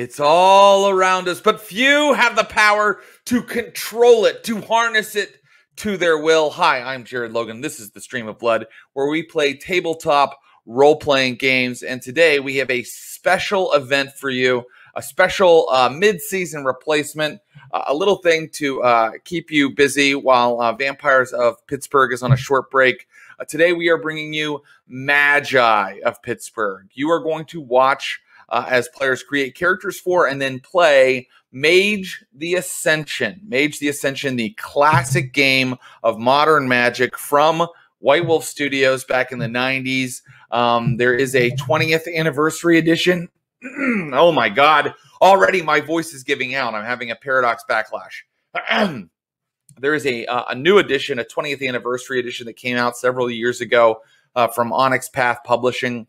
It's all around us, but few have the power to control it, to harness it to their will. Hi, I'm Jared Logan. This is the Stream of Blood, where we play tabletop role playing games. And today we have a special event for you, a special uh, mid season replacement, uh, a little thing to uh, keep you busy while uh, Vampires of Pittsburgh is on a short break. Uh, today we are bringing you Magi of Pittsburgh. You are going to watch uh, as players create characters for and then play Mage the Ascension. Mage the Ascension, the classic game of modern magic from White Wolf Studios back in the 90s. Um, there is a 20th anniversary edition. oh my God. Already my voice is giving out. I'm having a paradox backlash. there is a, uh, a new edition, a 20th anniversary edition that came out several years ago uh, from Onyx Path Publishing.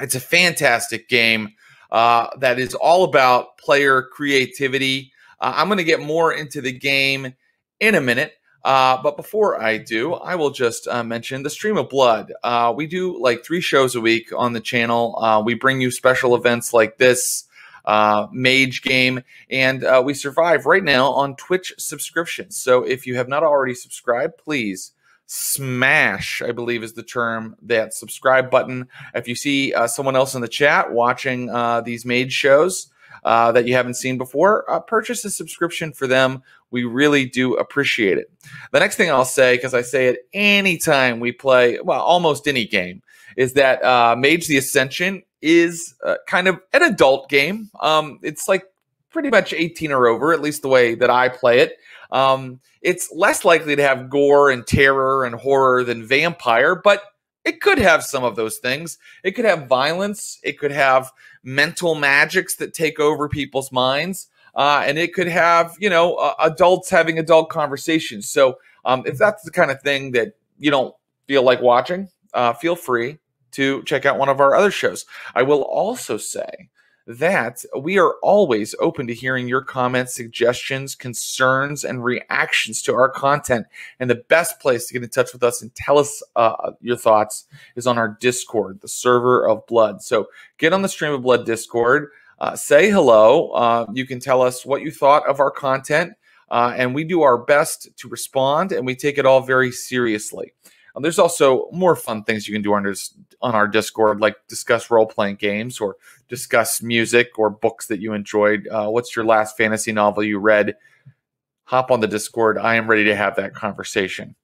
It's a fantastic game uh, that is all about player creativity. Uh, I'm going to get more into the game in a minute. Uh, but before I do, I will just uh, mention the Stream of Blood. Uh, we do like three shows a week on the channel. Uh, we bring you special events like this Mage game, and we survive right now on Twitch subscriptions. So if you have not already subscribed, please smash, I believe is the term, that subscribe button. If you see uh, someone else in the chat watching uh, these mage shows uh, that you haven't seen before, uh, purchase a subscription for them. We really do appreciate it. The next thing I'll say, because I say it anytime we play, well, almost any game, is that uh, Mage the Ascension is uh, kind of an adult game. Um, it's like pretty much 18 or over, at least the way that I play it. Um, it's less likely to have gore and terror and horror than Vampire, but it could have some of those things. It could have violence. It could have mental magics that take over people's minds. Uh, and it could have, you know, uh, adults having adult conversations. So um, if that's the kind of thing that you don't feel like watching, uh, feel free to check out one of our other shows. I will also say that we are always open to hearing your comments, suggestions, concerns, and reactions to our content. And the best place to get in touch with us and tell us uh, your thoughts is on our Discord, the server of blood. So get on the Stream of Blood Discord, uh, say hello. Uh, you can tell us what you thought of our content. Uh, and we do our best to respond, and we take it all very seriously. Um, there's also more fun things you can do on, on our Discord, like discuss role playing games or discuss music or books that you enjoyed. Uh, what's your last fantasy novel you read? Hop on the Discord. I am ready to have that conversation.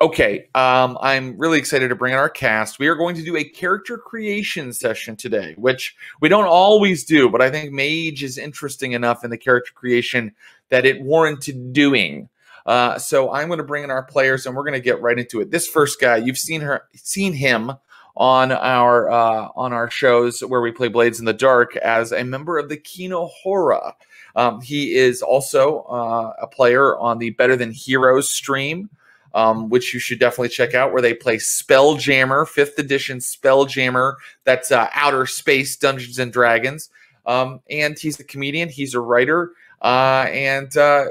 Okay, um, I'm really excited to bring in our cast. We are going to do a character creation session today, which we don't always do, but I think Mage is interesting enough in the character creation that it warranted doing. Uh, so I'm going to bring in our players, and we're going to get right into it. This first guy, you've seen her, seen him on our uh, on our shows where we play Blades in the Dark as a member of the Kino Hora. Um, he is also uh, a player on the Better Than Heroes stream, um, which you should definitely check out, where they play Spelljammer, fifth edition Spelljammer. That's uh, Outer Space Dungeons and Dragons. Um, and he's a comedian, he's a writer, uh, and uh,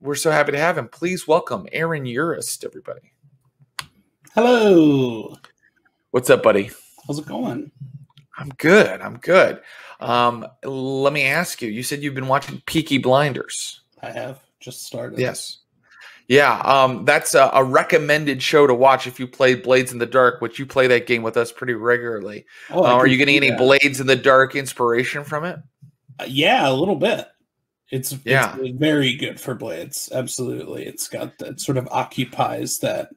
we're so happy to have him. Please welcome Aaron Urist, everybody. Hello. What's up, buddy? How's it going? I'm good. I'm good. Um, let me ask you. You said you've been watching Peaky Blinders. I have just started. Yes. Yeah, um, that's a, a, recommended show to watch if you play Blades in the Dark, which you play that game with us pretty regularly. Oh, uh, are you getting any that. Blades in the Dark inspiration from it? Uh, yeah, a little bit. It's yeah, it's very good for blades. Absolutely, it's got that sort of occupies that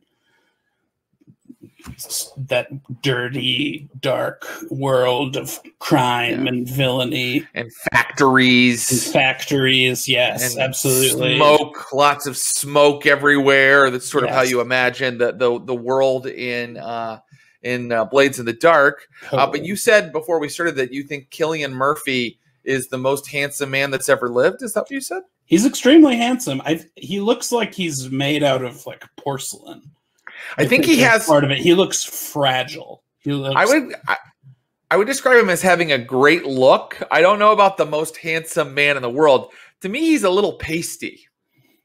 that dirty, dark world of crime yeah. and villainy and factories. And factories, yes, and absolutely. Smoke, lots of smoke everywhere. That's sort yes. of how you imagine the the, the world in uh, in uh, Blades in the Dark. Totally. Uh, but you said before we started that you think Cillian Murphy is the most handsome man that's ever lived. Is that what you said? He's extremely handsome. I he looks like he's made out of like porcelain. I, I think, think, he has part of it. He looks fragile. He looks. I would. I, I would describe him as having a great look. I don't know about the most handsome man in the world. To me, he's a little pasty.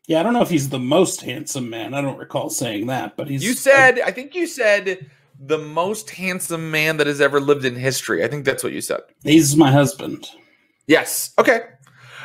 Yeah, I don't know if he's the most handsome man. I don't recall saying that, but he's. You said. I, I think you said the most handsome man that has ever lived in history. I think that's what you said. He's my husband. Yes. Okay.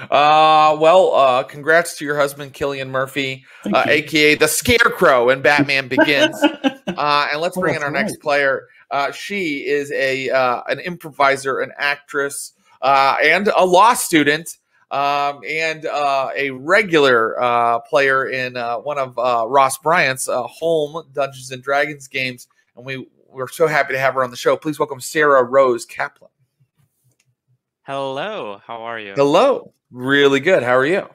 Uh, well, uh, congrats to your husband, Cillian Murphy, uh, aka the Scarecrow in Batman Begins. uh, and let's oh, bring in our right. next player. Uh, she is a uh, an improviser, an actress, uh, and a law student, um, and uh, a regular uh, player in uh, one of uh, Ross Bryant's uh, home Dungeons and Dragons games. And we we're so happy to have her on the show. Please welcome Sara Rose Caplan. Hello, how are you? Hello, really good. How are you?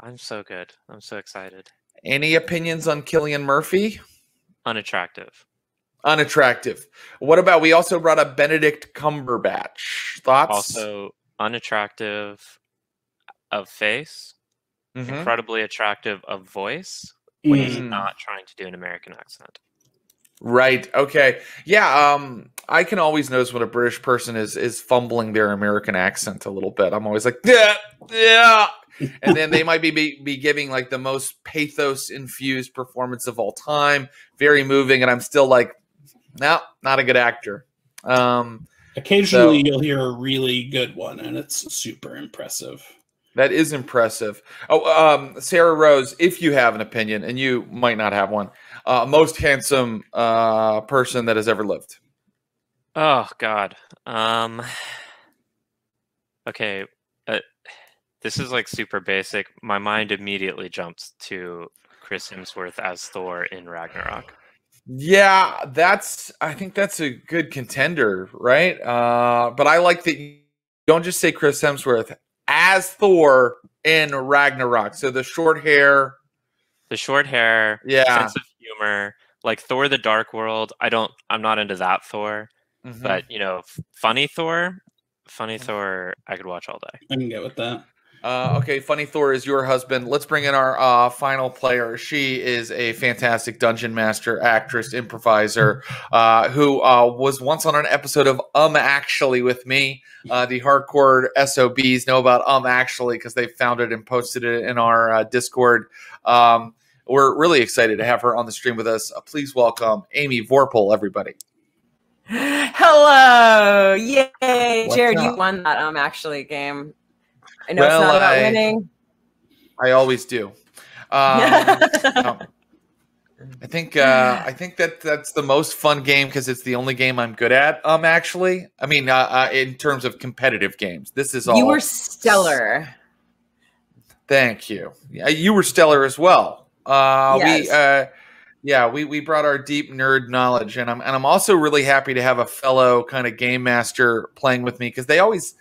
I'm so good. I'm so excited. Any opinions on Cillian Murphy? Unattractive. Unattractive. What about we also brought up Benedict Cumberbatch? Thoughts? Also unattractive of face, mm-hmm. incredibly attractive of voice when mm. he's not trying to do an American accent. Right. Okay. Yeah. Um, I can always notice when a British person is is fumbling their American accent a little bit. I'm always like, yeah, yeah. and then they might be, be be giving like the most pathos infused performance of all time, very moving, and I'm still like, no, not a good actor. Um, Occasionally, so, you'll hear a really good one, and it's super impressive. That is impressive. Oh, um, Sara Rose, if you have an opinion, and you might not have one, uh, most handsome uh, person that has ever lived. Oh God. Um. Okay. Uh, this is like super basic. My mind immediately jumps to Chris Hemsworth as Thor in Ragnarok. Yeah, that's. I think that's a good contender, right? Uh, but I like that you don't just say Chris Hemsworth as Thor in Ragnarok. So the short hair, the short hair, yeah, sense of humor, like Thor: The Dark World. I don't. I'm not into that Thor, mm-hmm. but you know, funny Thor, funny Thor. I could watch all day. I can get with that. Uh, okay, Funny Thor is your husband. Let's bring in our uh, final player. She is a fantastic dungeon master, actress, improviser, uh, who uh, was once on an episode of Um Actually with me. Uh, the hardcore SOBs know about Um Actually because they found it and posted it in our uh, Discord. Um, we're really excited to have her on the stream with us. please welcome Amy Vorpahl, everybody. Hello! Yay, What's Jared! Up? You won that Um Actually game. I know well, it's not about I, winning. I always do. Um, no. I think uh, I think that that's the most fun game because it's the only game I'm good at. Um, actually, I mean, uh, uh, in terms of competitive games, this is all. You were stellar. Thank you. Yeah, you were stellar as well. Uh, yes. We, uh, yeah, we we brought our deep nerd knowledge, and I'm and I'm also really happy to have a fellow kind of game master playing with me because they always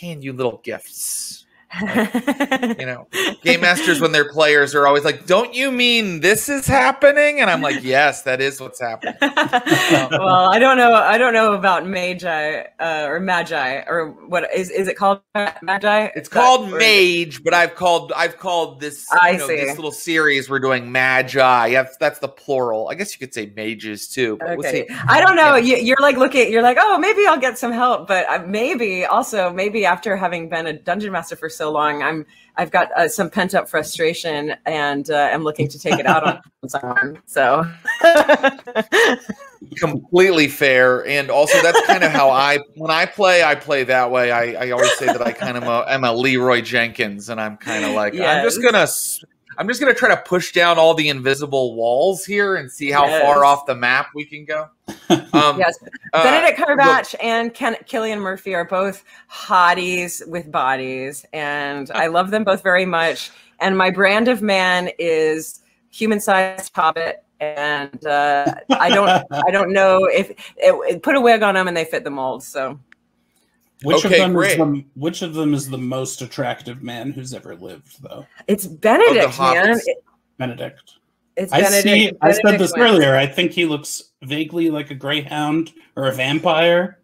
hand you little gifts you know, game masters when they're players are always like, "Don't you mean this is happening?" And I'm like, "Yes, that is what's happening." well, I don't know. I don't know about magi uh, or magi or what is is it called? Magi. It's called mage, but I've called I've called this I know, see. this little series we're doing magi. Yeah, that's the plural. I guess you could say mages too. okay. We'll I don't know. Yeah. You, are like looking. You're like, oh, maybe I'll get some help, but uh, maybe also maybe after having been a dungeon master for so long. I'm I've got uh, some pent up frustration and uh, am looking to take it out on someone. So completely fair, and also that's kind of how I when I play, I play that way. I, I always say that I kind of am a Leeroy Jenkins, and I'm kind of like yes. I'm just gonna I'm just going to try to push down all the invisible walls here and see how yes. far off the map we can go. Um, yes. Uh, Benedict Cumberbatch and Ken- Cillian Murphy are both hotties with bodies, and I love them both very much. And my brand of man is human-sized hobbit and uh, I don't I don't know if it, it, put a wig on them and they fit the mold. So which okay, of them great. is the which of them is the most attractive man who's ever lived, though? It's Benedict, oh, man. It, Benedict. It's I Benedict. See, Benedict I said this went. earlier. I think he looks vaguely like a greyhound or a vampire.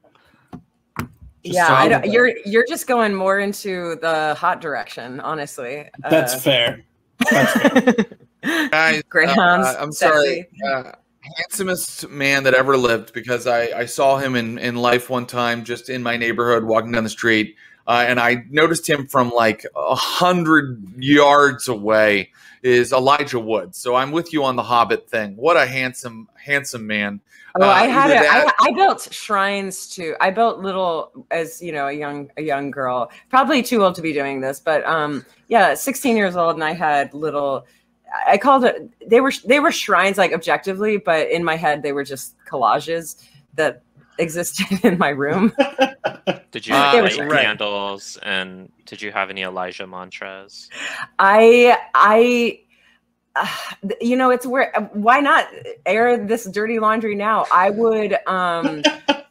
Just yeah, I don't, you're you're just going more into the hot direction, honestly. That's uh, fair. That's fair. Guys, Greyhounds. Uh, I'm sorry. Uh, handsomest man that ever lived because I, I saw him in, in life one time just in my neighborhood walking down the street. uh, and I noticed him from like a hundred yards away is Elijah Wood. So I'm with you on the Hobbit thing. What a handsome, handsome man. Oh, uh, I had a, I, I built shrines to. I built little as you know a young a young girl, probably too old to be doing this, but um yeah, 16 years old, and I had little. I called it. They were they were shrines like objectively, but in my head they were just collages that existed in my room. Did you uh, light right. candles and did you have any Elijah mantras? I I uh, you know it's where why not air this dirty laundry now? I would um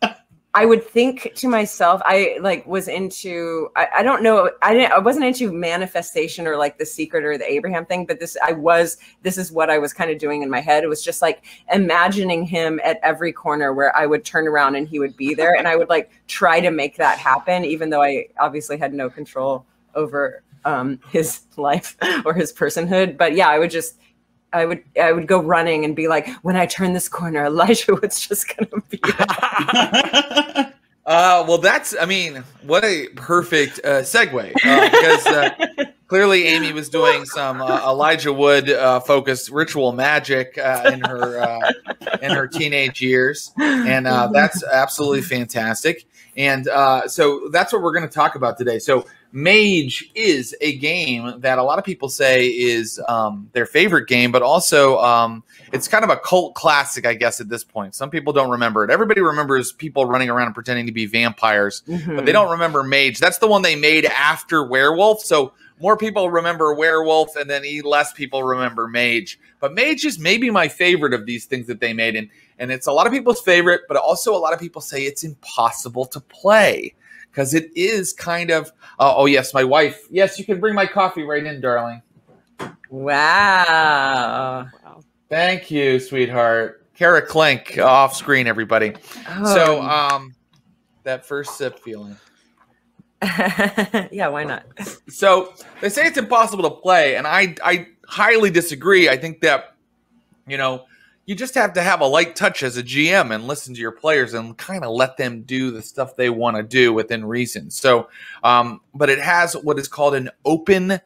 I would think to myself, I like was into, I, I, don't know, I didn't, I wasn't into manifestation or like the secret or the Abraham thing, but this, I was, this is what I was kind of doing in my head. It was just like imagining him at every corner where I would turn around and he would be there. And I would like try to make that happen, even though I obviously had no control over um, his life or his personhood. But yeah, I would just, I would I would go running and be like, when I turn this corner, Elijah was just gonna be. uh, well, that's I mean, what a perfect uh, segue uh, because uh, clearly Amy was doing some uh, Elijah Wood uh, focused ritual magic uh, in her uh, in her teenage years, and uh, that's absolutely fantastic. And uh, so that's what we're going to talk about today. So Mage is a game that a lot of people say is um, their favorite game, but also um, it's kind of a cult classic, I guess, at this point. Some people don't remember it. Everybody remembers people running around and pretending to be vampires, mm-hmm. but they don't remember Mage. That's the one they made after Werewolf. So more people remember Werewolf, and then less people remember Mage. But Mage is maybe my favorite of these things that they made, and and it's a lot of people's favorite, but also a lot of people say it's impossible to play because it is kind of. Uh, oh yes, my wife. Yes, you can bring my coffee right in, darling. Wow. Thank you, sweetheart. Kara Clink off screen, everybody. Oh. So, um, that first sip feeling. yeah, why not? So they say it's impossible to play, and I I highly disagree. I think that you know you just have to have a light touch as a GM and listen to your players and kind of let them do the stuff they want to do within reason. So, um, but it has what is called an open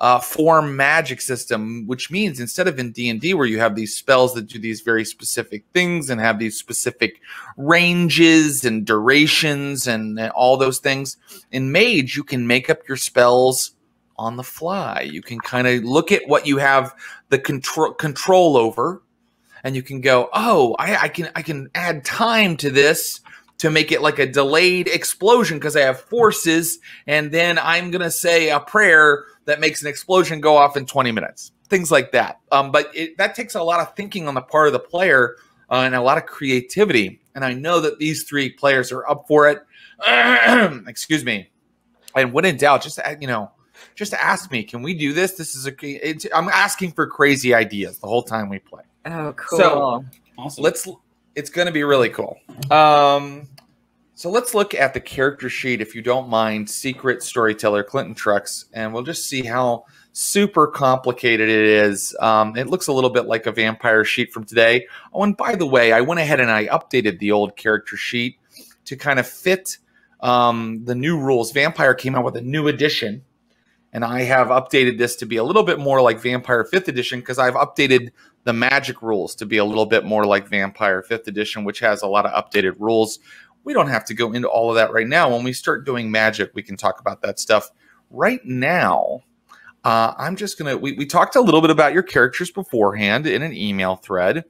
uh, form magic system, which means instead of in D and D where you have these spells that do these very specific things and have these specific ranges and durations and, and all those things, in Mage you can make up your spells on the fly. You can kind of look at what you have the control control over and you can go, oh, I, I can I can add time to this to make it like a delayed explosion because I have forces, and then I'm gonna say a prayer that makes an explosion go off in 20 minutes. Things like that. Um, but it, that takes a lot of thinking on the part of the player uh, and a lot of creativity. And I know that these three players are up for it. Excuse me. And when in doubt, just uh, you know, just ask me, can we do this? This is a. I'm asking for crazy ideas the whole time we play. Oh, cool. So awesome. let's. It's going to be really cool. Um, so let's look at the character sheet, if you don't mind, Secret Storyteller Clinton Trucks, and we'll just see how super complicated it is. Um, it looks a little bit like a vampire sheet from today. Oh, and by the way, I went ahead and I updated the old character sheet to kind of fit um, the new rules. Vampire came out with a new edition and I have updated this to be a little bit more like Vampire 5th Edition because I've updated the magic rules to be a little bit more like Vampire 5th Edition, which has a lot of updated rules. We don't have to go into all of that right now. When we start doing magic, we can talk about that stuff. Right now, uh, I'm just going to, we, we talked a little bit about your characters beforehand in an email thread.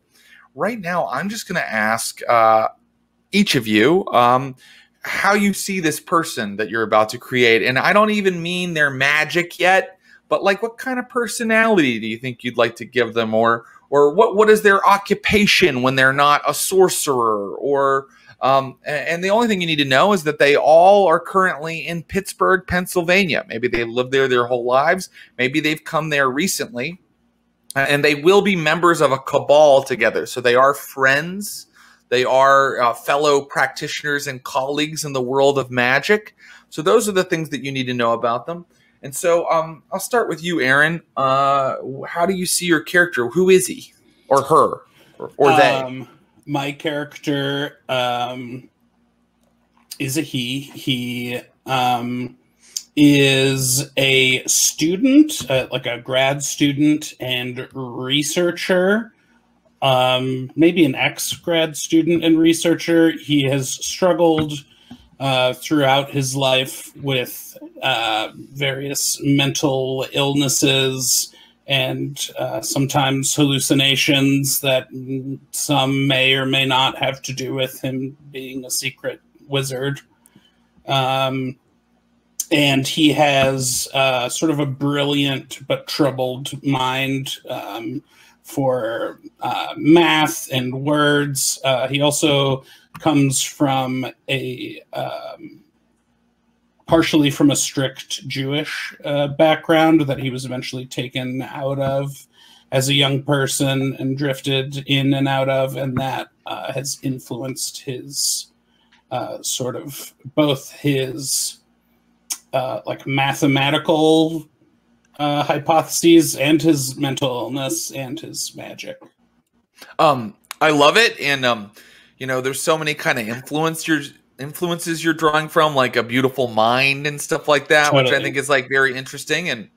Right now, I'm just going to ask uh, each of you. Um, how you see this person that you're about to create. And I don't even mean their magic yet, but like what kind of personality do you think you'd like to give them or or what what is their occupation when they're not a sorcerer or um, and the only thing you need to know is that they all are currently in Pittsburgh, Pennsylvania. Maybe they've lived there their whole lives. Maybe they've come there recently. And they will be members of a cabal together. So they are friends they are uh, fellow practitioners and colleagues in the world of magic. So those are the things that you need to know about them. And so um, I'll start with you, Aaron. Uh, how do you see your character? Who is he or her or, or um, they? My character um, is a he. He um, is a student, uh, like a grad student and researcher, um, maybe an ex grad student and researcher. He has struggled uh, throughout his life with uh, various mental illnesses and uh, sometimes hallucinations that some may or may not have to do with him being a secret wizard. Um, and he has uh, sort of a brilliant but troubled mind um, for uh, math and words. Uh, he also comes from a um, partially from a strict Jewish uh, background that he was eventually taken out of as a young person and drifted in and out of, and that uh, has influenced his uh, sort of both his uh, like mathematical uh, hypotheses and his mental illness and his magic. Um, I love it, and um, you know, there's so many kind of influence you're influences you're drawing from, like a beautiful mind and stuff like that, totally. which I think is like very interesting. And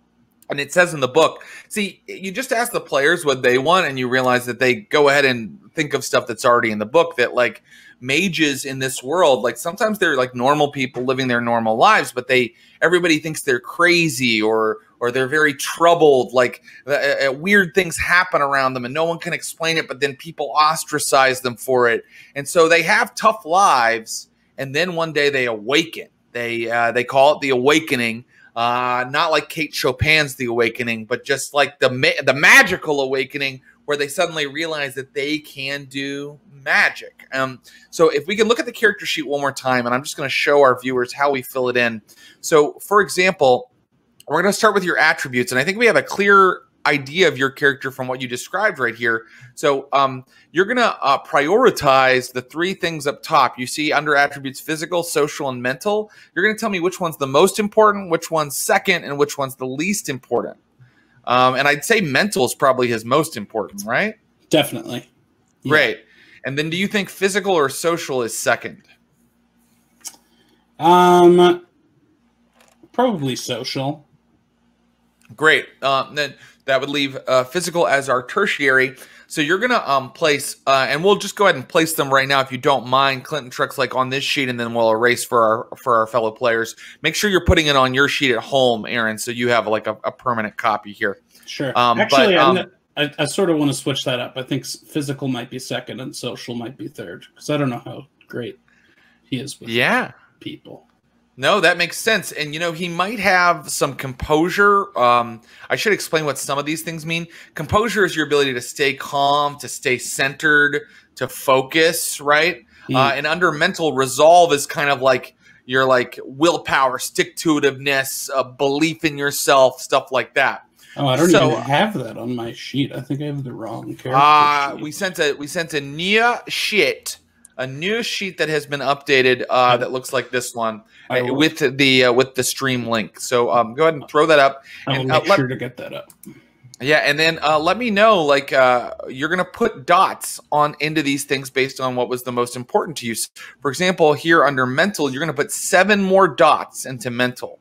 and it says in the book, see, you just ask the players what they want, and you realize that they go ahead and think of stuff that's already in the book. That like mages in this world, like sometimes they're like normal people living their normal lives, but they everybody thinks they're crazy or or they're very troubled like uh, uh, weird things happen around them and no one can explain it but then people ostracize them for it and so they have tough lives and then one day they awaken. They uh, they call it the awakening. Uh, not like Kate Chopin's The Awakening, but just like the ma- the magical awakening, where they suddenly realize that they can do magic. Um, so if we can look at the character sheet one more time, and I'm just going to show our viewers how we fill it in. So, for example, we're going to start with your attributes, and I think we have a clear idea of your character from what you described right here. So um, you're going to uh, prioritize the three things up top. You see under attributes physical, social, and mental. You're going to tell me which one's the most important, which one's second, and which one's the least important. Um, and I'd say mental is probably his most important, right? Definitely. Yeah. Great. And then do you think physical or social is second? Um, probably social. Great. Um, then that would leave uh, physical as our tertiary. So you're gonna um, place, uh, and we'll just go ahead and place them right now if you don't mind. Clinton Trucks like on this sheet, and then we'll erase for our for our fellow players. Make sure you're putting it on your sheet at home, Aaron, so you have like a, a permanent copy here. Sure. Um, Actually, but, um, I, I sort of want to switch that up. I think physical might be second, and social might be third, because I don't know how great he is with yeah people. No, that makes sense. And you know, he might have some composure. Um, I should explain what some of these things mean. Composure is your ability to stay calm, to stay centered, to focus, right? Mm. Uh, and under mental resolve is kind of like your like willpower, stick to itiveness, uh, belief in yourself, stuff like that. Oh, I don't so, even have that on my sheet. I think I have the wrong character. Uh, we sent a we sent a new sheet, a new sheet that has been updated uh, that looks like this one with the uh, with the stream link. So um, go ahead and throw that up. I will uh, make uh, sure to get that up. Yeah, and then uh, let me know. Like uh, you're gonna put dots on into these things based on what was the most important to you. For example, here under mental, you're gonna put seven more dots into mental.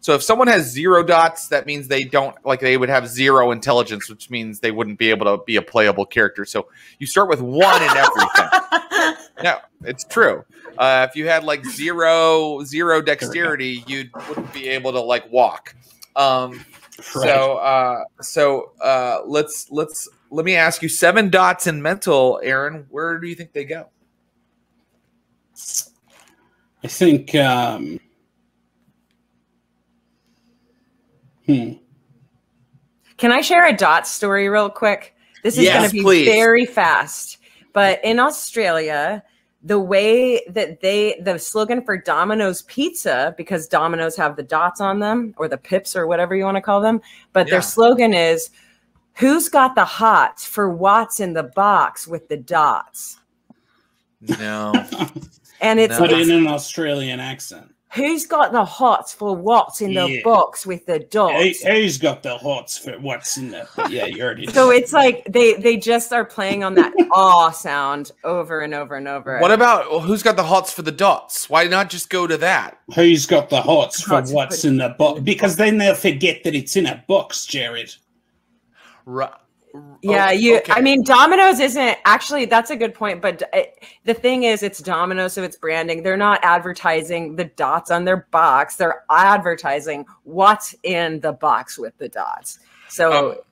So if someone has zero dots, that means they don't like they would have zero intelligence, which means they wouldn't be able to be a playable character. So you start with one in everything. no, it's true. Uh, if you had like zero zero dexterity, you wouldn't be able to like walk. Um, right. So uh, so uh, let's let's let me ask you seven dots in mental, Aaron. Where do you think they go? I think. Um, hmm. Can I share a dot story real quick? This is yes, going to be please. very fast. But in Australia, the way that they the slogan for Domino's pizza because Domino's have the dots on them or the pips or whatever you want to call them, but yeah. their slogan is who's got the hots for what's in the box with the dots? No. and it's but in an Australian accent. Who's got the hots for what's in the Yeah. box with the dots? He, he's got the hots for what's in the yeah, you already. So it's like they they just are playing on that aw sound over and over and over. What about well, who's got the hots for the dots? Why not just go to that? Who's got the hots for Hots what's the- in the box? Because then they'll forget that it's in a box, Jared. Ru- Yeah, oh, you. okay. I mean, Domino's isn't actually. That's a good point. But it, the thing is, it's Domino's, so it's branding. They're not advertising the dots on their box. They're advertising what's in the box with the dots. So Oh,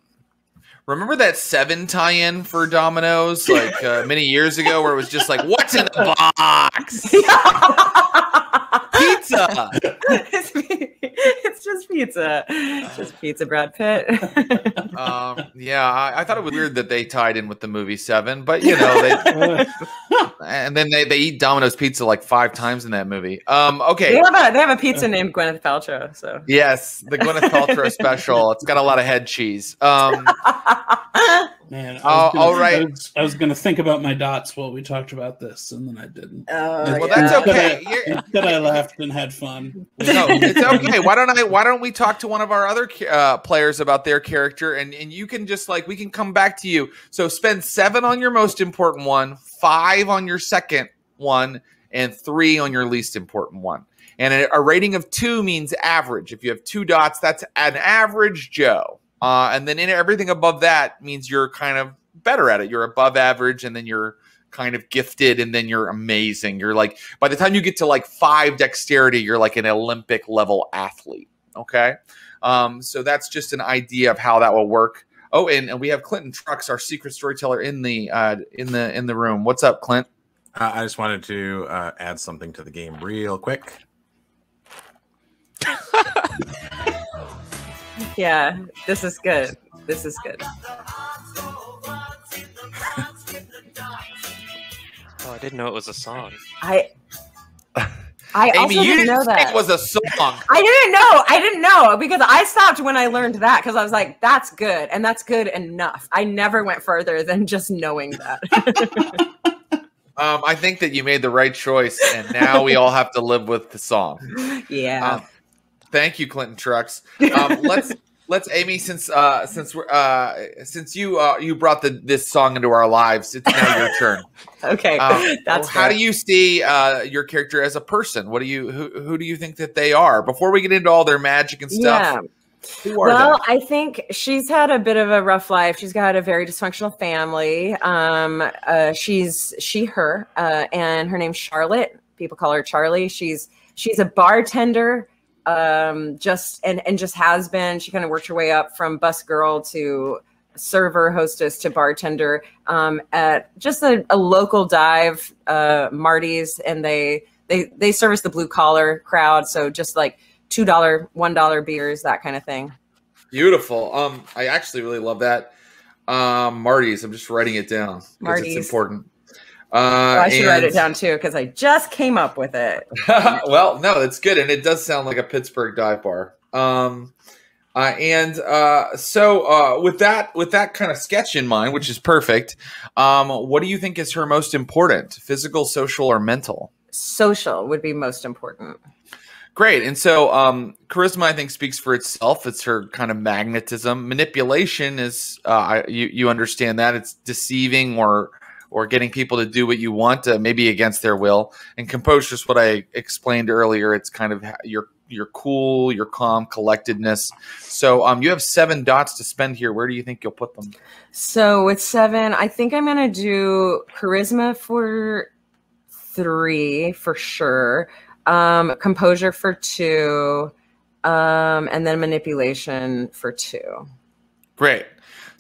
Remember that seven tie-in for Domino's like uh, many years ago, where it was just like, "What's in the box? Pizza." it's, it's just pizza. It's just pizza, Brad Pitt. um, yeah, I, I thought it was weird that they tied in with the movie Seven, but you know, they and then they, they eat Domino's pizza like five times in that movie. Um, they okay, have a they have a pizza named Gwyneth Paltrow. So yes, the Gwyneth Paltrow special. It's got a lot of head cheese. Um, Man, I was Oh, all right. I was, I was going to think about my dots while we talked about this, and then I didn't. Oh, well, yeah. that's okay. Instead, I, I laughed and had fun. no, it's okay. Why don't I? Why don't we talk to one of our other uh, players about their character, and and you can just like we can come back to you. So spend seven on your most important one, five on your second one, and three on your least important one. And a, a rating of two means average. If you have two dots, that's an average Joe. Uh, and then in everything above that means you're kind of better at it. You're above average, and then you're kind of gifted, and then you're amazing. You're like by the time you get to like five dexterity, you're like an Olympic level athlete. Okay. Um, so that's just an idea of how that will work. Oh, and, and we have Clinton Trucks, our secret storyteller, in the uh, in the in the room. What's up, Clint? Uh, I just wanted to uh, add something to the game real quick. yeah, this is good. This is good. Oh, I didn't know it was a song. I I also Amy, you didn't didn't know say that. it was a song. I didn't know. I didn't know because I stopped when I learned that because I was like, that's good and that's good enough. I never went further than just knowing that. Um, I think that you made the right choice, and now we all have to live with the song. yeah. Um, thank you, Clinton Trucks. Um, let's let's Amy, since uh, since we're uh, since you uh, you brought the this song into our lives, it's now your turn. okay. Um, that's how fair. do you see uh, your character as a person? What do you who, who do you think that they are? Before we get into all their magic and stuff, Yeah. Well, they? I think she's had a bit of a rough life. She's got a very dysfunctional family. Um, uh, she's she her, uh, and her name's Charlotte. People call her Charlie. She's she's a bartender. Um, just and and just has been. She kind of worked her way up from bus girl to server, hostess to bartender um, at just a, a local dive, uh, Marty's, and they they they service the blue collar crowd. So just like two dollar, one dollar beers, that kind of thing. Beautiful. Um, I actually really love that. Um, Marty's. I'm just writing it down because Marty's. it's important. Uh, I should write it down too because I just came up with it. well, no, it's good, and it does sound like a Pittsburgh dive bar. Um, uh, and uh, so uh, with that with that kind of sketch in mind, which is perfect, um, what do you think is her most important? Physical, social, or mental? Social would be most important. Great. And so um, charisma, I think, speaks for itself. It's her kind of magnetism. Manipulation is uh, I, you you understand that it's deceiving or or getting people to do what you want, uh, maybe against their will. And composure is what I explained earlier. It's kind of your your cool, your calm, collectedness. So um, you have seven dots to spend here. Where do you think you'll put them? So with seven, I think I'm gonna do charisma for three for sure. Um, composure for two, um, and then manipulation for two. Great.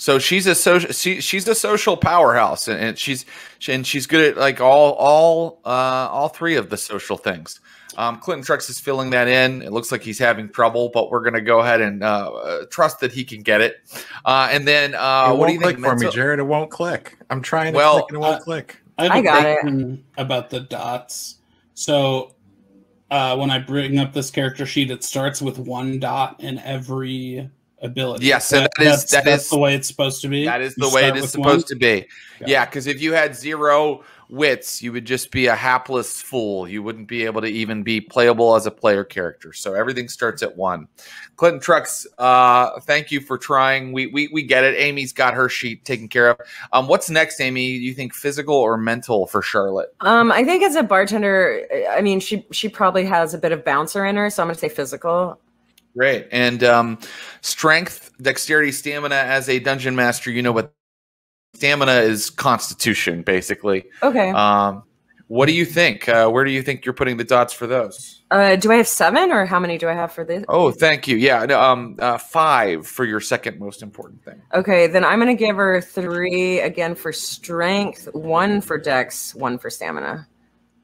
So she's a social she, she's a social powerhouse and, and she's and she's good at like all all uh all three of the social things. Um, Clinton Trucks is filling that in. It looks like he's having trouble, but we're gonna go ahead and uh, uh, trust that he can get it. Uh, and then uh, it what do you won't think? click for me, Jared. It won't click. I'm trying to Well, click and it won't uh, click. I, have I a got it. about the dots. So uh, when I bring up this character sheet, it starts with one dot in every ability. Yes, and that is that's, that that's is the way it's supposed to be. that is You the way start it is supposed one? to be. Got Yeah, it. because if you had zero wits, you would just be a hapless fool. You wouldn't be able to even be playable as a player character. So everything starts at one. Clinton Trucks, uh, thank you for trying. We, we we get it. Amy's got her sheet taken care of. Um, what's next, Amy? You think physical or mental for Charlotte? Um, I think as a bartender, I mean, she she probably has a bit of bouncer in her, so I'm gonna say physical. Great. And um, strength, dexterity, stamina. As a dungeon master, you know what stamina is. Constitution, basically. Okay. Um, what do you think? Uh, where do you think you're putting the dots for those? Uh, do I have seven, or how many do I have for this? Oh, thank you. Yeah, no, um, uh, five for your second most important thing. Okay, then I'm gonna give her three again for strength, one for dex, one for stamina.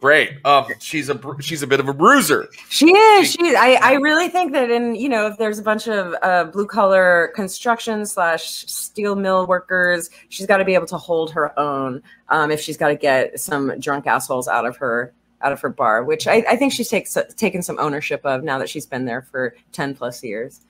Great. Um, she's a she's a bit of a bruiser. She is. She. I. I really think that in you know if there's a bunch of uh, blue collar construction slash steel mill workers, she's got to be able to hold her own. Um, if she's got to get some drunk assholes out of her out of her bar, which I, I think she's takes taken some ownership of now that she's been there for ten plus years.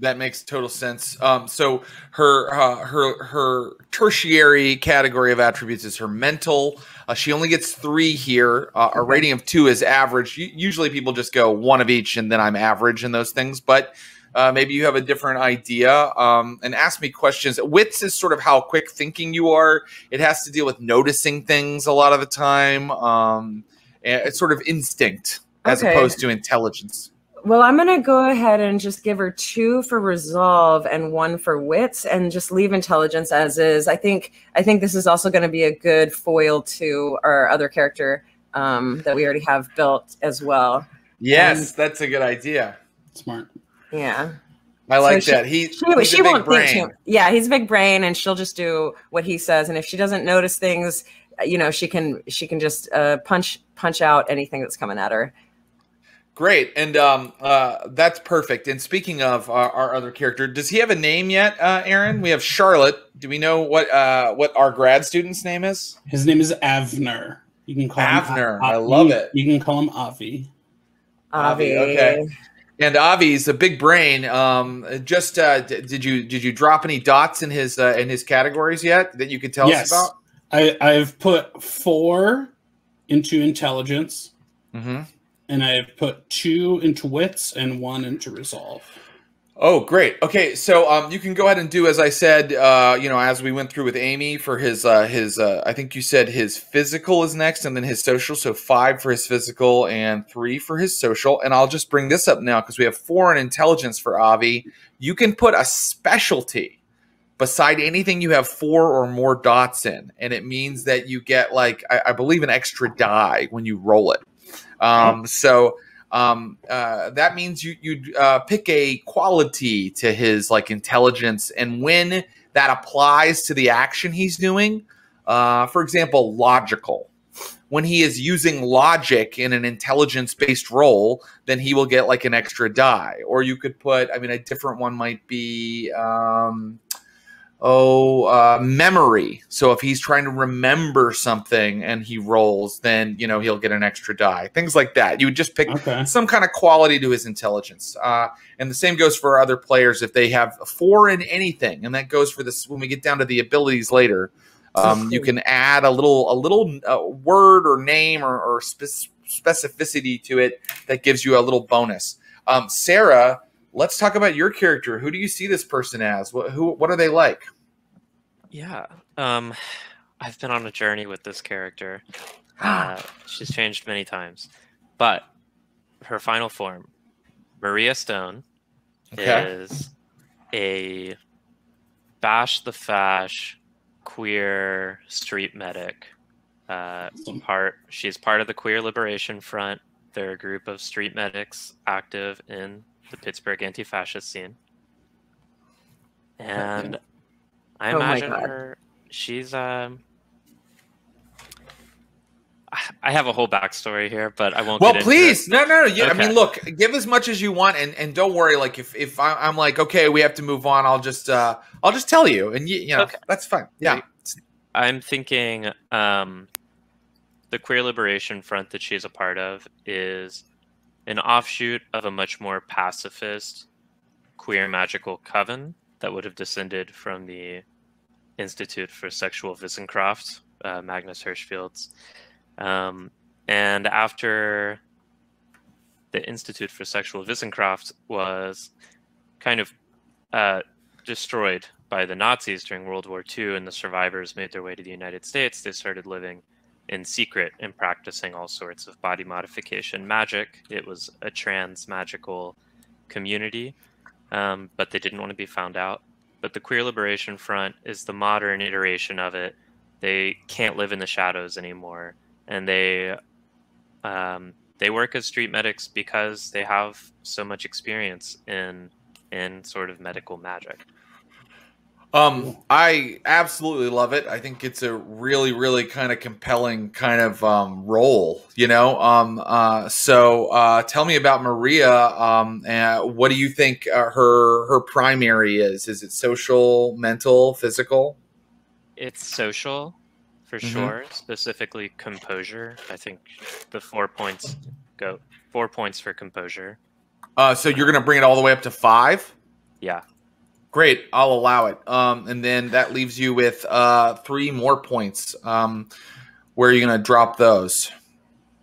That makes total sense. Um, so her uh, her her tertiary category of attributes is her mental. Uh, she only gets three here. Uh, a rating of two is average. Usually, people just go one of each, and then I'm average in those things. But uh, maybe you have a different idea. Um, and ask me questions. Wits is sort of how quick thinking you are. It has to deal with noticing things a lot of the time. Um, it's sort of instinct as Okay. opposed to intelligence. Well, I'm gonna go ahead and just give her two for resolve and one for wits, and just leave intelligence as is. I think I think this is also going to be a good foil to our other character um, that we already have built as well. Yes, that's a good idea. Smart. Yeah, I like she- that. He, she, he's she a big won't brain. think too. Yeah, he's a big brain, and she'll just do what he says. And if she doesn't notice things, you know, she can she can just uh, punch punch out anything that's coming at her. Great, and um, uh, that's perfect. And speaking of our, our other character, does he have a name yet, uh, Aaron? We have Charlotte. Do we know what uh, what our grad student's name is? His name is Avner. You can call Avner. him I love it. You can call him Avi. Avi, Avi. okay. And Avi's a big brain. Um, just uh, d- did you did you drop any dots in his uh, in his categories yet that you could tell Yes. us about? I, I've put four into intelligence, Mm-hmm. And I've put two into wits and one into resolve. Oh, great. Okay, so um, you can go ahead and do as I said. Uh, you know, as we went through with Amy for his uh, his. Uh, I think you said his physical is next, and then his social. So five for his physical and three for his social. And I'll just bring this up now because we have four in intelligence for Avi. You can put a specialty beside anything you have four or more dots in, and it means that you get like I, I believe an extra die when you roll it. Um, so um, uh, that means you you uh, pick a quality to his like intelligence, and when that applies to the action he's doing, uh, for example, logical. When he is using logic in an intelligence based role, then he will get like an extra die. Or you could put, I mean, a different one might be, um, oh, uh, memory. So if he's trying to remember something and he rolls, then you know he'll get an extra die. Things like that. You would just pick Okay. some kind of quality to his intelligence. Uh, and the same goes for other players if they have four in anything, and that goes for this when we get down to the abilities later. Um, you can add a little a little uh, word or name or, or spec- specificity to it that gives you a little bonus. Um, Sara, let's talk about your character. Who do you see this person as? What, who what are they like? Yeah. Um, I've been on a journey with this character. Uh, she's changed many times, but her final form, Maria Stone, Okay. is a bash the fash queer street medic. Uh, part she's part of the Queer Liberation Front. They're a group of street medics active in the Pittsburgh anti-fascist scene, and I Oh imagine God. her. She's um. I- I have a whole backstory here, but I won't. Well, get into it. please, no, no. You, I mean, look, give as much as you want, and and don't worry. Like if if I, I'm like, okay, we have to move on, I'll just uh I'll just tell you, and you, you know, Okay. that's fine. Yeah. I'm thinking um, the Queer Liberation Front that she's a part of is an offshoot of a much more pacifist queer magical coven that would have descended from the Institute for Sexual Wissenschaft, uh, Magnus Hirschfeld's. Um, and after the Institute for Sexual Wissenschaft was kind of uh, destroyed by the Nazis during World War II, and the survivors made their way to the United States, they started living in secret and practicing all sorts of body modification magic. It was a trans magical community, um, but they didn't want to be found out. But the Queer Liberation Front is the modern iteration of it. They can't live in the shadows anymore, and they um, they work as street medics because they have so much experience in in sort of medical magic. Um, I absolutely love it. I think it's a really, really kind of compelling kind of um, role, you know. Um, uh, so uh, tell me about Maria. Um, and what do you think uh, her her primary is? Is it social, mental, physical? It's social, for mm-hmm. sure. Specifically, composure. I think the four points go four points for composure. Uh, so you're gonna bring it all the way up to five. Yeah. Great, I'll allow it. Um, and then that leaves you with uh, three more points. Um, where are you going to drop those?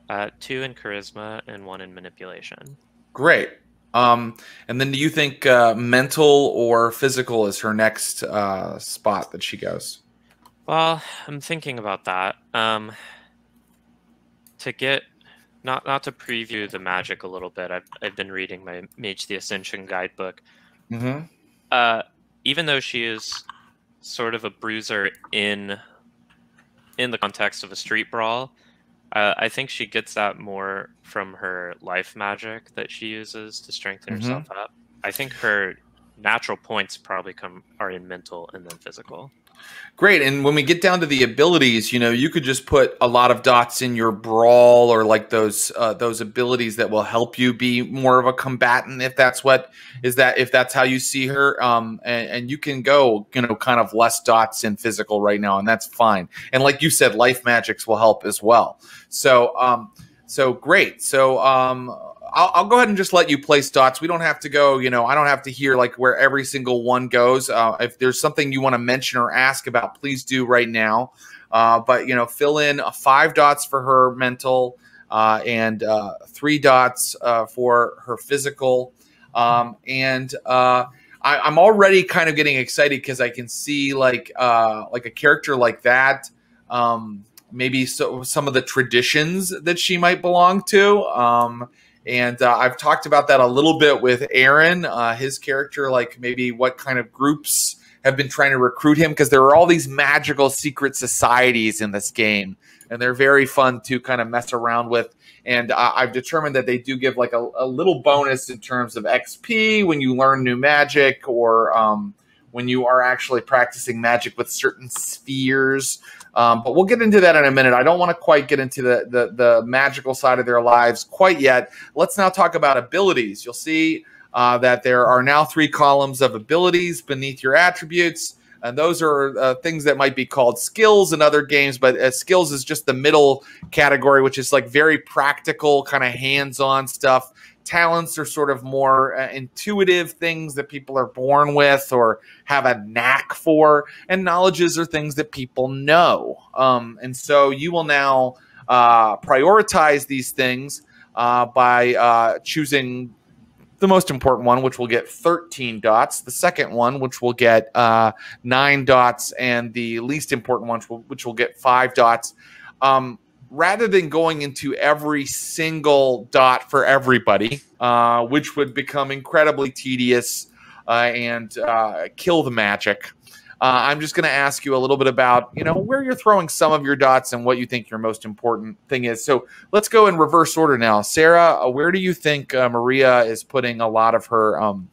Uh, two in charisma and one in manipulation. Great. Um, and then do you think uh, mental or physical is her next uh, spot that she goes? Well, I'm thinking about that. Um, to get not not to preview the magic a little bit, I've I've been reading my Mage the Ascension guidebook. Mm-hmm uh, even though she is sort of a bruiser in in the context of a street brawl, uh, I think she gets that more from her life magic that she uses to strengthen mm-hmm. herself up. I think her natural points probably come are in mental and then physical. Great. And when we get down to the abilities, you know, you could just put a lot of dots in your brawl or like those uh, those abilities that will help you be more of a combatant if that's what is that if that's how you see her. Um, and, and you can go, you know, kind of less dots in physical right now, and that's fine. And like you said, life magics will help as well. So um, so great. So um I'll, I'll, go ahead and just let you place dots. We don't have to go, you know, I don't have to hear like where every single one goes. Uh, if there's something you want to mention or ask about, please do right now. Uh, but, you know, fill in uh, five dots for her mental uh, and uh, three dots uh, for her physical. Um, and I, am already kind of getting excited because I can see like like a character like that. Um, maybe so, some of the traditions that she might belong to. Um, and uh, I've talked about that a little bit with Aaron, uh, his character, like maybe what kind of groups have been trying to recruit him because there are all these magical secret societies in this game, and they're very fun to kind of mess around with. And uh, I've determined that they do give like a, a, little bonus in terms of XP when you learn new magic or um, when you are actually practicing magic with certain spheres. Um, but we'll get into that in a minute. I don't want to quite get into the, the, the magical side of their lives quite yet. Let's now talk about abilities. You'll see uh, that there are now three columns of abilities beneath your attributes. And those are uh, things that might be called skills in other games, but uh, skills is just the middle category, which is like very practical, kind of hands on stuff talents are sort of more uh, intuitive things that people are born with or have a knack for, and knowledges are things that people know. Um, and so you will now uh, prioritize these things uh, by uh, choosing the most important one, which will get 13 dots, the second one, which will get uh, nine dots, and the least important one, which will, which will get five dots. Um, rather than going into every single dot for everybody, uh, which would become incredibly tedious uh, and uh, kill the magic. Uh, I'm just going to ask you a little bit about, you know, where you're throwing some of your dots and what you think your most important thing is. So let's go in reverse order now. Sarah, uh, where do you think uh, Maria is putting a lot of her um,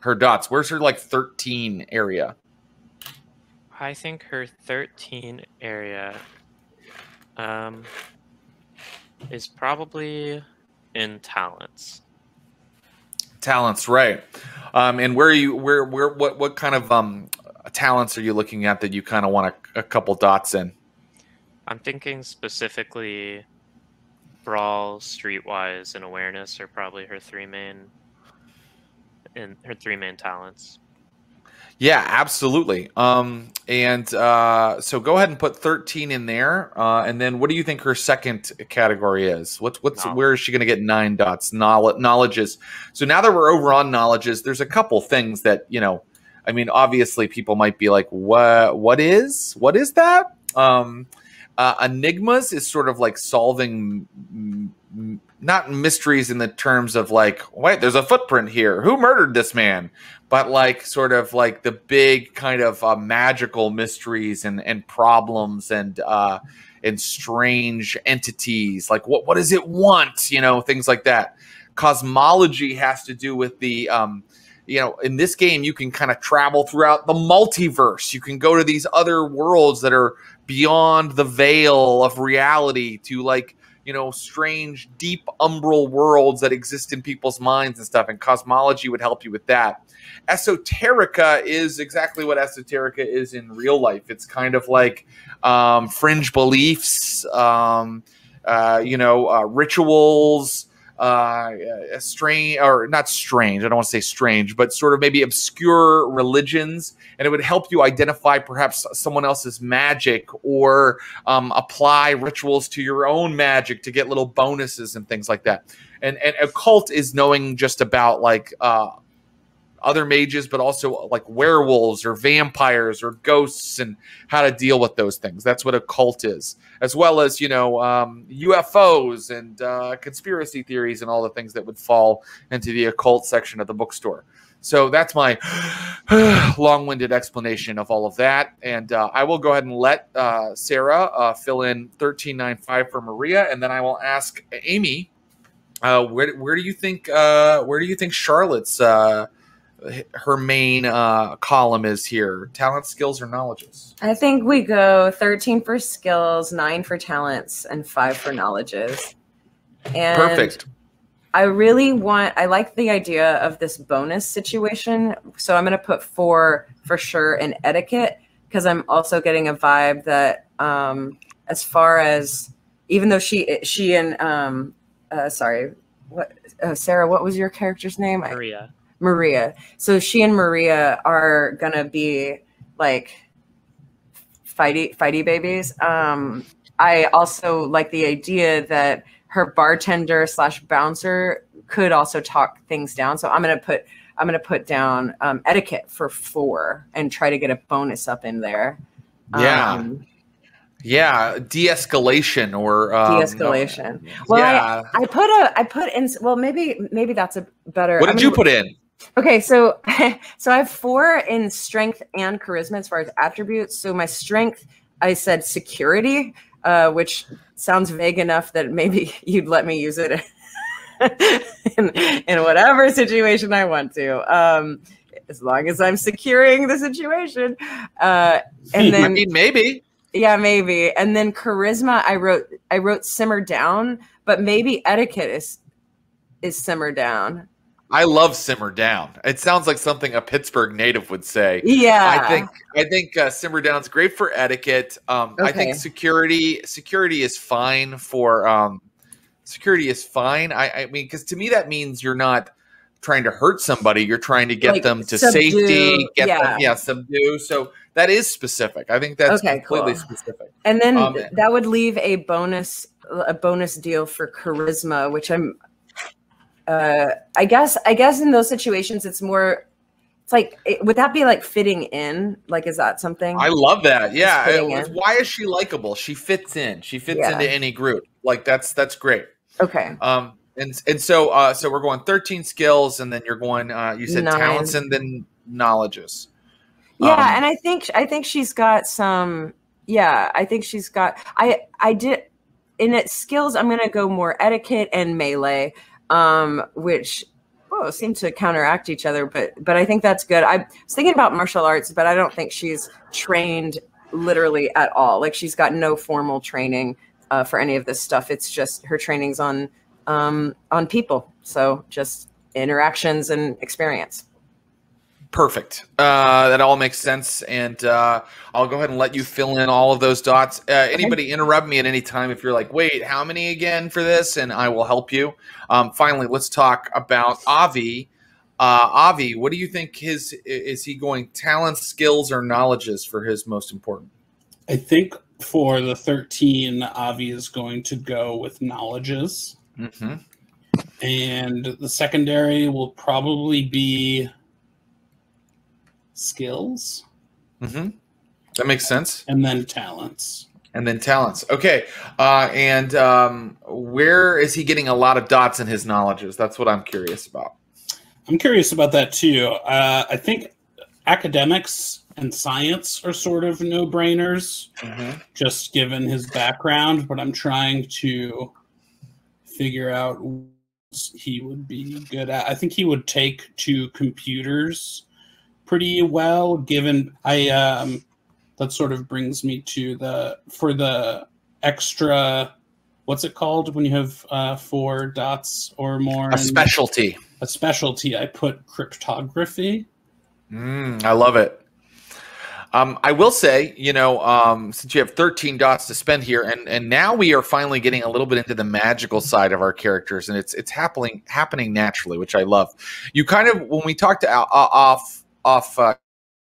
her dots? Where's her like 13 area? I think her 13 area um, is probably in talents. Talents, right? Um, and where are you? Where where what what kind of um talents are you looking at that you kind of want a, a couple dots in? I'm thinking specifically brawl, streetwise, and awareness are probably her three main in her three main talents. Yeah, absolutely. Um, and uh, so go ahead and put 13 in there. Uh, and then what do you think her second category is? What's what's Knowledge. where is she going to get nine dots? Knowledge, knowledges. So now that we're over on knowledges, there's a couple things that you know. I mean, obviously, people might be like, "What? What is? What is that?" Um, uh, enigmas is sort of like solving mm, mm, not mysteries in the terms of like, wait, there's a footprint here. Who murdered this man? But like, sort of like the big kind of uh, magical mysteries and and problems and uh, and strange entities. Like, what what does it want? You know, things like that. Cosmology has to do with the um, you know, in this game, you can kind of travel throughout the multiverse. You can go to these other worlds that are beyond the veil of reality to like, you know, strange, deep umbral worlds that exist in people's minds and stuff. And cosmology would help you with that. Esoterica is exactly what esoterica is in real life. It's kind of like um, fringe beliefs, um, uh, you know, uh, rituals uh strange or not strange i don't want to say strange but sort of maybe obscure religions and it would help you identify perhaps someone else's magic or um, apply rituals to your own magic to get little bonuses and things like that. And and occult is knowing just about like uh other mages, but also like werewolves or vampires or ghosts and how to deal with those things. That's what a cult is, as well as, you know, um, UFOs and uh, conspiracy theories and all the things that would fall into the occult section of the bookstore. So that's my long winded explanation of all of that. And uh, I will go ahead and let uh, Sarah uh, fill in 1395 for Maria. And then I will ask Amy. Uh, where, where do you think uh, where do you think Charlotte's uh, her main uh, column is here talent skills or knowledges I think we go 13 for skills, nine for talents, and five for knowledges. And perfect I really want, I like the idea of this bonus situation. So I'm going to put four for sure in etiquette because I'm also getting a vibe that, um, as far as even though she, she and, um, uh, sorry, what, uh, Sarah, what was your character's name? I- Maria. Maria. So she and Maria are gonna be like fighty fighty babies. Um, I also like the idea that her bartender slash bouncer could also talk things down. So I'm gonna put I'm gonna put down um, etiquette for four and try to get a bonus up in there. Yeah. Um, yeah de-escalation or um, de-escalation. Well, yeah I, I put a I put in well maybe maybe that's a better. what did you put in Okay, so so I have four in strength and charisma as far as attributes. So my strength, I said security, uh, which sounds vague enough that maybe you'd let me use it in, in whatever situation I want to, um, as long as I'm securing the situation. Uh, and i then mean maybe yeah, maybe. And then charisma, I wrote I wrote simmer down, but maybe etiquette is is simmer down. I love simmer down it sounds like something a pittsburgh native would say Yeah, I think I think uh, simmer down's great for etiquette. Um, I think security security is fine for um, security is fine. I, I mean, because to me that means you're not trying to hurt somebody. You're trying to get Like, them to subdue, safety. Get yeah. them, yeah, subdue. So that is specific. I think that's Okay, completely cool. specific. And then Um, that would leave a bonus a bonus deal for charisma, which I'm uh I guess I guess in those situations it's more it's like it, would that be like fitting in? Like is that something? I love that. Yeah. it- why is she likable? She fits in. She fits Yeah. into any group. Like that's that's great. okay. Um, and and so uh, so we're going 13 skills, and then you're going. Uh, you said Nine. talents and then knowledges. Yeah, Um, and I think I think she's got some yeah, I think she's got I I did in its skills I'm going to go more etiquette and melee um which oh, seem to counteract each other but but I think that's good. I was thinking about martial arts but I don't think she's trained literally at all. Like she's got no formal training uh, for any of this stuff. It's just her training's on um on people. So just interactions and experience. Perfect. Uh, that all makes sense, and uh, I'll go ahead and let you fill in all of those dots. Uh, anybody interrupt me at any time if you're like, "Wait, how many again for this?" and I will help you. Um, finally, let's talk about Avi. Uh, Avi, what do you think his is he going talents, skills, or knowledges for his most important? I think for the 13, Avi is going to go with knowledges. Mm-hmm. And the secondary will probably be skills. Mm-hmm. That makes sense. And then talents. And then talents. Okay. Uh, and um, where is he getting a lot of dots in his knowledges? That's what I'm curious about. I'm curious about that too. Uh, I think academics and science are sort of no brainers, mm-hmm. just given his background, but I'm trying to figure out what he would be good at. I think he would take to computers pretty well, given I um that sort of brings me to the for the extra what's it called when you have uh, four dots or more? A specialty. A specialty. I put cryptography. Mm, I love it. Um, I will say, you know, um, since you have 13 dots to spend here, and and now we are finally getting a little bit into the magical side of our characters, and it's it's happening happening naturally, which I love. You kind of when we talked to, uh, off off uh,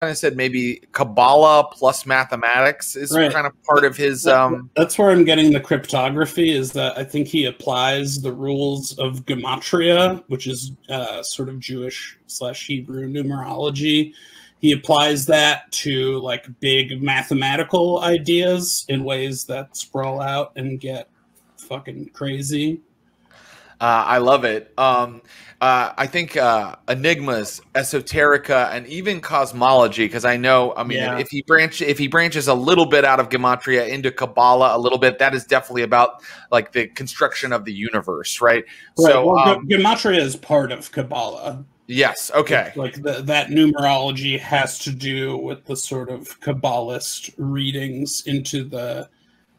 kind of said maybe Kabbalah plus mathematics is right. kind of part of his. Um, That's where I'm getting the cryptography. Is that I think he applies the rules of gematria, which is uh, sort of Jewish slash Hebrew numerology. He applies that to like big mathematical ideas in ways that sprawl out and get fucking crazy. Uh, I love it. Um, uh, I think uh, enigmas, esoterica, and even cosmology. Because I know, I mean, yeah. if he branch, if he branches a little bit out of gematria into Kabbalah, a little bit, that is definitely about like the construction of the universe, right? Right. So, well, um, gematria is part of Kabbalah. Yes. Okay. Like, the, that numerology has to do with the sort of Kabbalist readings into the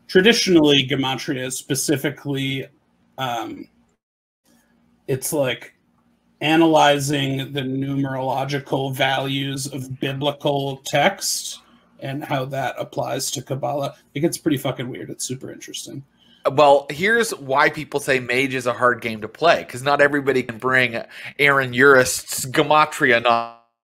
traditionally gematria, specifically. Um, it's like analyzing the numerological values of biblical text and how that applies to Kabbalah. It gets pretty fucking weird. It's super interesting. Well, here's why people say Mage is a hard game to play because not everybody can bring Aaron Urist's Gematria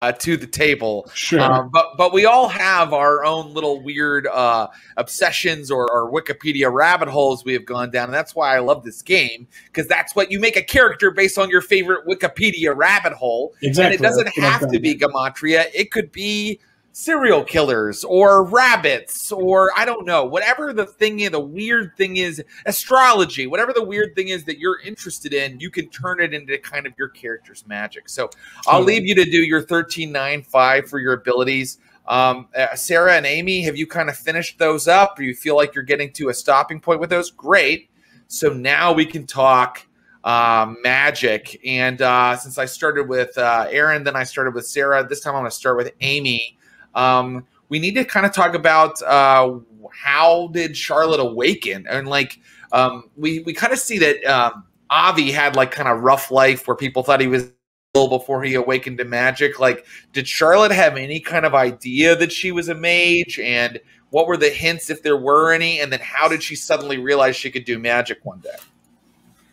uh, to the table. Sure. Um, but but we all have our own little weird uh, obsessions or, or, Wikipedia rabbit holes we have gone down, and that's why I love this game because that's what you make a character based on your favorite Wikipedia rabbit hole. Exactly. And it doesn't have to be Gematria; it could be serial killers or rabbits or I don't know, whatever the thing is, the weird thing is, astrology, whatever the weird thing is that you're interested in, you can turn it into kind of your character's magic. So I'll leave you to do your 1395 for your abilities. Um, uh, Sarah and Amy, have you kind of finished those up? Or you feel like you're getting to a stopping point with those? Great. So now we can talk uh, magic. And uh, since I started with uh, Aaron, then I started with Sarah. This time I'm going to start with Amy. Um, we need to kind of talk about uh, how did Charlotte awaken, and like um, we we kind of see that um, Avi had like kind of rough life where people thought he was ill before he awakened to magic. Like, did Charlotte have any kind of idea that she was a mage, and what were the hints if there were any, and then how did she suddenly realize she could do magic one day?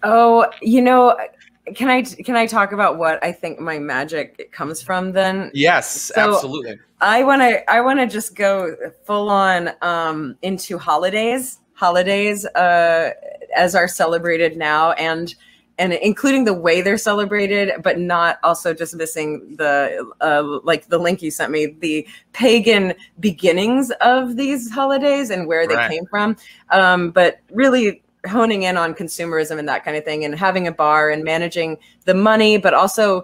Oh, you know, can I can I talk about what I think my magic comes from then? Yes, so absolutely. I want to I want to just go full on um, into holidays, holidays uh, as are celebrated now, and and including the way they're celebrated, but not also just missing the uh, like the link you sent me, the pagan beginnings of these holidays and where they right. came from. Um, but really honing in on consumerism and that kind of thing and having a bar and managing the money but also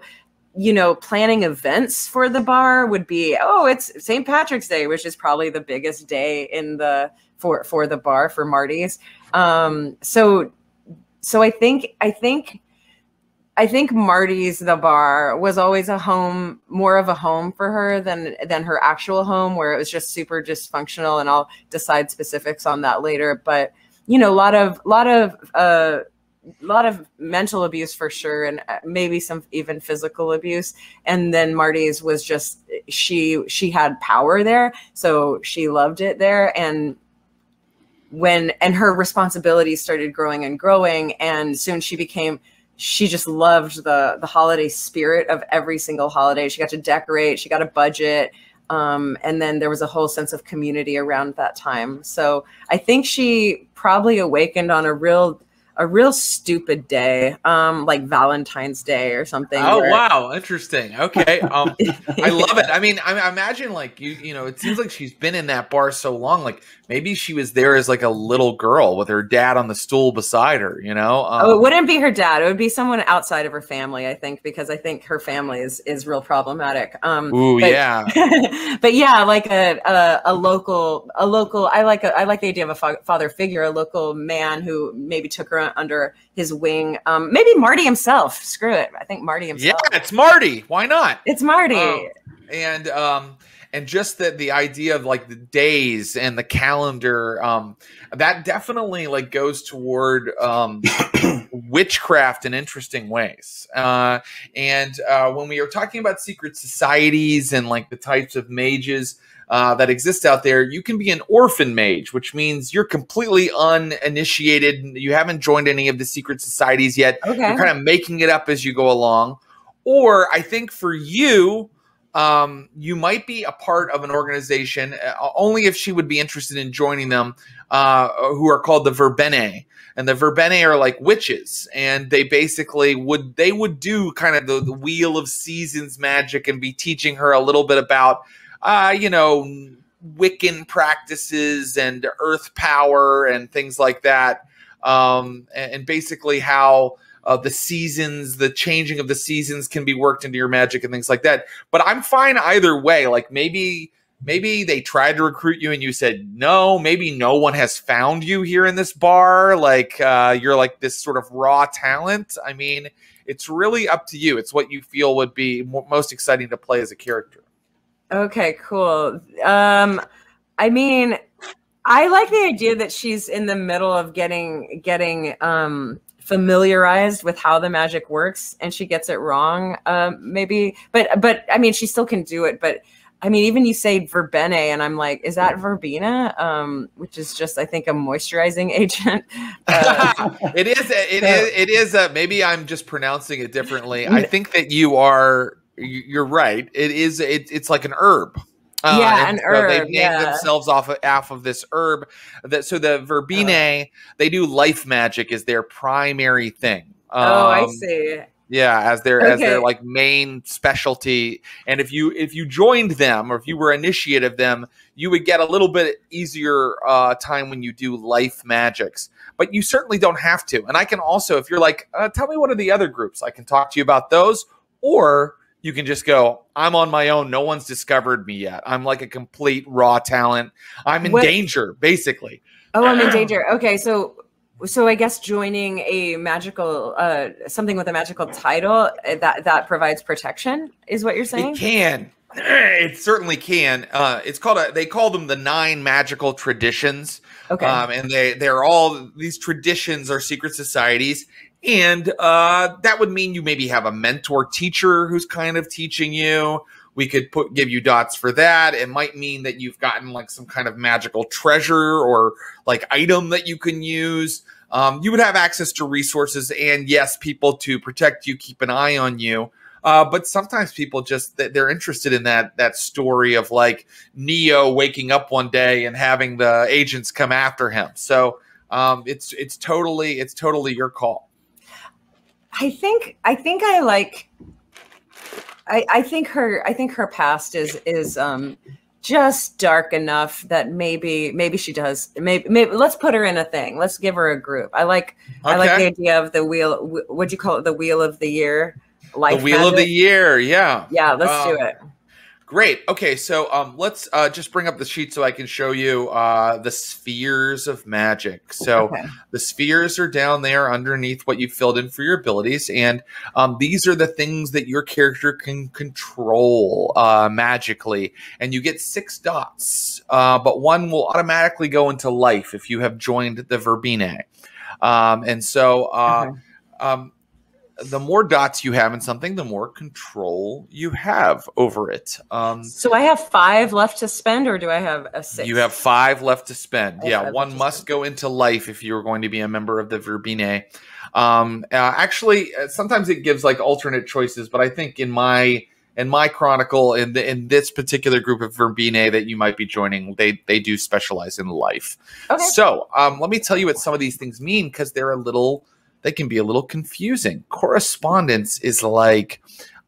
you know planning events for the bar would be oh it's st patrick's day which is probably the biggest day in the for for the bar for marty's um so so i think i think I think Marty's the bar was always a home, more of a home for her than than her actual home, where it was just super dysfunctional. And I'll decide specifics on that later. But you know, a lot of lot of uh lot of mental abuse for sure and uh, maybe some even physical abuse and then marty's was just she she had power there so she loved it there and when and her responsibilities started growing and growing and soon she became she just loved the the holiday spirit of every single holiday. She got to decorate. She got a budget. Um, and then there was a whole sense of community around that time. So I think she probably awakened on a real a real stupid day, um, like Valentine's Day or something. Oh where- wow, interesting. Okay, um, I love it. I mean, I, imagine like you, you know, it seems like she's been in that bar so long. Like maybe she was there as like a little girl with her dad on the stool beside her. You know? Um, Oh, it wouldn't be her dad. It would be someone outside of her family, I think, because I think her family is is real problematic. Um, Ooh, but- yeah. but yeah, like a, a a local a local. I like a, I like the idea of a fa- father figure, a local man who maybe took her under his wing. Um, maybe Marty himself. Screw it. I think Marty himself. Yeah, it's Marty. Why not? It's Marty. Oh. and um and just the the idea of like the days and the calendar um that definitely like goes toward um witchcraft in interesting ways uh and uh when we are talking about secret societies and like the types of mages uh, that exist out there, you can be an orphan mage, which means you're completely uninitiated. You haven't joined any of the secret societies yet okay. you're kind of making it up as you go along or i think for you um, you might be a part of an organization uh, only if she would be interested in joining them uh, who are called the verbene. And the verbene are like witches. And they basically would they would do kind of the, the wheel of seasons magic and be teaching her a little bit about uh, you know wiccan practices and earth power and things like that. Um, and, and basically how uh, the seasons, the changing of the seasons can be worked into your magic and things like that. But I'm fine either way. Like maybe maybe they tried to recruit you and you said no. Maybe no one has found you here in this bar. Like uh, you're like this sort of raw talent. I mean, it's really up to you. It's what you feel would be mo- most exciting to play as a character. Okay, cool. Um, I mean, I like the idea that she's in the middle of getting getting um familiarized with how the magic works and she gets it wrong. Um, maybe, but but I mean, she still can do it. But I mean, even you say verbene, and I'm like, is that verbena? Um, which is just, I think, a moisturizing agent. Uh, it is. It is. It is. Uh, maybe I'm just pronouncing it differently. I think that you are. you- You're right. It is. It, it's like an herb. Uh, Yeah, and an so herb, named yeah. themselves off of, off of this herb. That so the verbena, they do life magic is their primary thing. oh, I Um, see. Yeah, as their as their like main specialty. And if you if you joined them or if you were initiate of them, you would get a little bit easier uh, time when you do life magics. But you certainly don't have to. And I can also, if you're like, uh, tell me what are the other groups, I can talk to you about those. Or you can just go, I'm on my own. No one's discovered me yet. I'm like a complete raw talent. I'm in What- danger, basically. Oh, I'm in danger. Okay, so so I guess joining a magical uh something with a magical title uh, that that provides protection is what you're saying? It can. It certainly can. Uh, it's called a. They call them the nine magical traditions, Okay. um, and they they're all these traditions are secret societies, and uh, that would mean you maybe have a mentor teacher who's kind of teaching you. We could put give you dots for that. It might mean that you've gotten like some kind of magical treasure or like item that you can use. Um, you would have access to resources and yes, people to protect you, keep an eye on you. Uh, but sometimes people just they- they're interested in that that story of like Neo waking up one day and having the agents come after him. So um, it's it's totally it's totally your call. I think I think I like I I think her I think her past is is um just dark enough that maybe maybe she does maybe maybe let's put her in a thing. Let's give her a group. I like I like the idea of the wheel what do you call it the wheel of the year life the wheel of the year. Yeah. Yeah, let's Um, do it. Great. Okay, so um, let's uh, just bring up the sheet so I can show you uh, the spheres of magic. So Okay. the spheres are down there underneath what you filled in for your abilities, and um, these are the things that your character can control uh, magically. And you get six dots, uh, but one will automatically go into life if you have joined the verbena. Um, and so uh, Okay. um, the more dots you have in something, the more control you have over it. Um, so I have five left to spend, or do I have a six? You have five left to spend. I yeah, one must spend. go into life if you're going to be a member of the Verbine. Um, uh, actually, uh, sometimes it gives like alternate choices, but I think in my in my chronicle in the, in this particular group of Verbine that you might be joining, they they do specialize in life. Okay. So um, let me tell you what some of these things mean because they're a little, they can be a little confusing. Correspondence is like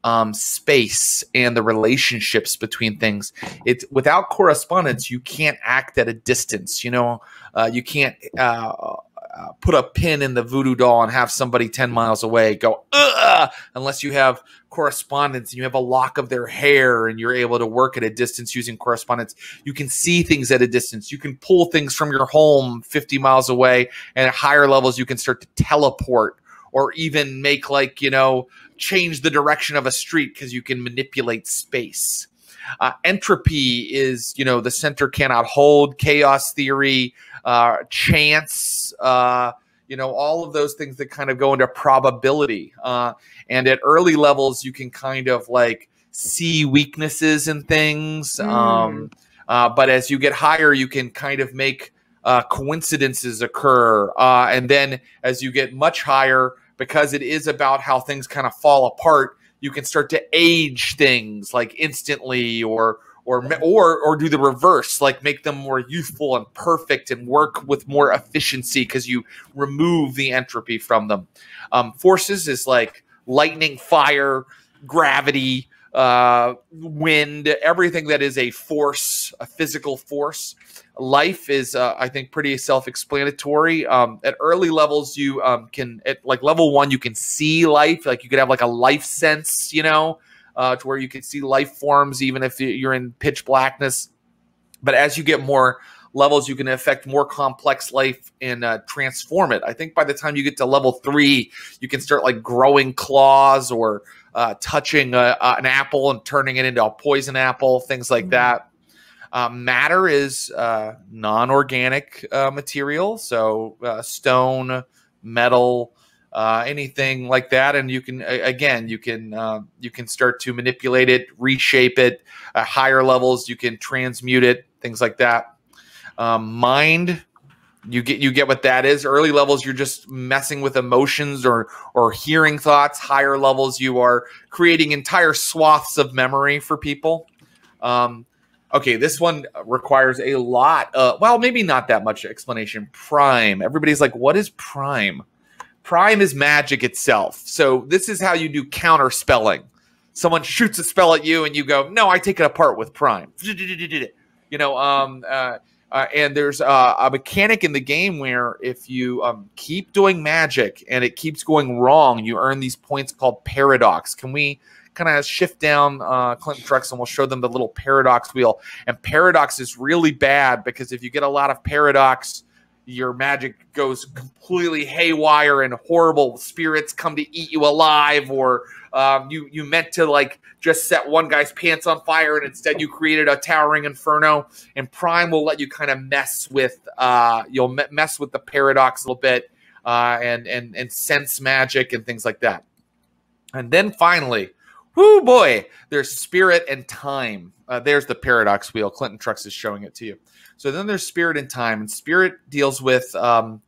um, space and the relationships between things. It's without correspondence, you can't act at a distance. You know, uh, you can't. Uh, uh, put a pin in the voodoo doll and have somebody 10 miles away go Ugh! unless you have correspondence and you have a lock of their hair and you're able to work at a distance using correspondence you can see things at a distance you can pull things from your home 50 miles away and at higher levels you can start to teleport or even make like you know change the direction of a street because you can manipulate space uh, entropy is you know the center cannot hold. Chaos theory uh, chance uh, you know all of those things that kind of go into probability. Uh, and at early levels you can kind of like see weaknesses in things um, uh, but as you get higher you can kind of make uh, coincidences occur. Uh, and then as you get much higher because it is about how things kind of fall apart you can start to age things like instantly or or or or do the reverse like make them more youthful and perfect and work with more efficiency because you remove the entropy from them. Um, forces is like lightning fire gravity uh, wind everything that is a force a physical force life is uh, i think pretty self-explanatory. Um, at early levels you um, can at like level one you can see life. Like you could have like a life sense you know uh, to where you can see life forms even if you're in pitch blackness. But as you get more levels you can affect more complex life and uh, transform it. I think by the time you get to level three you can start like growing claws or uh, touching a, uh, an apple and turning it into a poison apple things like Mhm. that um, matter is uh, non-organic uh, material, so uh, stone, metal, uh, anything like that, and you can again you can uh, you can start to manipulate it, reshape it. At higher levels, you can transmute it, things like that. Um, mind, you get you get what that is. Early levels, you're just messing with emotions or or hearing thoughts. Higher levels, you are creating entire swaths of memory for people. Um, okay, this one requires a lot. Uh, well, maybe not that much explanation. Prime. Everybody's like, what is prime? Prime is magic itself. So this is how you do counter spelling. Someone shoots a spell at you, and you go, "No, I take it apart with prime." You know, um, uh, uh, and there's uh, a mechanic in the game where if you um, keep doing magic and it keeps going wrong, you earn these points called paradox. Can we kind of shift down uh, Clinton Trucks and we'll show them the little paradox wheel? And paradox is really bad because if you get a lot of paradox, your magic goes completely haywire and horrible spirits come to eat you alive or um, you you meant to like just set one guy's pants on fire and instead you created a towering inferno and prime will let you kind of mess with uh, you'll me- mess with the paradox a little bit uh, and and and sense magic and things like that and then finally whoo boy. There's spirit and time. Uh, there's the paradox wheel. Clinton trucks is showing it to you. So then there's spirit and time and spirit deals with um,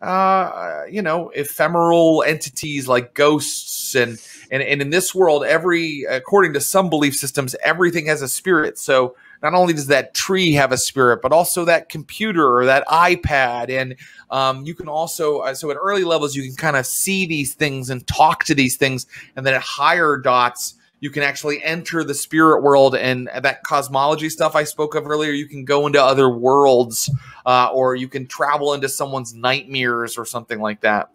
uh, you know ephemeral entities like ghosts and and, and in this world every according to some belief systems everything has a spirit. So not only does that tree have a spirit but also that computer or that ipad. And um, you can also uh, so at early levels you can kind of see these things and talk to these things. And then at higher dots you can actually enter the spirit world and that cosmology stuff i spoke of earlier. You can go into other worlds uh, or you can travel into someone's nightmares or something like that.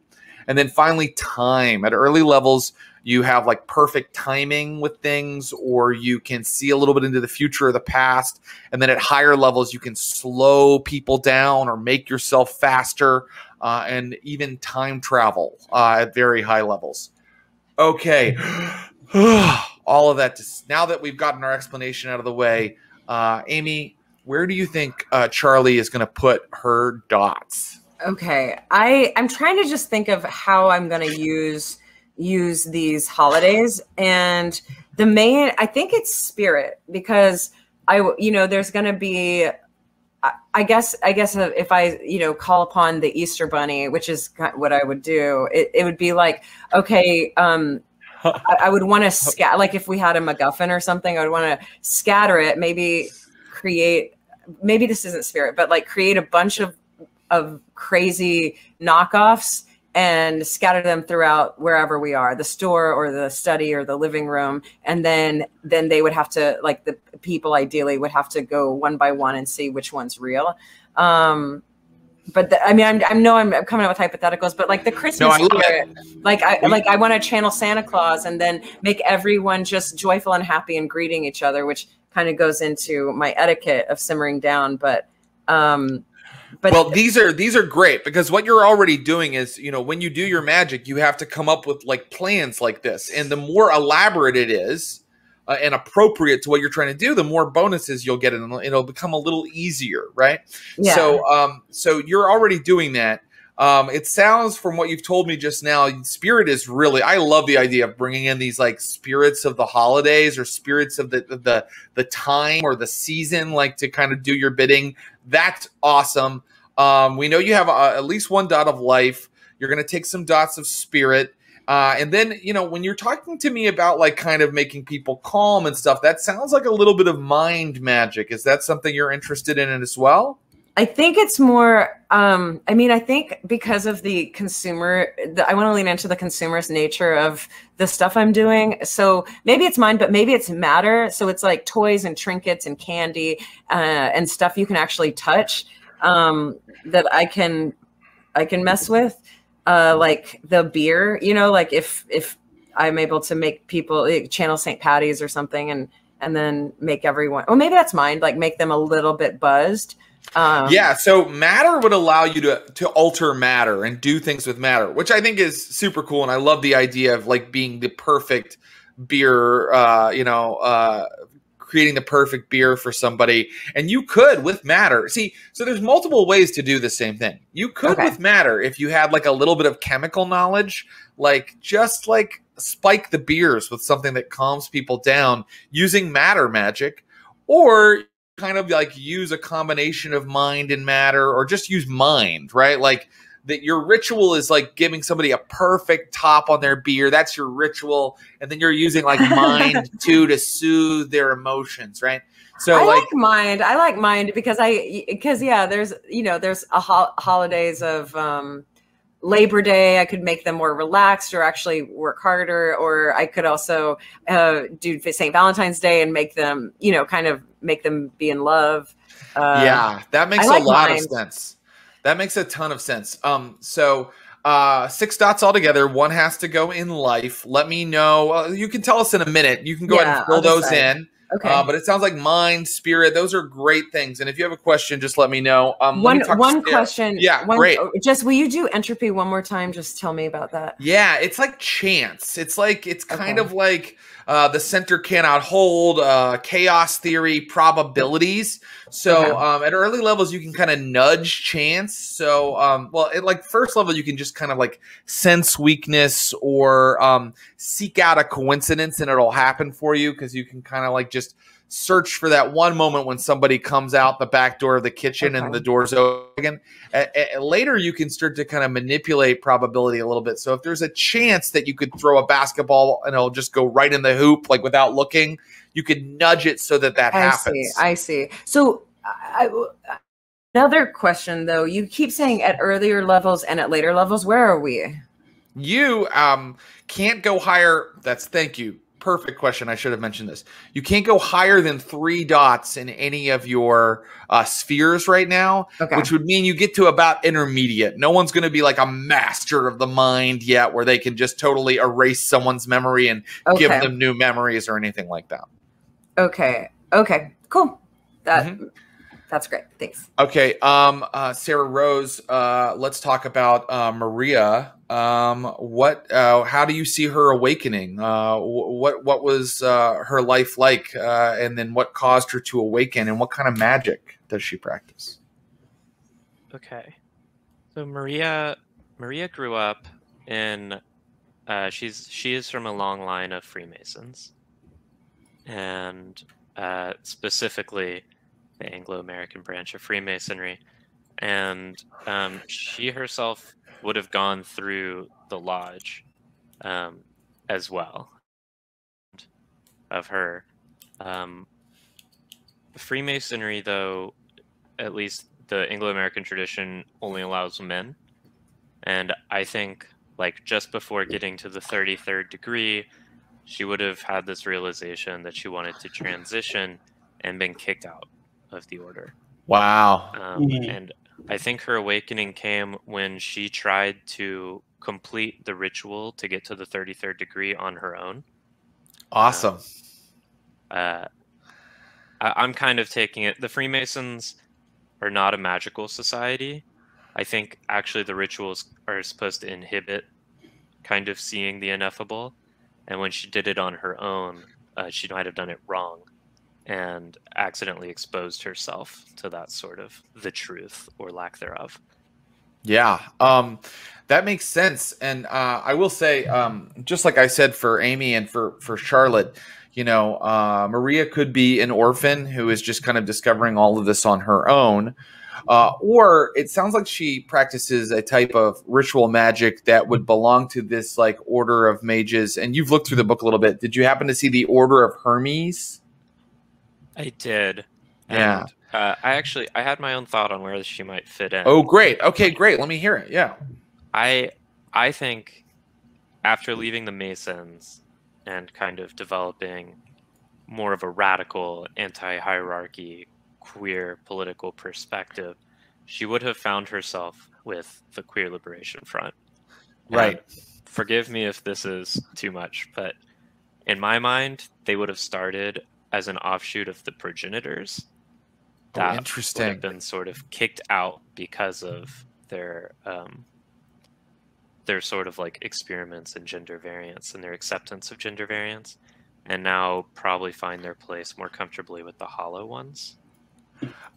And then finally time. At early levels you have like perfect timing with things or you can see a little bit into the future or the past and then at higher levels you can slow people down or make yourself faster uh, and even time travel uh, at very high levels okay all of that now that we've gotten our explanation out of the way uh, amy where do you think uh, charlie is going to put her dots Okay. I I'm trying to just think of how I'm going to use use these holidays. And the main i think it's spirit because i you know there's going to be I guess I guess if I you know call upon the Easter Bunny, which is what I would do, it, it would be like okay, um, I, I would want to scat like if we had a MacGuffin or something, I would want to scatter it, maybe create maybe this isn't spirit, but like create a bunch of of crazy knockoffs and scatter them throughout wherever we are the store or the study or the living room. And then then they would have to like the people ideally would have to go one by one and see which one's real. Um but the, I mean, I'm, I know I'm, coming up with hypotheticals, but like the Christmas no, spirit, like I like I want to channel Santa Claus and then make everyone just joyful and happy and greeting each other, which kind of goes into my etiquette of simmering down. But um, but well, these are these are great because what you're already doing is, you know, when you do your magic, you have to come up with like plans like this, and the more elaborate it is uh, and appropriate to what you're trying to do, the more bonuses you'll get, and it'll become a little easier, right? Yeah. So, um, so you're already doing that. Um, it sounds from what you've told me just now, spirit is really. I love the idea of bringing in these like spirits of the holidays or spirits of the the the time or the season, like to kind of do your bidding. That's awesome. Um, we know you have uh, at least one dot of life. You're going to take some dots of spirit. Uh, and then, you know, when you're talking to me about like kind of making people calm and stuff, that sounds like a little bit of mind magic. Is that something you're interested in as well? I think it's more. Um, I mean, I think because of the consumer, the, I want to lean into the consumer's nature of the stuff I'm doing. So maybe it's mine, but maybe it's matter. So it's like toys and trinkets and candy uh, and stuff you can actually touch um, that I can I can mess with. Uh, like the beer, you know, like if if I'm able to make people channel St. Patty's or something, and and then make everyone. Oh, maybe that's mine. Like make them a little bit buzzed um, yeah, so matter would allow you to to alter matter and do things with matter, which I think is super cool, and I love the idea of like being the perfect beer, uh, you know, uh, creating the perfect beer for somebody. And you could with matter. See, so there's multiple ways to do the same thing. You could okay. with matter if you had like a little bit of chemical knowledge, like just like spike the beers with something that calms people down using matter magic, or kind of like use a combination of mind and matter or just use mind, right? Like that your ritual is like giving somebody a perfect top on their beer. That's your ritual. And then you're using like mind too to soothe their emotions, right? So I like, like, mind. I like mind because I because yeah, there's you know there's a ho- holidays of um Labor Day, I could make them more relaxed or actually work harder, or I could also uh, do St. Valentine's Day and make them, you know, kind of make them be in love. Uh, yeah, that makes like a lot mine. of sense. That makes a ton of sense. Um, so uh, six dots altogether. One has to go in life. Let me know. Uh, you can tell us in a minute. You can go yeah, ahead and fill those in. Okay. Uh, but it sounds like mind, spirit, those are great things. And if you have a question, just let me know. Um, one one question. Yeah, one, great. Just will you do entropy one more time? Just tell me about that. Yeah, it's like chance. It's like it's kind okay. of like uh, the center cannot hold, uh, chaos theory, probabilities. So um, at early levels, you can kind of nudge chance. So um, well, at like first level, you can just kind of like sense weakness or um, seek out a coincidence, and it'll happen for you because you can kind of like just search for that one moment when somebody comes out the back door of the kitchen okay. and the door's open. later, you can start to kind of manipulate probability a little bit. So if there's a chance that you could throw a basketball and it'll just go right in the hoop, like without looking, you could nudge it so that that I happens. See, I see. So I, another question though, you keep saying at earlier levels and at later levels. Where are we? You um, can't go higher. That's thank you perfect question. I should have mentioned this. You can't go higher than three dots in any of your uh, spheres right now, okay. which would mean you get to about intermediate. No one's going to be like a master of the mind yet, where they can just totally erase someone's memory and okay. give them new memories or anything like that. Okay. Okay. Cool. That. Mm-hmm. That's great. Thanks. Okay. Um, uh, Sara Rose, uh, let's talk about uh, Maria. Um, what? Uh, how do you see her awakening? Uh, what? What was uh, her life like? Uh, and then what caused her to awaken? And what kind of magic does she practice? Okay. So Maria, Maria grew up in uh, she's she is from a long line of Freemasons, and uh, specifically the Anglo-American branch of Freemasonry, and um, she herself would have gone through the lodge um, as well of her. Um, Freemasonry, though, at least the Anglo-American tradition only allows men, and I think like just before getting to the 33rd degree, she would have had this realization that she wanted to transition and been kicked out of the order. Wow. Um, Mhm. And I think her awakening came when she tried to complete the ritual to get to the 33rd degree on her own. Awesome. Uh, I, I'm kind of taking it. The Freemasons are not a magical society. I think actually the rituals are supposed to inhibit kind of seeing the ineffable. And when she did it on her own, uh, she might have done it wrong and accidentally exposed herself to that sort of the truth or lack thereof. Yeah, um, that makes sense. And uh, I will say, um, just like I said for Amy and for for Charlotte, you know, uh, Maria could be an orphan who is just kind of discovering all of this on her own, uh, or it sounds like she practices a type of ritual magic that would belong to this like order of mages. And you've looked through the book a little bit. Did you happen to see the Order of Hermes? I did. Yeah. And, uh, I actually I had my own thought on where she might fit in. Oh, great. Okay, great. Let me hear it. Yeah. I I think after leaving the Masons and kind of developing more of a radical anti-hierarchy queer political perspective, she would have found herself with the Queer Liberation Front. And Right. forgive me if this is too much, but in my mind, they would have started as an offshoot of the progenitors. Oh, That would have been sort of kicked out because of their um, their sort of like experiments in gender variance and their acceptance of gender variance, and now probably find their place more comfortably with the hollow ones.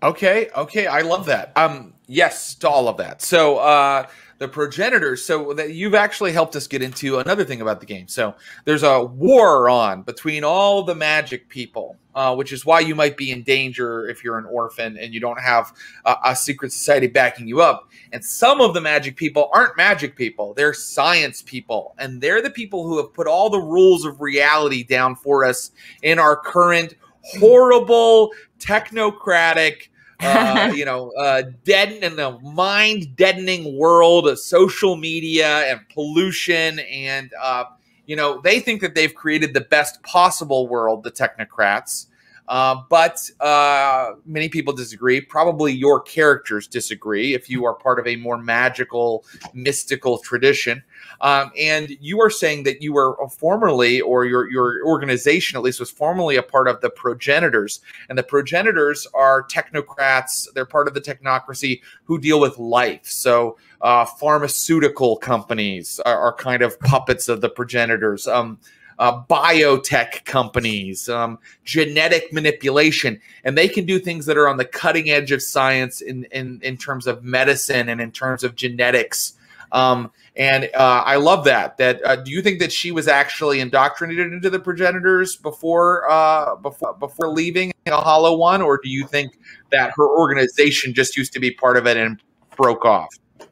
Okay, okay, I love that. Um, yes to all of that. So, uh, the progenitors. So that you've actually helped us get into another thing about the game. So there's a war on between all the magic people, uh, which is why you might be in danger if you're an orphan and you don't have a, a secret society backing you up. And some of the magic people aren't magic people; they're science people, and they're the people who have put all the rules of reality down for us in our current horrible technocratic uh, you know, uh, dead in the mind deadening world of social media and pollution. And, uh, you know, they think that they've created the best possible world, the technocrats. Uh, but uh, many people disagree. Probably your characters disagree if you are part of a more magical, mystical tradition. Um, and you are saying that you were formerly, or your your organization at least was formerly a part of the progenitors, and the progenitors are technocrats. They're part of the technocracy who deal with life. So uh, pharmaceutical companies are, are kind of puppets of the progenitors. Um, uh, biotech companies, um, genetic manipulation, and they can do things that are on the cutting edge of science in in, in terms of medicine and in terms of genetics. Um, and uh, I love that. That uh, do you think that she was actually indoctrinated into the progenitors before uh, before before leaving a Hollow One, or do you think that her organization just used to be part of it and broke off?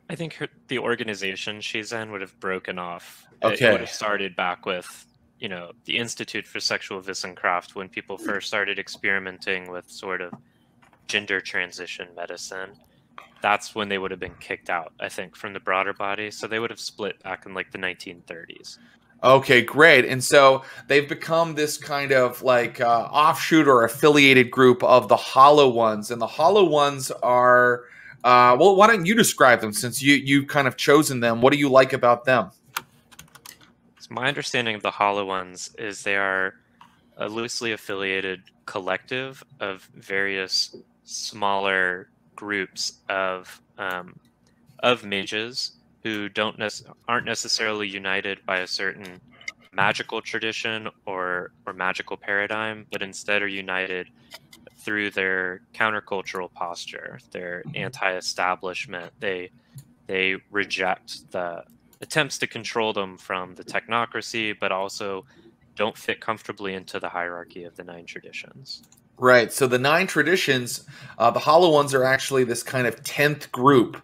I think her, the organization she's in would have broken off. It- Okay. It would have started back with, you know, the Institute for Sexual Wissenschaft when people first started experimenting with sort of gender transition medicine. That's when they would have been kicked out, I think, from the broader body. So they would have split back in like the 1930s. Okay, great. And so they've become this kind of like uh, offshoot or affiliated group of the Hollow Ones, and the Hollow Ones are. Uh, well, why don't you describe them since you you've kind of chosen them? What do you like about them? My understanding of the Hollow Ones is they are a loosely affiliated collective of various smaller groups of um, of mages who don't nec- aren't necessarily united by a certain magical tradition or or magical paradigm, but instead are united through their countercultural posture, their anti-establishment. They they reject the attempts to control them from the technocracy, but also don't fit comfortably into the hierarchy of the nine traditions. Right. So the nine traditions, uh, the hollow ones are actually this kind of tenth group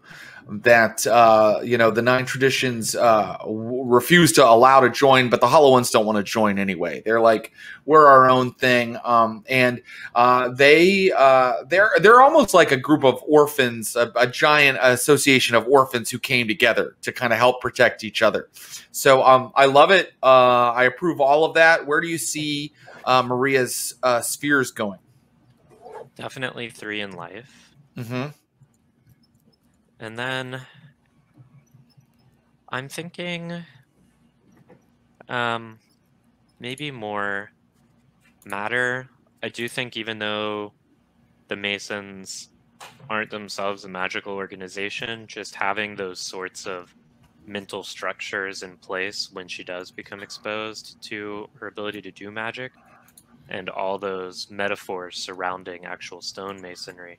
that uh, you know the nine traditions uh, w- refuse to allow to join, but the hollow ones don't want to join anyway. They're like we're our own thing, um, and uh, they uh, they're they're almost like a group of orphans, a, a giant association of orphans who came together to kind of help protect each other. So um, I love it. Uh, I approve all of that. Where do you see uh, Maria's spheres going? Definitely three in life. Mm-hmm. And then I'm thinking um, maybe more matter. I do think even though the Masons aren't themselves a magical organization, just having those sorts of mental structures in place when she does become exposed to her ability to do magic and all those metaphors surrounding actual stonemasonry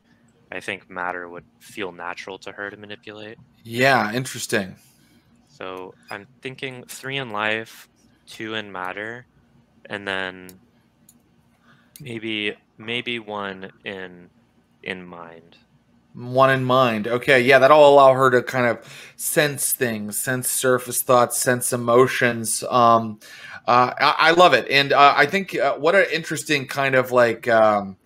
I think matter would feel natural to her to manipulate. Yeah, interesting. So I'm thinking three in life, two in matter, and then maybe maybe one in in mind. One in mind. Okay, yeah, that'll allow her to kind of sense things, sense surface thoughts, sense emotions. Um, uh, I, I love it, and uh, I think uh, what an interesting kind of like. Um,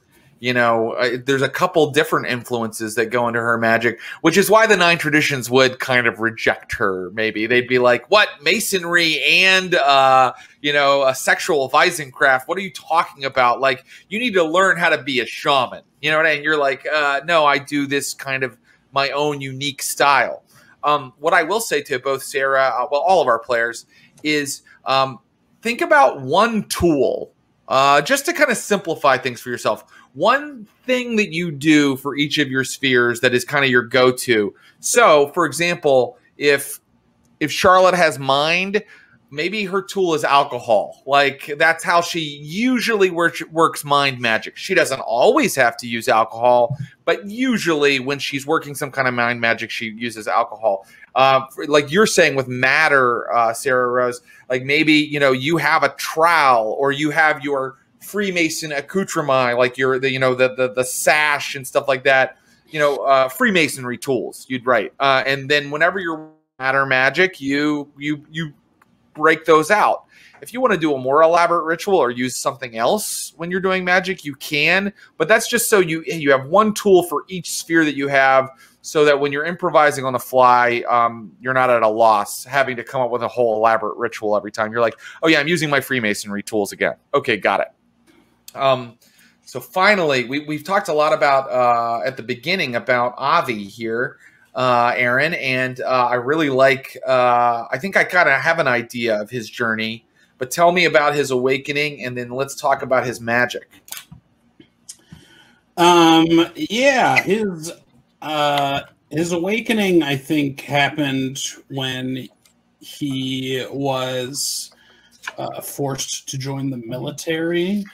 you know, there's a couple different influences that go into her magic, which is why the nine traditions would kind of reject her. Maybe they'd be like, "What masonry and uh, you know, a sexual Wissenschaft? What are you talking about? Like, you need to learn how to be a shaman." You know what I mean? You're like, uh, "No, I do this kind of my own unique style." Um, what I will say to both Sara, uh, well, all of our players, is um, think about one tool uh, just to kind of simplify things for yourself one thing that you do for each of your spheres that is kind of your go-to. So, for example, if if Charlotte has mind, maybe her tool is alcohol. Like that's how she usually work, works mind magic. She doesn't always have to use alcohol, but usually when she's working some kind of mind magic, she uses alcohol. Uh, like you're saying with matter, uh, Sara Rose, like maybe you know you have a trowel or you have your Freemason accoutrement, like your the you know the the, the sash and stuff like that. You know, uh, Freemasonry tools. You'd write, uh, and then whenever you're matter magic, you you you break those out. If you want to do a more elaborate ritual or use something else when you're doing magic, you can. But that's just so you you have one tool for each sphere that you have, so that when you're improvising on the fly, um, you're not at a loss having to come up with a whole elaborate ritual every time. You're like, oh yeah, I'm using my Freemasonry tools again. Okay, got it. Um, so finally, we, we've talked a lot about uh, at the beginning about Avi here, uh, Aaron, and uh, I really like. Uh, I think I kind of have an idea of his journey, but tell me about his awakening, and then let's talk about his magic. Um. Yeah. His uh his awakening, I think, happened when he was uh, forced to join the military.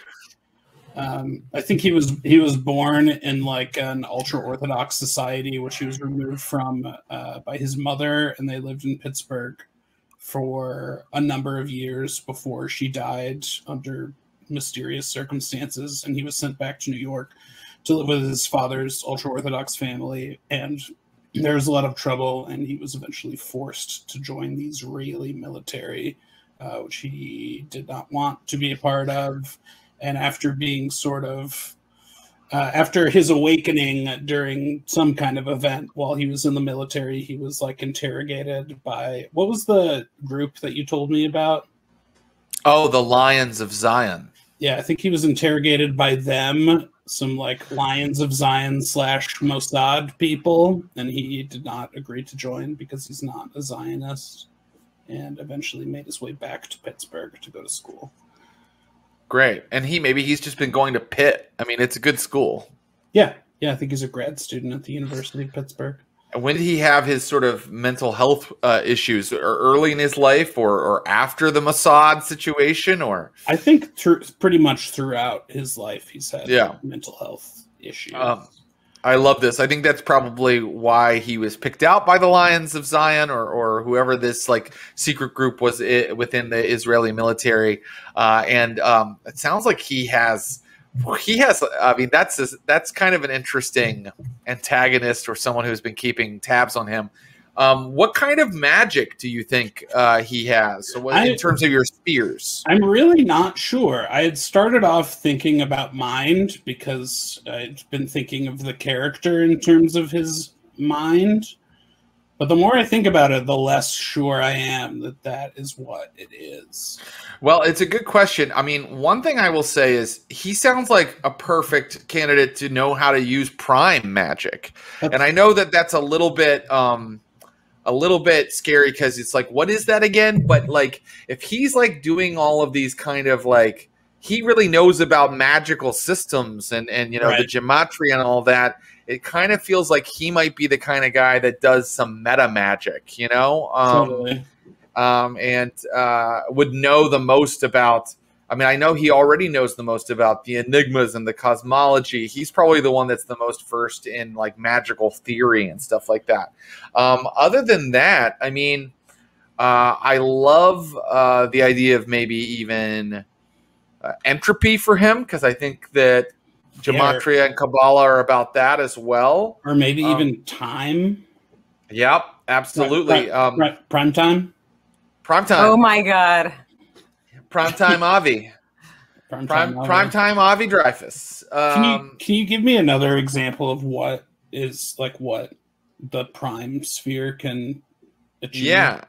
Um, I think he was he was born in like an ultra orthodox society, which he was removed from uh, by his mother, and they lived in Pittsburgh for a number of years before she died under mysterious circumstances, and he was sent back to New York to live with his father's ultra orthodox family, and there was a lot of trouble, and he was eventually forced to join the Israeli military, uh, which he did not want to be a part of and after being sort of uh, after his awakening during some kind of event while he was in the military, he was like interrogated by what was the group that you told me about? Oh, the Lions of Zion. Yeah, I think he was interrogated by them, some like Lions of Zion slash Mossad people, and he did not agree to join because he's not a Zionist, and eventually made his way back to Pittsburgh to go to school. Great. And he maybe he's just been going to Pitt. I mean, it's a good school. Yeah. Yeah. I think he's a grad student at the University of Pittsburgh. And when did he have his sort of mental health uh, issues? Or early in his life or, or after the Mossad situation? Or I think pretty much throughout his life, he's had yeah. mental health issues. Um, I love this. I think that's probably why he was picked out by the Lions of Zion or, or whoever this like secret group was within the Israeli military. Uh, and um, it sounds like he has he has. I mean, that's that's kind of an interesting antagonist or someone who's been keeping tabs on him. Um, what kind of magic do you think uh, he has? So, what, in terms of your spheres, I'm really not sure. I had started off thinking about mind because I'd been thinking of the character in terms of his mind. But the more I think about it, the less sure I am that that is what it is. Well, it's a good question. I mean, one thing I will say is he sounds like a perfect candidate to know how to use prime magic. And I know that that's a little bit um a little bit scary cuz it's like what is that again? But like if he's like doing all of these kind of like he really knows about magical systems and and you know the Right. gematria and all that. It kind of feels like he might be the kind of guy that does some meta magic, you know? Um totally. um, and uh, would know the most about. I mean, I know he already knows the most about the enigmas and the cosmology. He's probably the one that's the most versed in like magical theory and stuff like that. Um, other than that, I mean, uh, I love uh, the idea of maybe even uh, entropy for him because I think that gematria and Kabbalah are about that as well. Or maybe um, even time. Yep, absolutely. Pri- Um, prime time. prime time, Oh my god. Prime time, Avi. Prime Prime Avi. prime time Avi Dreyfus. Can you Um, can you give me another example of what is like what the prime sphere can achieve? yeah.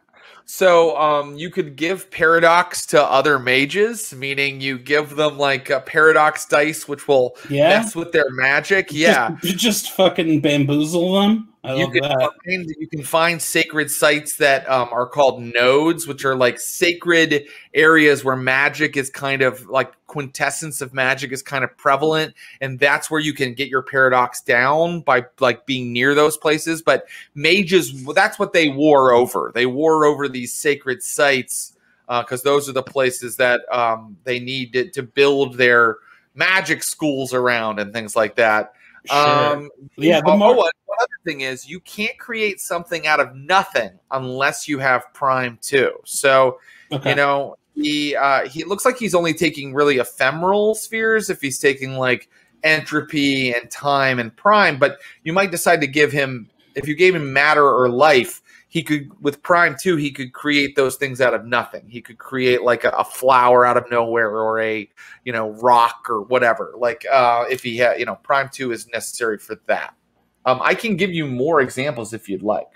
So um, you could give paradox to other mages, meaning you give them like a paradox dice, which will yeah. mess with their magic. Yeah. just, just fucking bamboozle them. You can, that. find, you can find sacred sites that um, are called nodes, which are like sacred areas where magic is kind of like quintessence of magic is kind of prevalent, and that's where you can get your paradox down by like being near those places. But mages, that's what they war over. They war over these sacred sites because those are the places that um, they need to, to build their magic schools around and things like that. Sure. Um, Yeah, the oh, more- oh, one one other thing is you can't create something out of nothing unless you have Prime too. So okay. you know he uh, he looks like he's only taking really ephemeral spheres if he's taking like entropy and time and Prime. But you might decide to give him if you gave him matter or life. He could with Prime too. He could create those things out of nothing. He could create like a, a flower out of nowhere or a you know rock or whatever. Like uh, if he had you know Prime two is necessary for that. Um, I can give you more examples if you'd like.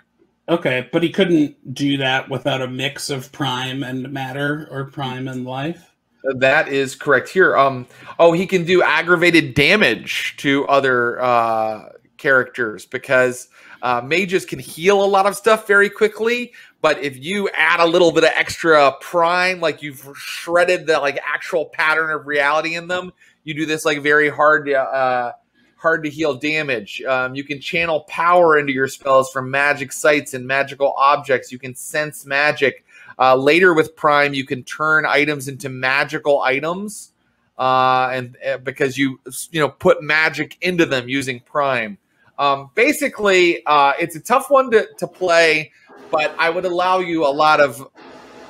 Okay, but he couldn't do that without a mix of prime and matter or prime and life. That is correct here. Um, oh, he can do aggravated damage to other uh, characters because uh, mages can heal a lot of stuff very quickly. But if you add a little bit of extra prime, like you've shredded the like actual pattern of reality in them, you do this like very hard to uh, hard to heal damage. Um, you can channel power into your spells from magic sites and magical objects. You can sense magic. Uh, later with Prime, you can turn items into magical items, uh, and uh, because you you know put magic into them using Prime. Um, basically, uh, it's a tough one to, to play, but I would allow you a lot of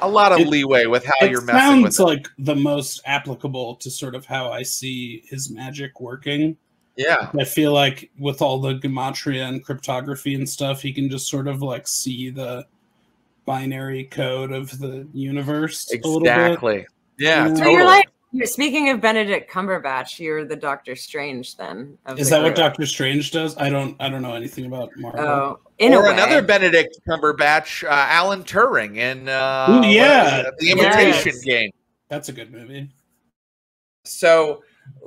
a lot of It- leeway with how it you're messing with sounds it. like the most applicable to sort of how I see his magic working. Yeah, I feel like with all the gematria and cryptography and stuff, he can just sort of like see the binary code of the universe a little bit. exactly. Yeah, So So totally. you're like you're speaking of Benedict Cumberbatch, you're the Doctor Strange then. Is the that what. Doctor Strange does? I don't. I don't know anything about Marvel. Oh, in or way. another Benedict Cumberbatch, uh, Alan Turing in uh, Ooh, yeah. what is it? the Imitation Yes. Game. That's a good movie. So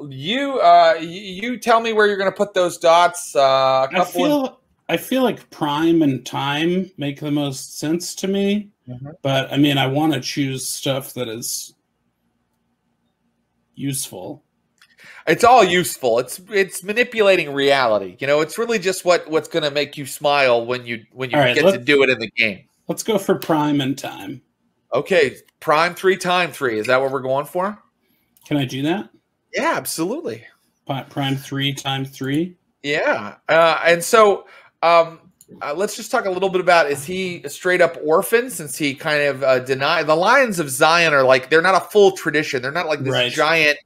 you uh, you tell me where you're going to put those dots. Uh, a I couple of- feel. I feel like Prime and Time make the most sense to me, Mhm. but I mean, I want to choose stuff that is useful. it's all useful. It's it's manipulating reality. You know, it's really just what what's going to make you smile when you when you right, get to do it in the game. Let's go for Prime and Time. Okay, prime three, time three. Is that what we're going for? Can I do that? Yeah, absolutely. Prime three, Time three. Yeah, uh, and so um, uh, let's just talk a little bit about is he a straight up orphan since he kind of uh, denied the Lions of Zion are like they're not a full tradition. They're not like this Right. giant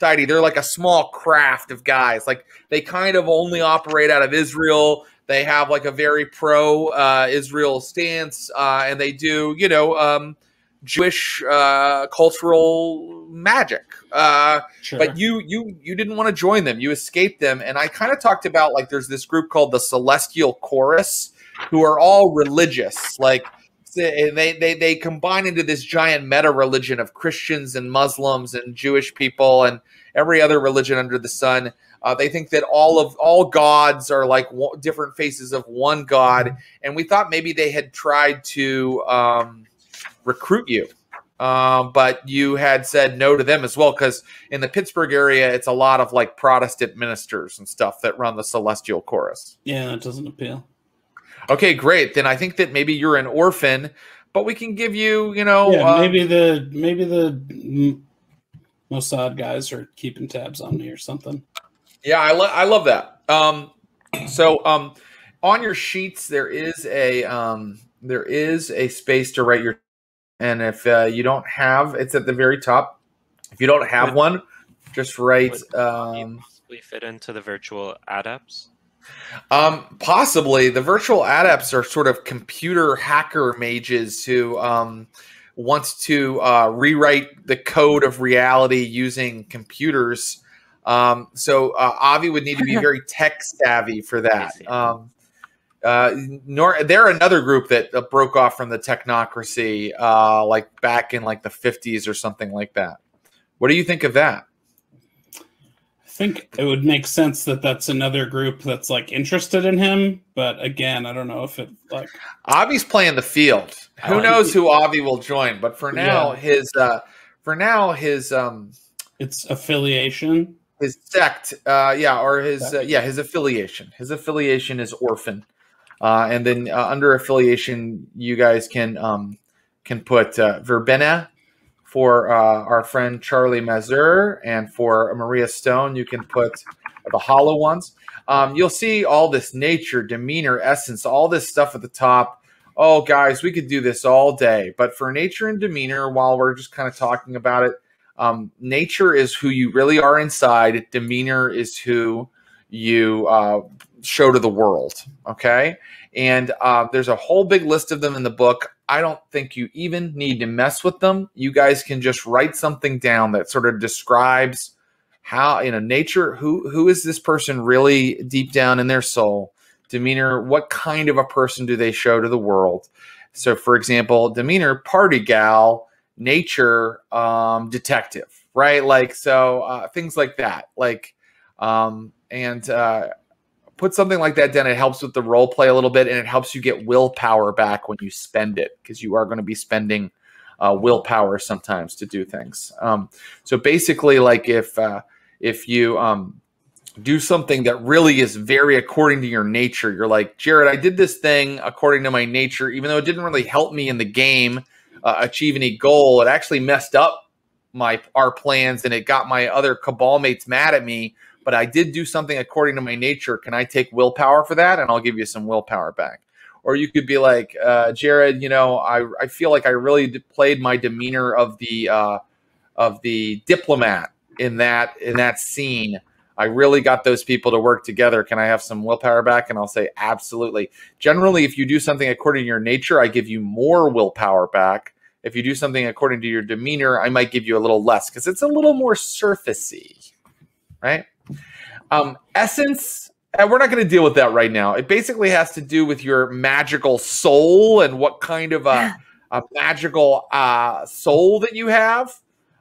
society. They're like a small craft of guys. Like they kind of only operate out of Israel. They have like a very pro uh, Israel stance, uh, and they do you know um, Jewish uh, cultural magic. Uh, Sure. but you you you didn't want to join them. You escaped them. And i kind of talked about like there's this group called the celestial chorus who are all religious. Like they they they combine into this giant meta religion of christians and muslims and jewish people and every other religion under the sun. Uh, they think that all of all gods are like wo- different faces of one god. And we thought maybe they had tried to um, recruit you um, but you had said no to them as well because in the Pittsburgh area, it's a lot of like Protestant ministers and stuff that run the Celestial Chorus. yeah, that doesn't appeal. Okay, great. Then I think that maybe you're an orphan, but we can give you, you know, yeah, uh, maybe the maybe the Mossad guys are keeping tabs on me or something. Yeah, I, lo- I love that. Um, so um, on your sheets there is a um, there is a space to write your, and if uh, you don't have, it's at the very top. If you don't have Would- one, just write. Would Um, possibly fit into the virtual adepts? Um, possibly the virtual adepts are sort of computer hacker mages who um, want to uh, rewrite the code of reality using computers. Um, so uh, Avi would need to be very tech savvy for that. Um, uh, nor they're another group that uh, broke off from the technocracy, uh, like back in like the fifties or something like that. What do you think of that? I think it would make sense that that's another group that's like interested in him, but again, I don't know if it like Avi's playing the field. Who Oh, knows who Avi will join? But for now, Yeah. his uh, for now his um it's affiliation. his sect, uh, yeah, or his uh, yeah his affiliation. His affiliation is orphan, uh, and then uh, under affiliation, you guys can um can put uh, verbena for uh, our friend Charlie Mazur, and for Maria Stone, you can put the hollow ones. Um, you'll see all this nature, demeanor, essence, all this stuff at the top. Oh, guys, we could do this all day. But for nature and demeanor, while we're just kind of talking about it, um, nature is who you really are inside. Demeanor is who you uh, show to the world. Okay. And uh, there's a whole big list of them in the book. I don't think you even need to mess with them. You guys can just write something down that sort of describes how, you know, nature, who who is this person really deep down in their soul? Demeanor, what kind of a person do they show to the world? So, for example, demeanor, party gal, nature, um, detective, right? Like, so uh, things like that. Like, um, and uh, put something like that down. It helps with the role play a little bit, and it helps you get willpower back when you spend it because you are going to be spending uh, willpower sometimes to do things. Um, so basically, like if uh, if you um, do something that really is very according to your nature, you're like Jared. I did this thing according to my nature, even though it didn't really help me in the game uh, achieve any goal. It actually messed up my our plans, and it got my other cabal mates mad at me but I did do something according to my nature. Can I take willpower for that? And I'll give you some willpower back. Or you could be like, uh, Jared, you know, I, I feel like I really played my demeanor of the uh, of the diplomat in that in that scene. I really got those people to work together. Can I have some willpower back? And I'll say absolutely. Generally, if you do something according to your nature, I give you more willpower back. If you do something according to your demeanor, I might give you a little less because it's a little more surfacey, right? Um, essence, uh, we're not going to deal with that right now. It basically has to do with your magical soul and what kind of a, a magical uh, soul that you have.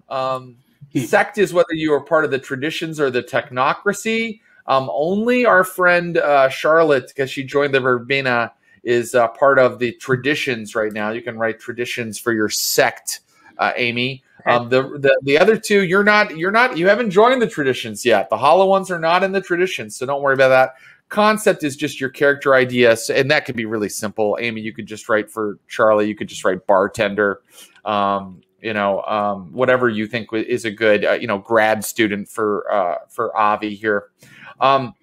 Um, Hmm. sect is whether you are part of the traditions or the technocracy. Um, only our friend uh, Charlotte, because she joined the Verbena, is uh, part of the traditions right now. You can write traditions for your sect, uh, Amy. Um, the, the the other two, you're not you're not you haven't joined the traditions yet. The hollow ones are not in the traditions, so don't worry about that. Concept is just your character idea, so, and that could be really simple. Amy, you could just write for Charlie. You could just write bartender. Um, you know, um, whatever you think is a good uh, you know grad student for uh, for Avi here. Um,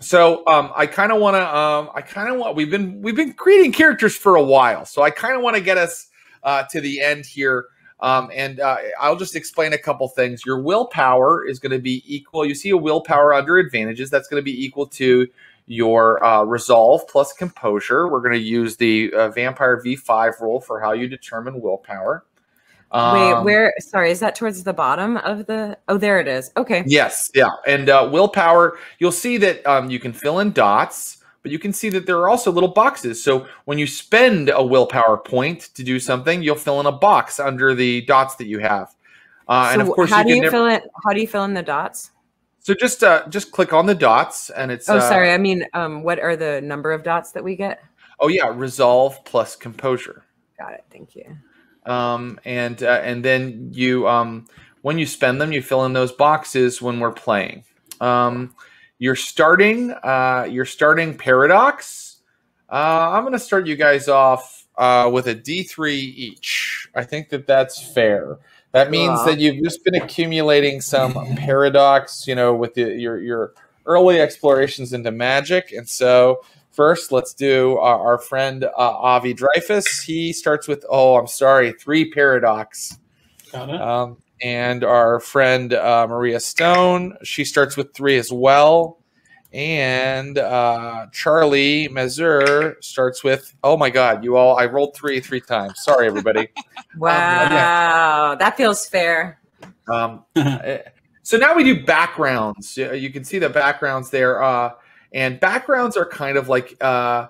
so um, I kind of want to. Um, I kind of want. We've been we've been creating characters for a while, so I kind of want to get us uh, to the end here. Um, and uh, I'll just explain a couple things. Your willpower is going to be equal. You see a willpower under advantages. That's going to be equal to your uh, resolve plus composure. We're going to use the uh, vampire V5 rule for how you determine willpower. Wait, Um, where? Sorry, is that towards the bottom of the? Oh, there it is. Okay. Yes, yeah. And uh, willpower, you'll see that um, you can fill in dots, but you can see that there are also little boxes. So when you spend a willpower point to do something, you'll fill in a box under the dots that you have. Uh, and of So course, how you do can you never, fill in? How do you fill in the dots? so just uh, just click on the dots, and it's Oh, uh, sorry. I mean, um, what are the number of dots that we get? Oh yeah, resolve plus composure. Got it. Thank you. um, and uh, and then you um, when you spend them, you fill in those boxes when we're playing. Um, you're starting uh, you're starting paradox. Uh, I'm going to start you guys off uh, with a D3 each. I think that that's fair. That means Cool. that you've just been accumulating some paradox, you know, with the, your your early explorations into magic, and so First, let's do uh, our friend uh, Avi Dreyfus. He starts with, oh, I'm sorry, three paradox. Got it. Um, and our friend uh, Maria Stone, she starts with three as well. And uh, Charlie Mazur starts with, oh my God, you all, I rolled three three times. Sorry, everybody. Wow, that feels fair. Um, eh, so now we do backgrounds. You you can see the backgrounds there. Uh, and backgrounds are kind of like, uh,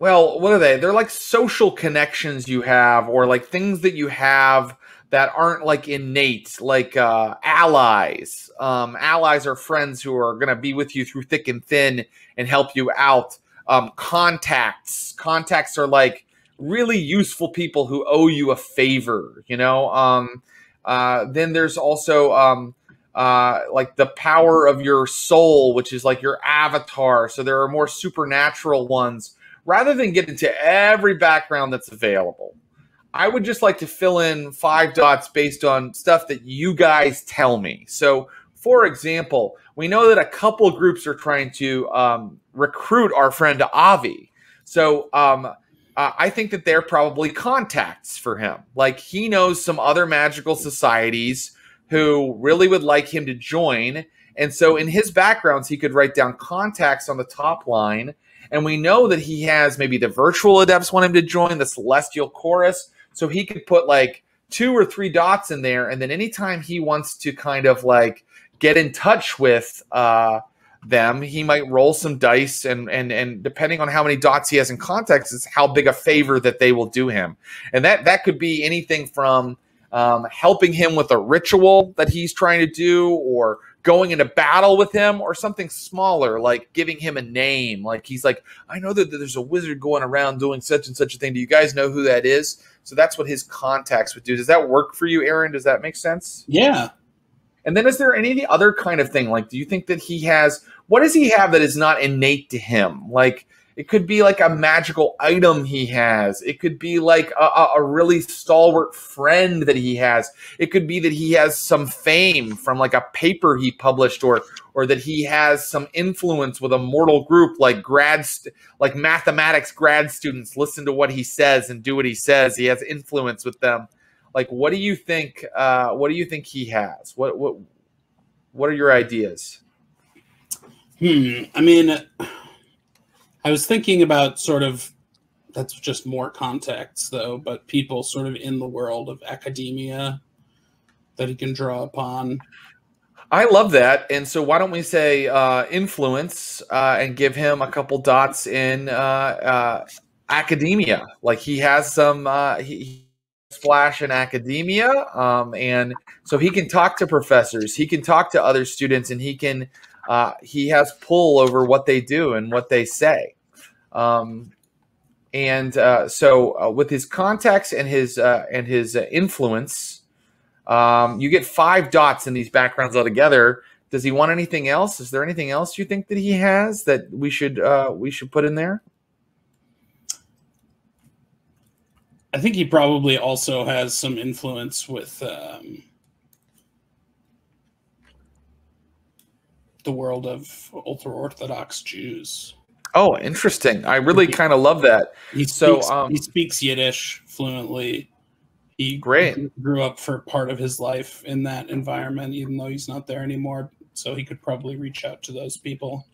well, what are they? They're like social connections you have, or like things that you have that aren't like innate, like uh, allies. Um, allies are friends who are going to be with you through thick and thin and help you out. Um, contacts. Contacts are like really useful people who owe you a favor, you know? Um, uh, then there's also um, uh, like the power of your soul, which is like your avatar. So there are more supernatural ones. Rather than get into every background that's available, I would just like to fill in five dots based on stuff that you guys tell me. So, for example, we know that a couple groups are trying to um, recruit our friend Avi. So, um, uh, I think that they're probably contacts for him. Like he knows some other magical societies who really would like him to join. And so in his backgrounds, he could write down contacts on the top line. And we know that he has maybe the virtual adepts want him to join the celestial chorus. So he could put like two or three dots in there. And then anytime he wants to kind of like get in touch with uh, them, he might roll some dice. And, and, and depending on how many dots he has in context is how big a favor that they will do him. And that, that could be anything from um, helping him with a ritual that he's trying to do, or going into battle with him, or something smaller like giving him a name. Like he's like, I know that there's a wizard going around doing such and such a thing. Do you guys know who that is? So that's what his contacts would do. Does that work for you, Aaron? Does that make sense? Yeah. And then is there any other kind of thing? Like, do you think that he has what does he have that is not innate to him? Like it could be like a magical item he has. It could be like a, a, really stalwart friend that he has. It could be that he has some fame from like a paper he published, or or that he has some influence with a mortal group like grad, like mathematics grad students. Listen to what he says and do what he says. He has influence with them. Like, what do you think? Uh, what do you think he has? What what what are your ideas? Hmm. I mean, I was thinking about sort of that's just more context though, but people sort of in the world of academia that he can draw upon. I love that. And so, why don't we say uh, influence uh, and give him a couple dots in uh, uh, academia? Like he has some uh, he, splash in academia, um, and so he can talk to professors, he can talk to other students, and he can uh, he has pull over what they do and what they say. Um, and uh, so, uh, with his contacts and his uh, and his uh, influence. Um, you get five dots in these backgrounds altogether. Does he want anything else? Is there anything else you think that he has that we should uh, we should put in there? I think he probably also has some influence with um, the world of ultra Orthodox Jews. Oh, interesting. I really kind of love that. He So, speaks, um, he speaks Yiddish fluently. He Great. grew up for part of his life in that environment, even though he's not there anymore. So he could probably reach out to those people.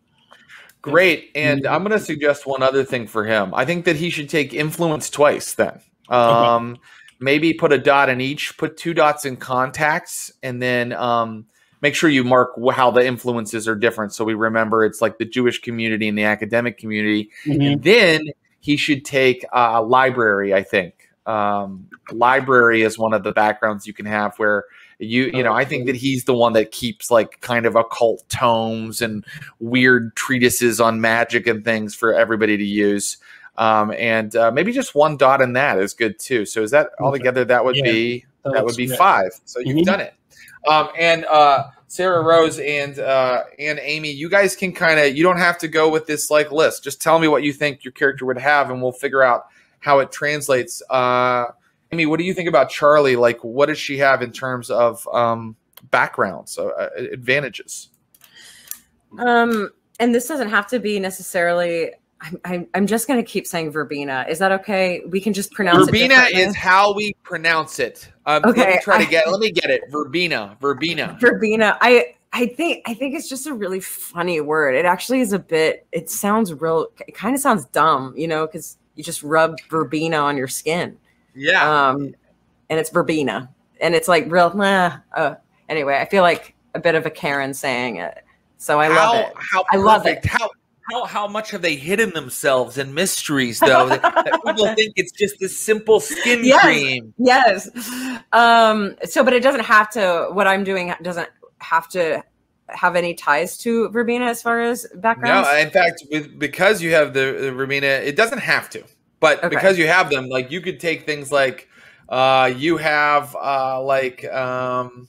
Great. And I'm going to suggest one other thing for him. I think that he should take influence twice then. Um, Maybe put a dot in each, put two dots in contacts, and then um, make sure you mark how the influences are different. So we remember it's like the Jewish community and the academic community. Mhm. And then he should take uh, library, I think. Um, library is one of the backgrounds you can have where you you know i think that he's the one that keeps like kind of occult tomes and weird treatises on magic and things for everybody to use um, and uh, maybe just one dot in that is good too so is that altogether that would Yeah, be that would be five so you've Mhm. done it um, and uh, sara rose and uh, and amy you guys can kind of you don't have to go with this like list. Just tell me what you think your character would have and we'll figure out how it translates. Uh, amy what do you think about charlie? Like what does she have in terms of um, backgrounds uh, uh, advantages? Um, and this doesn't have to be necessarily. I'm, I'm, I'm just going to keep saying verbena. Is that okay? We can just pronounce it. verbena is how we pronounce it um, let me try to get let me get it verbena verbena verbena. I I think I think it's just a really funny word. It actually is a bit. It sounds real. It kind of sounds dumb, you know, because you just rub verbena on your skin. yeah Um, and it's verbena, and it's like real. Nah, uh, anyway, I feel like a bit of a Karen saying it, so I how, love it. How I love it. How how how much have they hidden themselves in mysteries though? that, that people think it's just this simple skin Yes. cream. yes. Um, so, but it doesn't have to. What I'm doing doesn't have to have any ties to verbena as far as background No, in fact, with, because you have the, the Romina, it doesn't have to. But Okay. because you have them, like you could take things like uh, you have uh, like um,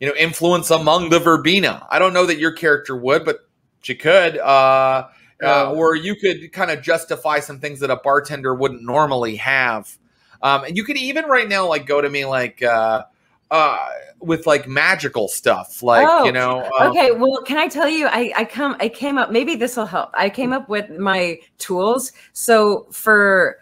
you know influence among the verbena. I don't know that your character would, but she could. Uh, uh, or you could kind of justify some things that a bartender wouldn't normally have. Um, and you could even right now like go to me like uh, uh, with like magical stuff, like Oh, you know. um, okay well can i tell you i i come i came up maybe this will help i came up with my tools so for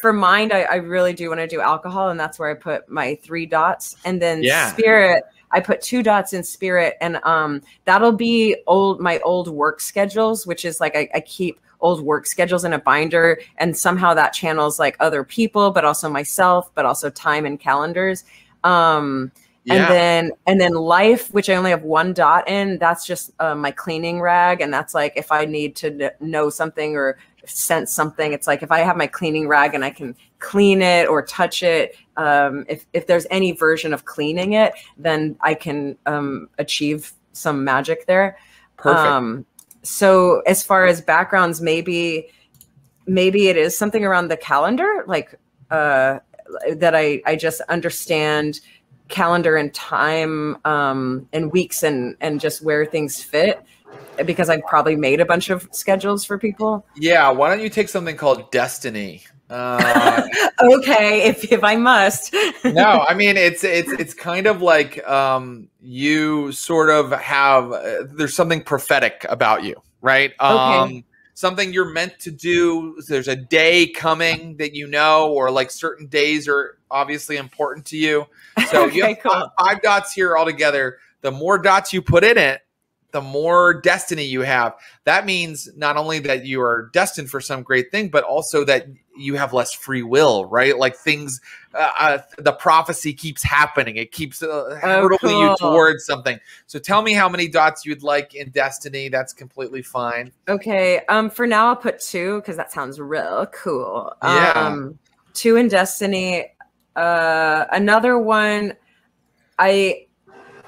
for mind i, I really do want to do alcohol and that's where i put my three dots and then Yeah. spirit i put two dots in spirit and um that'll be old my old work schedules which is like i, I keep old work schedules in a binder and somehow that channels like other people but also myself but also time and calendars um yeah. and then and then life which i only have one dot in that's just uh, my cleaning rag and that's like if i need to kn- know something or sense something it's like if i have my cleaning rag and i can clean it or touch it um, if, if there's any version of cleaning it then i can um, achieve some magic there Perfect. um, so as far as backgrounds, maybe maybe it is something around the calendar, like uh, that I I just understand calendar and time um, and weeks and and just where things fit because I've probably made a bunch of schedules for people. Yeah, why don't you take something called Destiny? Uh, Okay, if if I must. no, I mean it's it's it's kind of like um, you sort of have uh, there's something prophetic about you, right? Um, something you're meant to do. There's a day coming that you know, or like certain days are obviously important to you. So you have cool. five, five dots here altogether. The more dots you put in it, the more destiny you have. That means not only that you are destined for some great thing, but also that you have less free will, right? Like things, uh, uh, the prophecy keeps happening. It keeps uh, hurtling you towards something. So tell me how many dots you'd like in destiny. That's completely fine. Okay. Um, for now I'll put two because that sounds real cool. Yeah. Um, two in Destiny. Uh, another one. I,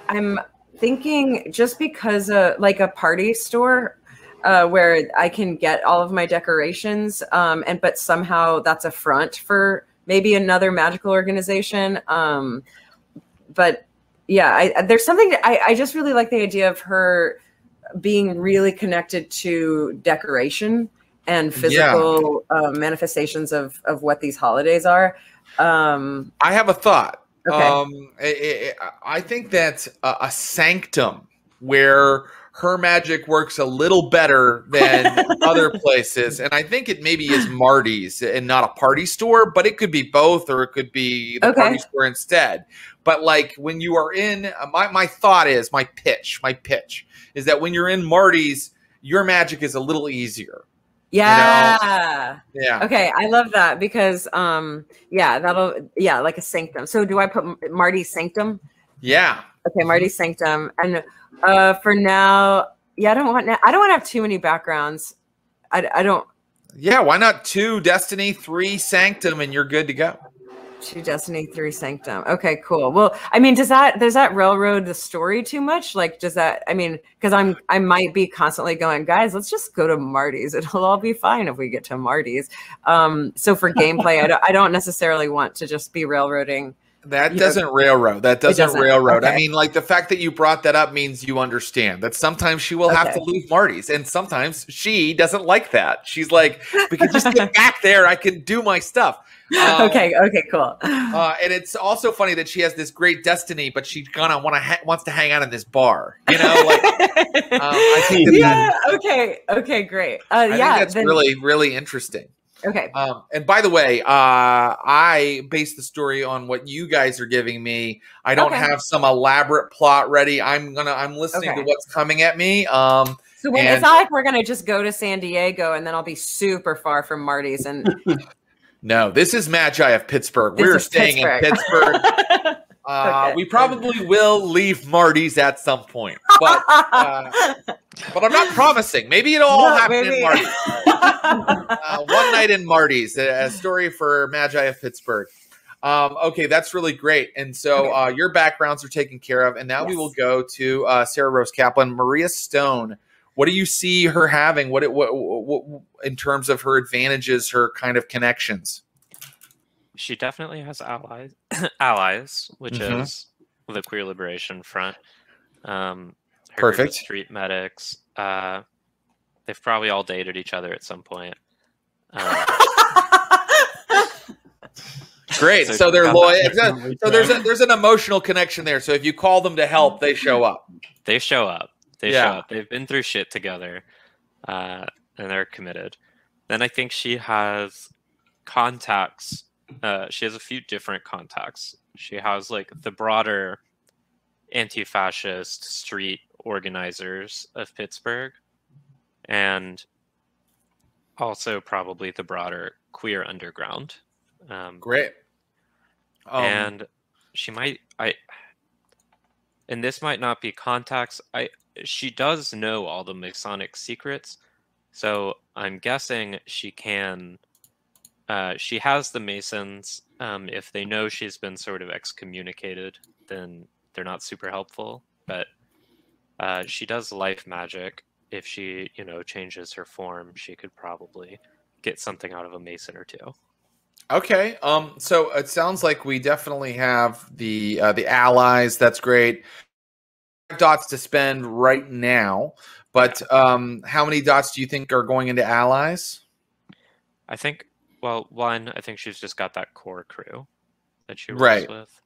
I'm thinking just because uh, like a party store. Uh, where I can get all of my decorations, um, and but somehow that's a front for maybe another magical organization. Um, but yeah, I, there's something I, I just really like the idea of her being really connected to decoration and physical uh, manifestations of of what these holidays are. Um, I have a thought. Okay. Um, I, I- I think that a, a sanctum where her magic works a little better than other places. And I think it maybe is Marty's and not a party store, but it could be both or it could be the Okay. party store instead. But like when you are in, uh, my, my thought is, my pitch, my pitch is that when you're in Marty's, your magic is a little easier. Yeah. Yeah. Okay, I love that because um yeah, that'll yeah, like a sanctum. So do I put Marty's sanctum? Yeah. Okay, Marty's sanctum. And uh for now, yeah, I don't want I don't want to have too many backgrounds. I, I don't Yeah. Why not two Destiny, three Sanctum, and you're good to go? two Destiny, three Sanctum. Okay, cool. Well, I mean, does that does that railroad the story too much? Like, does that? I mean, because I'm I might be constantly going, guys, let's just go to Marty's. It'll all be fine if we get to Marty's. Um, so for gameplay, I don't I don't necessarily want to just be railroading. That doesn't railroad. That doesn't, doesn't. railroad. I mean, like the fact that you brought that up means you understand that sometimes she will have to leave Marty's, and sometimes she doesn't like that. She's like, "We can just get back there. I can do my stuff." Um, okay, okay, cool. Uh, and it's also funny that she has this great destiny, but she kind of want to ha- wants to hang out in this bar. You know, like um, I think that yeah. Okay. Okay. Great. Uh, I yeah. think that's then- really really interesting. Okay. Um, and by the way, uh, I base the story on what you guys are giving me. I don't Okay. have some elaborate plot ready. I'm gonna I'm listening to what's coming at me. Um, So when, it's not like we're gonna just go to San Diego and then I'll be super far from Marty's and no, this is Magi of Pittsburgh. This We're staying in Pittsburgh. Uh, Okay. We probably will leave Marty's at some point, but uh, but I'm not promising. Maybe it'll all No, happen in Marty's. uh, one night in Marty's, a, a story for Magi of Pittsburgh. Um, okay, that's really great. And so Okay. uh, your backgrounds are taken care of, and now we will go to uh, Sara Rose Caplan, Maria Stone. What do you see her having? What, it- what, what, what in terms of her advantages, her kind of connections? She definitely has allies, allies, which Mhm. is the Queer Liberation Front. Um, her group of Perfect. Street medics. Uh, they've probably all dated each other at some point. Uh, Great. So So, they're loyal. that definitely So there's a there's an emotional connection there. So if you call them to help, they show up. they show up. They Yeah. show up. They've been through shit together, uh, and they're committed. Then I think she has contacts. Uh, she has a few different contacts. She has like the broader anti-fascist street organizers of Pittsburgh, and also probably the broader queer underground. Um, Great. Um, and she might i and this might not be contacts i she does know all the masonic secrets so i'm guessing she can uh, she has the masons um, if they know she's been sort of excommunicated then they're not super helpful but uh, she does life magic if she you know changes her form she could probably get something out of a mason or two Okay. Um. So it sounds like we definitely have the uh, the allies. That's great. Dots to spend right now, but um, how many dots do you think are going into allies? I think, well, one, I think she's just got that core crew that she rolls Right. with.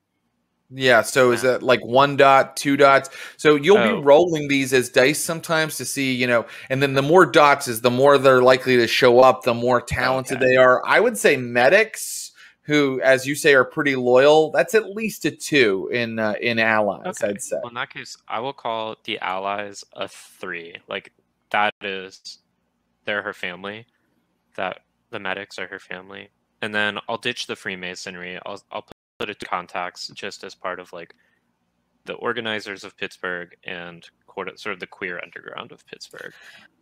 Yeah. So is that like one dot, two dots? So you'll Oh. be rolling these as dice sometimes to see, you know, and then the more dots is the more they're likely to show up, the more talented Okay. they are. I would say medics who, as you say, are pretty loyal. That's at least a two in uh, in allies. Okay. I'd say. Well, in that case, I will call the allies a three. Like, that is, they're her family. That the medics or her family. And then I'll ditch the Freemasonry. I'll, I'll put it to contacts just as part of like the organizers of Pittsburgh and sort of the queer underground of Pittsburgh.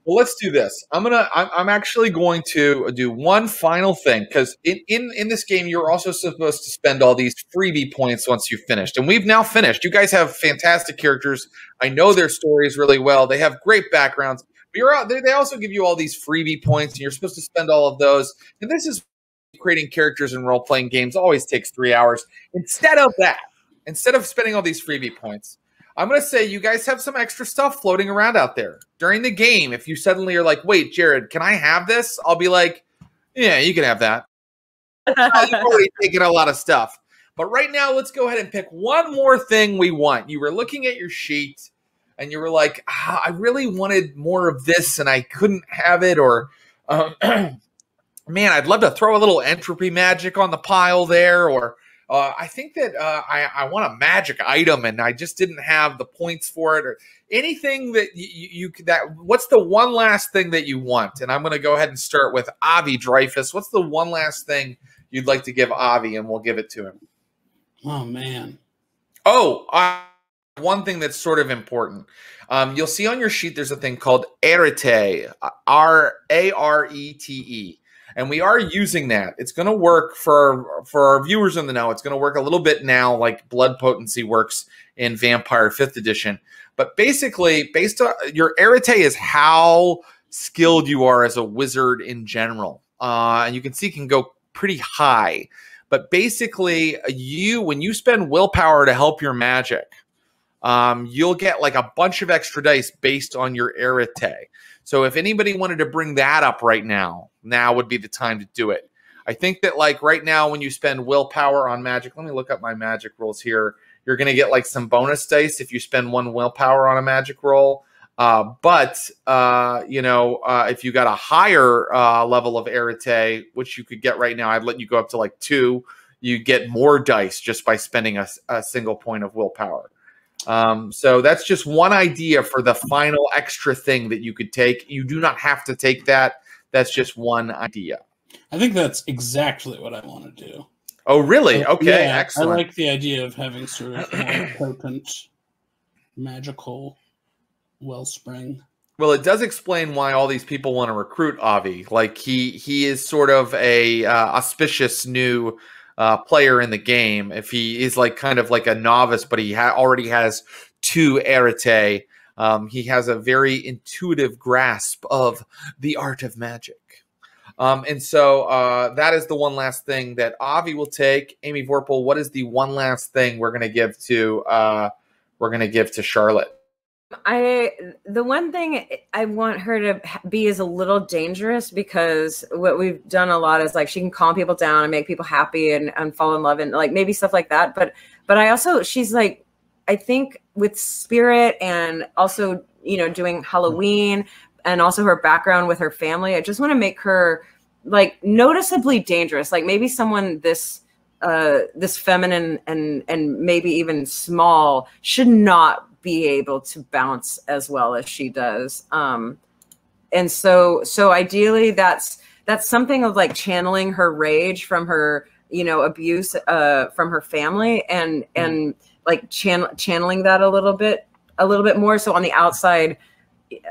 Well, let's do this. I'm gonna. I'm, I'm actually going to do one final thing because in, in in this game you're also supposed to spend all these freebie points once you've finished, and we've now finished. You guys have fantastic characters. I know their stories really well. They have great backgrounds. You're out. They, they also give you all these freebie points, and you're supposed to spend all of those. And this is creating characters in role playing games always takes three hours. Instead of that, instead of spending all these freebie points, I'm going to say you guys have some extra stuff floating around out there during the game. If you suddenly are like, wait, Jared, can I have this? I'll be like, yeah, you can have that. Oh, You've already taken a lot of stuff. But right now, let's go ahead and pick one more thing we want. You were looking at your sheet and you were like, ah, I really wanted more of this and I couldn't have it, or um, man, I'd love to throw a little entropy magic on the pile there, or uh, I think that uh, I, I want a magic item and I just didn't have the points for it, or anything that you, you that. What's the one last thing that you want? And I'm going to go ahead and start with Avi Dreyfus. What's the one last thing you'd like to give Avi, and we'll give it to him. Oh man. Oh, uh, one thing that's sort of important. Um, you'll see on your sheet there's a thing called Arete, R A R E T E, and we are using that. It's going to work for for our viewers in the know. It's going to work a little bit now, like blood potency works in Vampire Fifth Edition. But basically, based on your Arete is how skilled you are as a wizard in general, uh, and you can see can go pretty high. But basically, you when you spend willpower to help your magic, um, you'll get like a bunch of extra dice based on your arete. So if anybody wanted to bring that up right now, now would be the time to do it. I think that like right now when you spend willpower on magic, let me look up my magic rolls here. You're going to get like some bonus dice if you spend one willpower on a magic roll. Uh, but uh, you know, uh, if you got a higher uh, level of arete, which you could get right now, I'd let you go up to like two. You get more dice just by spending a, a single point of willpower. Um, so that's just one idea for the final extra thing that you could take. You do not have to take that. That's just one idea. I think that's exactly what I want to do. Oh, really? Okay, yeah, excellent. I like the idea of having sort of more potent magical wellspring. Well, it does explain why all these people want to recruit Avi. Like he he is sort of a uh, auspicious new uh, player in the game. If he is like kind of like a novice, but he ha- already has two arete, um, he has a very intuitive grasp of the art of magic. Um, and so uh, that is the one last thing that Avi will take. Amy Vorpahl, what is the one last thing we're going to give to uh, we're going to give to Charlotte? I the one thing I want her to be is a little dangerous because what we've done a lot is like she can calm people down and make people happy and, and fall in love and like maybe stuff like that. But but I also she's like I think with spirit and also you know doing Halloween and also her background with her family. I just want to make her like noticeably dangerous. Like maybe someone this uh this feminine and and maybe even small should not be able to bounce as well as she does. Um, and so, so ideally, that's that's something of like channeling her rage from her, you know, abuse uh, from her family, and and like channel channeling that a little bit, a little bit more. So on the outside,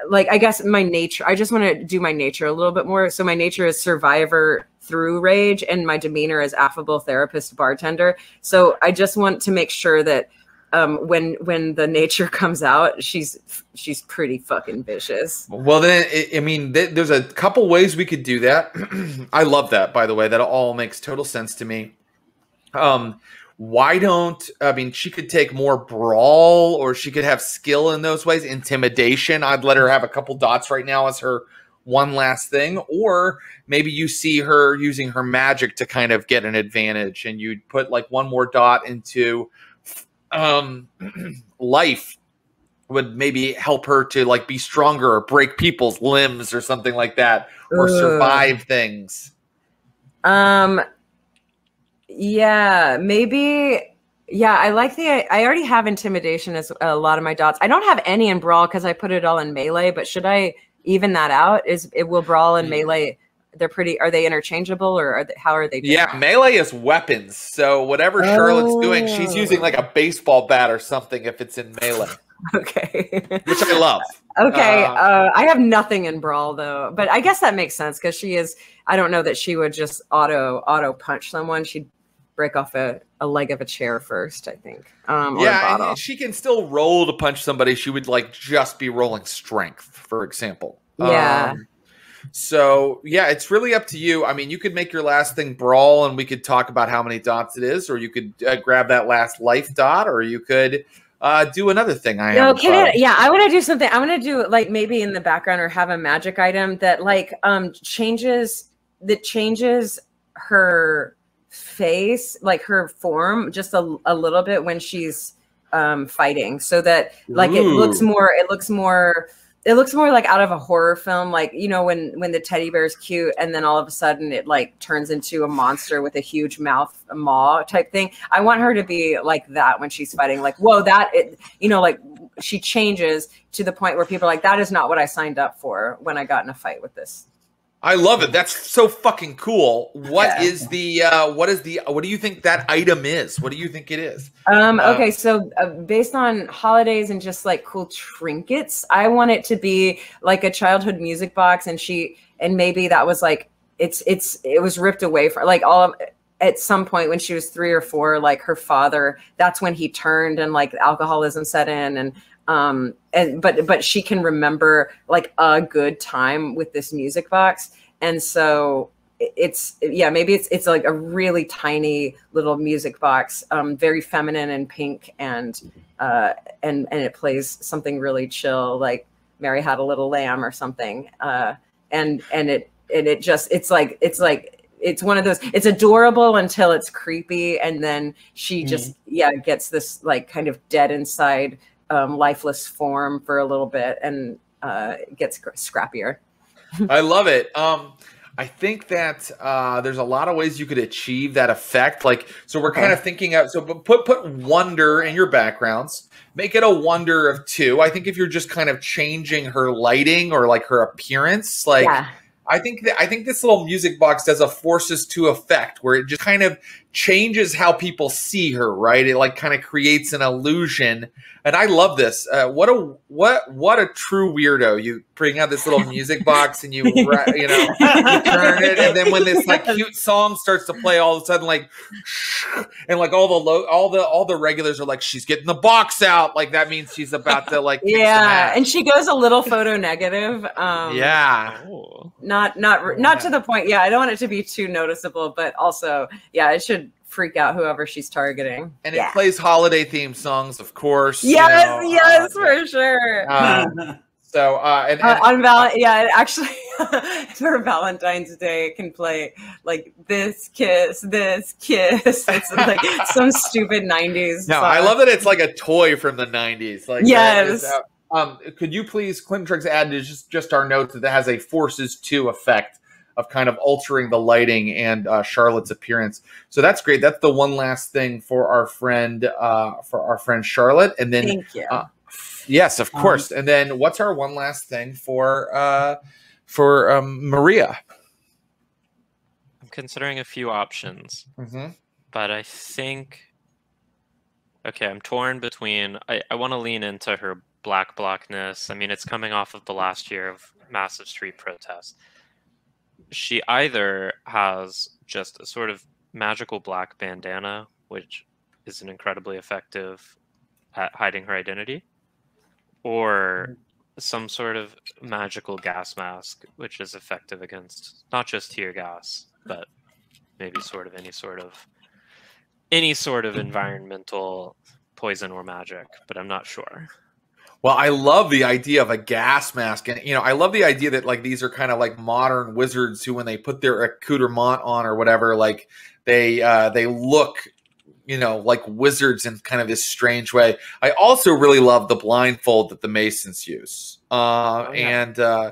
like I guess my nature, I just want to do my nature a little bit more. So my nature is survivor through rage, and my demeanor is affable therapist bartender. So I just want to make sure that um, when when the nature comes out, she's she's pretty fucking vicious. Well, then I mean, there's a couple ways we could do that. I love that, by the way. That all makes total sense to me. Um, why don't I mean she could take more brawl, or she could have skill in those ways. Intimidation. I'd let her have a couple dots right now as her one last thing, or maybe you see her using her magic to kind of get an advantage, and you'd put like one more dot into um, life would maybe help her to like be stronger or break people's limbs or something like that or Ugh. survive things. Um yeah maybe yeah i like the i already have intimidation as a lot of my dots. I don't have any in brawl because i put it all in melee but should i even that out? Is it will brawl and melee they're pretty are they interchangeable or are they, how are they yeah melee is weapons so whatever charlotte's oh. doing she's using like a baseball bat or something if it's in melee. Okay. Which i love. Okay uh, uh, i have nothing in brawl though but i guess that makes sense because she is i don't know that she would just auto auto punch someone. She'd break off a, a leg of a chair first i think um yeah she can still roll to punch somebody. She would like just be rolling strength for example. Yeah. Um, so yeah, it's really up to you. I mean, you could make your last thing brawl, and we could talk about how many dots it is, or you could uh, grab that last life dot, or you could uh, do another thing. I no, can I, yeah, I want to do something. I want to do like maybe in the background or have a magic item that like um changes that changes her face, like her form, just a, a little bit when she's um, fighting, so that like it looks more. It looks more. It looks more like out of a horror film, like you know when when the teddy bear is cute, and then all of a sudden it like turns into a monster with a huge mouth, a maw type thing. I want her to be like that when she's fighting. Like, whoa, that it, you know, like she changes to the point where people are like, that is not what I signed up for when I got in a fight with this. I love it. That's so fucking cool. What Yeah. is the uh what is the what do you think that item is? What do you think it is? Um, Uh, okay, so uh, based on holidays and just like cool trinkets, I want it to be like a childhood music box, and she and maybe that was like it's it's it was ripped away from like all of at some point when she was three or four, like her father, that's when he turned and like alcoholism set in and um and but but she can remember like a good time with this music box. And so it's yeah maybe it's it's like a really tiny little music box um very feminine and pink and uh and and it plays something really chill like mary had a little lamb or something. Uh and and it and it just it's like it's like it's one of those it's adorable until it's creepy and then she just yeah gets this like kind of dead inside um lifeless form for a little bit and uh it gets scrappier I love it. Um, I think that uh, there's a lot of ways you could achieve that effect. Like, so we're kind of thinking out. So, put put wonder in your backgrounds. Make it a wonder of two. I think if you're just kind of changing her lighting or like her appearance, like yeah I think that I think this little music box does a forces to effect where it just kind of changes how people see her, right? It like kind of creates an illusion, and I love this. Uh, what a what what a true weirdo! You bring out this little music box and you you know you turn it, and then when this like cute song starts to play, all of a sudden like and like all the low all the all the regulars are like she's getting the box out, like that means she's about to like yeah and she goes a little photo negative um yeah. Not not not to the point yeah i don't want it to be too noticeable but also yeah it should freak out whoever she's targeting And yeah. it plays holiday themed songs, of course. you yes know, yes uh, for sure uh, so, uh, and, uh, on val yeah actually for valentine's day it can play like this kiss this kiss it's like some stupid 90s no, song. I love that it's like a toy from the '90s. Like, that Yes. um, could you please, Clinton Tricks, add to just just our notes that that has a forces two effect of kind of altering the lighting and uh, Charlotte's appearance. So that's great. That's the one last thing for our friend, uh, for our friend Charlotte, and then thank you uh, yes, of Um, course. and then what's our one last thing for uh, for um, Maria? I'm considering a few options, hmm but I think. Okay, I'm torn between. I, I want to lean into her black blockness. I mean, it's coming off of the last year of massive street protests. She either has just a sort of magical black bandana, which is an incredibly effective at hiding her identity, or mm-hmm. some sort of magical gas mask, which is effective against not just tear gas, but maybe sort of any sort of any sort of mm-hmm. environmental poison or magic, but I'm not sure. Well, I love the idea of a gas mask, and you know, I love the idea that like these are kind of like modern wizards who, when they put their accoutrement on or whatever, like they uh, they look, you know, like wizards in kind of this strange way. I also really love the blindfold that the Masons use, uh, Oh, yeah. and uh,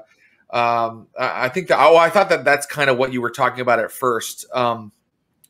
um, I think that oh, I thought that that's kind of what you were talking about at first, um,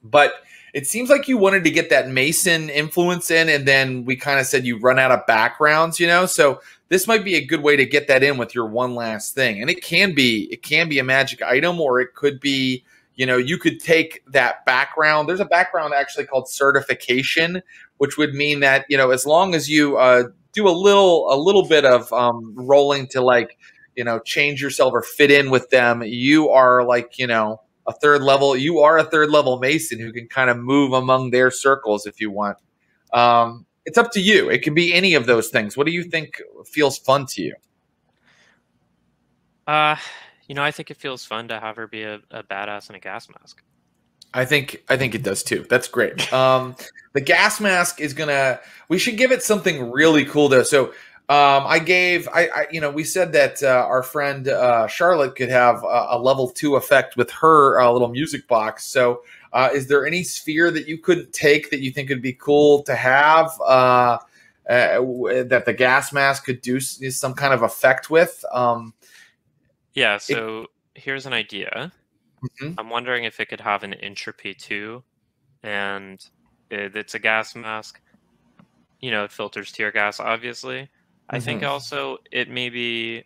but it seems like you wanted to get that Mason influence in, and then we kind of said you run out of backgrounds, you know. So this might be a good way to get that in with your one last thing, and it can be it can be a magic item, or it could be you know you could take that background. There's a background actually called certification, which would mean that you know as long as you uh, do a little a little bit of um, rolling to like you know change yourself or fit in with them, you are like you know a third level. You are a third level Mason who can kind of move among their circles if you want. Um, it's up to you. It can be any of those things. What do you think feels fun to you? Uh, you know, I think it feels fun to have her be a, a badass in a gas mask. I think I think it does too. That's great. Um, the gas mask is gonna. We should give it something really cool though. So um, I gave I, I you know we said that uh, our friend uh, Charlotte could have a, a level two effect with her uh, little music box. So uh, is there any sphere that you couldn't take that you think would be cool to have? Uh, uh, w- that the gas mask could do s- some kind of effect with. Um, Yeah, so here's an idea. Mhm. I'm wondering if it could have an entropy too, and it, it's a gas mask. You know, it filters tear gas, obviously. I think Mhm. also it may be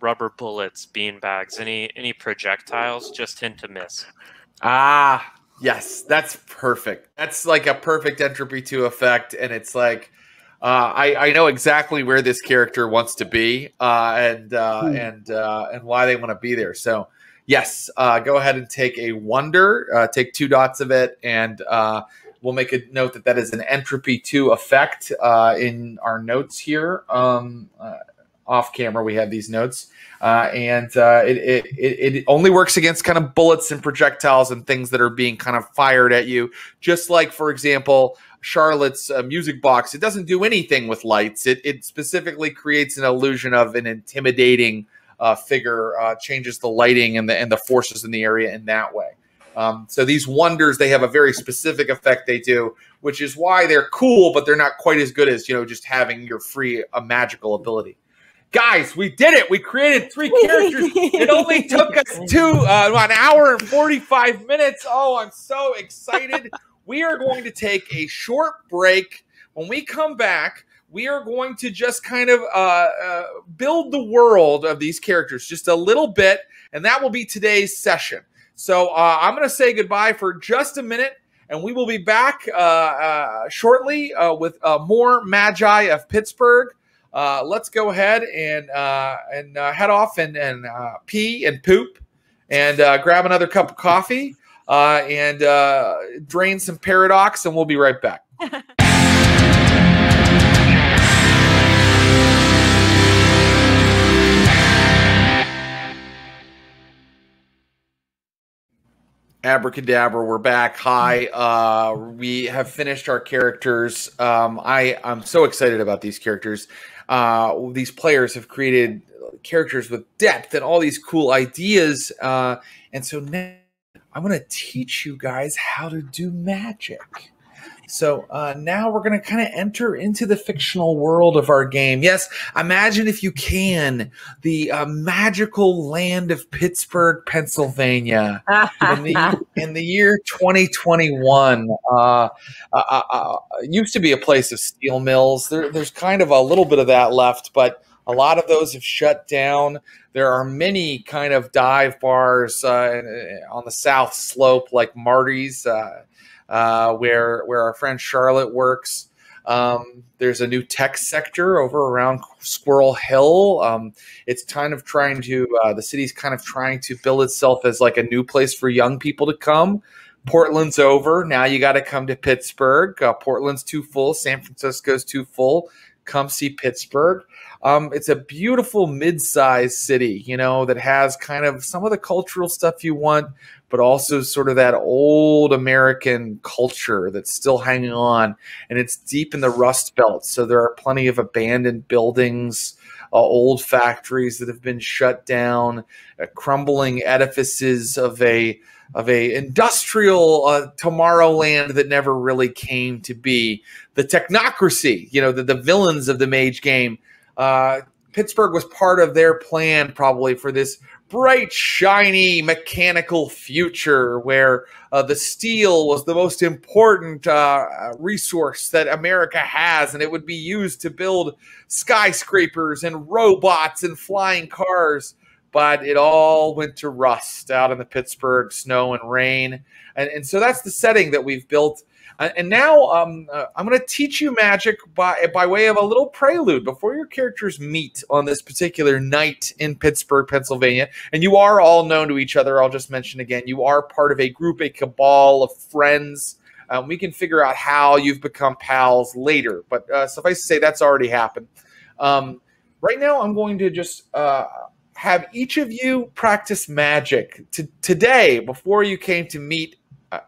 rubber bullets, bean bags, any any projectiles, just hint to miss. Ah, yes, that's perfect. That's like a perfect entropy two effect, and it's like uh, I I know exactly where this character wants to be, uh, and uh, Hmm. and uh, and why they want to be there. So yes, uh, go ahead and take a wonder, uh, take two dots of it, and uh, we'll make a note that that is an entropy two effect uh, in our notes here. Um, uh, off camera, we have these notes uh, and uh, it, it, it, only works against kind of bullets and projectiles and things that are being kind of fired at you. Just like, for example, Charlotte's uh, music box, it doesn't do anything with lights. It, it specifically creates an illusion of an intimidating uh, figure, uh, changes the lighting and the and the forces in the area in that way. Um, so these wonders, they have a very specific effect they do, which is why they're cool, but they're not quite as good as you know just having your free a magical ability guys, we did it. We created three characters. it only took us two, uh, an hour and 45 minutes. Oh, I'm so excited. we are going to take a short break. When we come back, we are going to just kind of uh, uh, build the world of these characters just a little bit, and that will be today's session. So uh, I'm going to say goodbye for just a minute, and we will be back uh, uh, shortly uh, with uh, more Magi of Pittsburgh. Uh, let's go ahead and and head off and and pee and poop and grab another cup of coffee and drain some paradox, and we'll be right back. Abracadabra, we're back. Hi. Uh, we have finished our characters. Um, I, I'm so excited about these characters. Uh, these players have created characters with depth and all these cool ideas. Uh, and so now I'm going to teach you guys how to do magic. So uh, now we're going to kind of enter into the fictional world of our game. Yes, imagine if you can the uh, magical land of Pittsburgh, Pennsylvania in the in the year 2021 uh, uh, uh, uh, used to be a place of steel mills. There, there's kind of a little bit of that left but a lot of those have shut down. There are many kind of dive bars uh, on the south slope like marty's uh, where where our friend charlotte works um, there's a new tech sector over around Squirrel Hill. Um, it's kind of trying to, uh, the city's kind of trying to build itself as like a new place for young people to come. Portland's over. Now you got to come to Pittsburgh. Uh, Portland's too full. San Francisco's too full. Come see Pittsburgh. Um, it's a beautiful mid-sized city, you know, that has kind of some of the cultural stuff you want, but also sort of that old American culture that's still hanging on. And it's deep in the Rust Belt. So there are plenty of abandoned buildings, uh, old factories that have been shut down, uh, crumbling edifices of a of a industrial uh, Tomorrowland that never really came to be. The technocracy, you know, the, the villains of the Mage game. Uh, Pittsburgh was part of their plan, probably for this bright, shiny, mechanical future where uh, the steel was the most important uh, resource that America has, and it would be used to build skyscrapers and robots and flying cars. But it all went to rust out in the Pittsburgh snow and rain. And, and so that's the setting that we've built. Uh, and now um, uh, I'm going to teach you magic by by way of a little prelude before your characters meet on this particular night in Pittsburgh, Pennsylvania. And you are all known to each other. I'll just mention again, you are part of a group, a cabal of friends. Um, we can figure out how you've become pals later, but uh, suffice to say that's already happened. Um, right now, I'm going to just uh, have each of you practice magic to, today before you came to meet